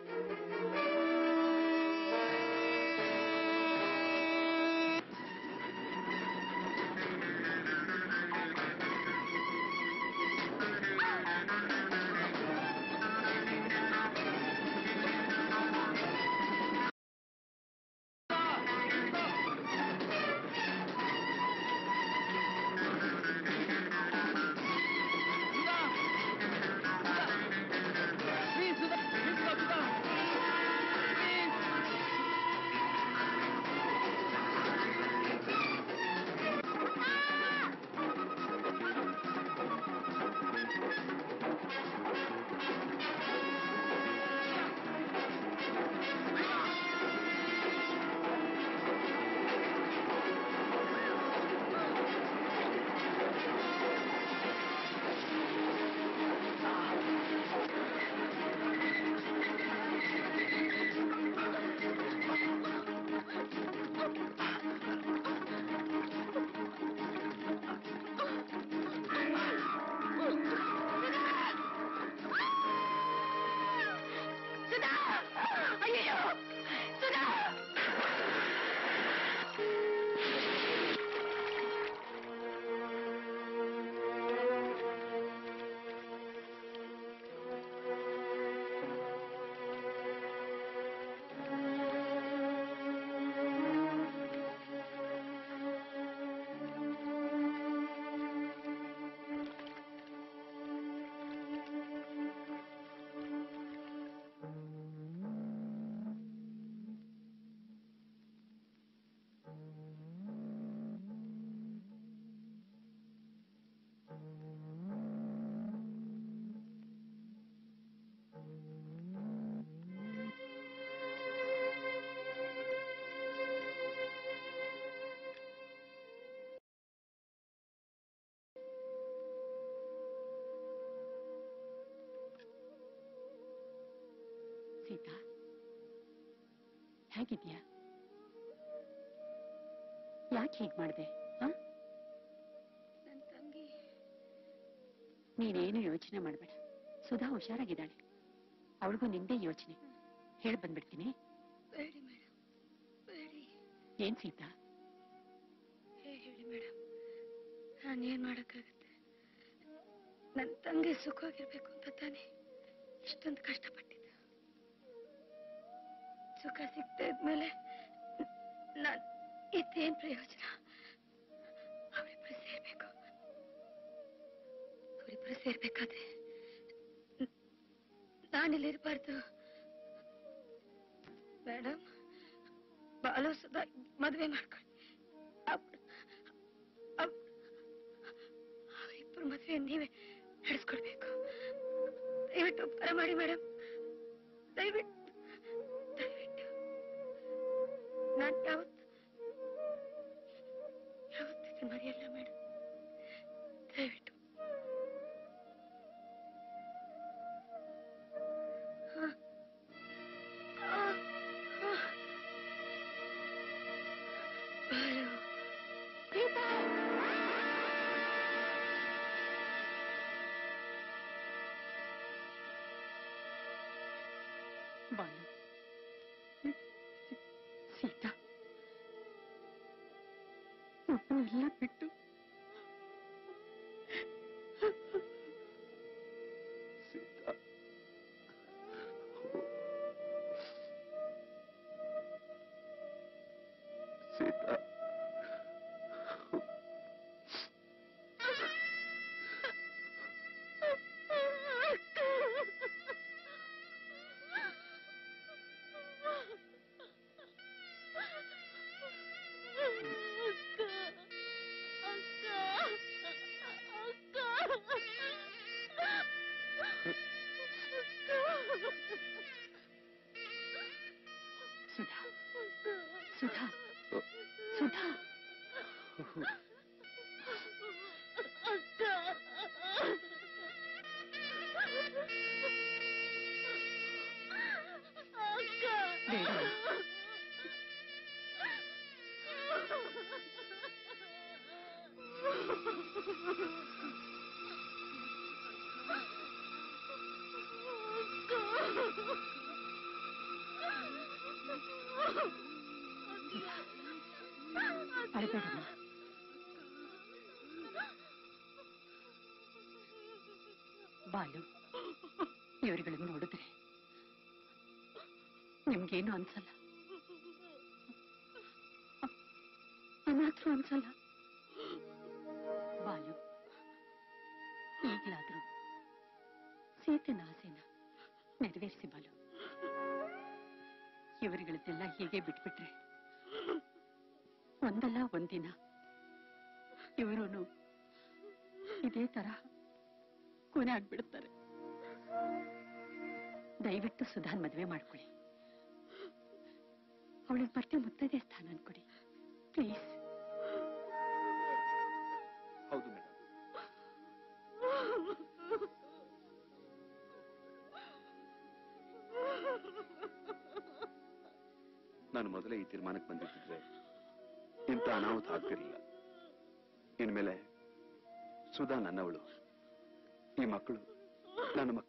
ಸೀತಾ ಹೇಗಿದ್ಯಾ ಯಾಕೆ ಹೀಗ್ ಮಾಡ್ದೆ ನೀನೇನು ಯೋಚನೆ ಮಾಡಬೇಡ. ಸುಧಾ ಹುಷಾರಾಗಿದ್ದಾಳೆ. ಅವಳಿಗೂ ನಿಂದೇ ಯೋಚನೆ. ಹೇಳ್ ಬಂದ್ಬಿಡ್ತೀನಿ. ಏನ್ ಸೀತಾ? ಹೇಳಿ ಮೇಡಮ್ ನಾನು ಏನ್ ಮಾಡಕ್ಕಾಗತ್ತೆ? ನನ್ನ ತಂಗಿ ಸುಖವಾಗಿರ್ಬೇಕು ಅಂತ ತಾನೆ ಇಷ್ಟೊಂದು ಕಷ್ಟಪಟ್ಟಿದ್ದು. ಸುಖ ಸಿಗ್ತಾ ಇದ್ಮೇಲೆ ನಾನ್ ಇದೇನ್ ಪ್ರಯೋಜನ ಅವರಿಬ್ರು ಸೇರ್ಬೇಕು ಅವರಿಬ್ರು ಸೇರ್ಬೇಕಾದ್ರೆ ನ- ನಾನಿಲ್ಲಿರ್ಬಾರ್ದು ಮೇಡಮ್ ಬಾಲು ಸುಧಾ ಮದುವೆ ಮಾಡ್ಕೊಳ್ಳಿ ಅಪ್- ಅಪ್- ಅವರಿಬ್ಬರು ಮದುವೆ ನೀವೇ ನಡೆಸ್ಕೊಡ್ಬೇಕು ದಯವಿಟ್ಟು ಉಪಕಾರ ಮಾಡಿ ಮೇಡಮ್ ದಯವಿಟ್ಟು ದಯವಿಟ್ಟು የተናዳሁት ያወጡትን ወሬ ಎಲ್ಲ ಬಿಟ್ಟು ಸುಧಾ ಸುಧಾ ಸುಧಾ ಬಾಲು. ಇವರುಗಳನ್ನು ನೋಡಿದ್ರೆ ನಿಮ್ಗೇನು ಅನ್ಸಲ್ಲ. ಅನಾಥರು ಅನ್ಸಲ್ಲ. ಬಾಲು, ಈಗಲಾದ್ರೂ ಸೀತೆನ ಆಸೆನ ನೆರವೇರಿಸಿ ಬಾಲು. ಇವರುಗಳದ್ದೆಲ್ಲ ಹೀಗೆ ಬಿಟ್ಬಿಟ್ರೆ ಒಂದಲ್ಲ ಒಂದಿನ ಇವರೂ ಇದೇ ತರ ಕೊನೆ ಆಗ್ಬಿಡ್ತಾರೆ ದಯವಿಟ್ಟು ಸುಧಾನ್ ಮದುವೆ ಮಾಡ್ಕೊಳ್ಳಿ. ಅವಳಿಗೆ ಮತ್ತೆ ಮುತ್ತೈದೆ ಸ್ಥಾನ ಅನ್ಕೊಡಿ. ಪ್ಲೀಸ್ ಹೌದು ಮೇಡಮ್ ನಾನು ಮೊದಲೇ ಈ ತೀರ್ಮಾನಕ್ಕೆ ಬಂದಿದ್ದಿದ್ರೆ ಇಂಥ ಅನಾಹುತ ಆಗ್ತಿರ್ಲಿಲ್ಲ. ಇನ್ಮೇಲೆ ಸುಧಾ ನನ್ನವಳು. ಈ ಮಕ್ಕಳು ನನ್ನ ಮಕ್ಕಳು.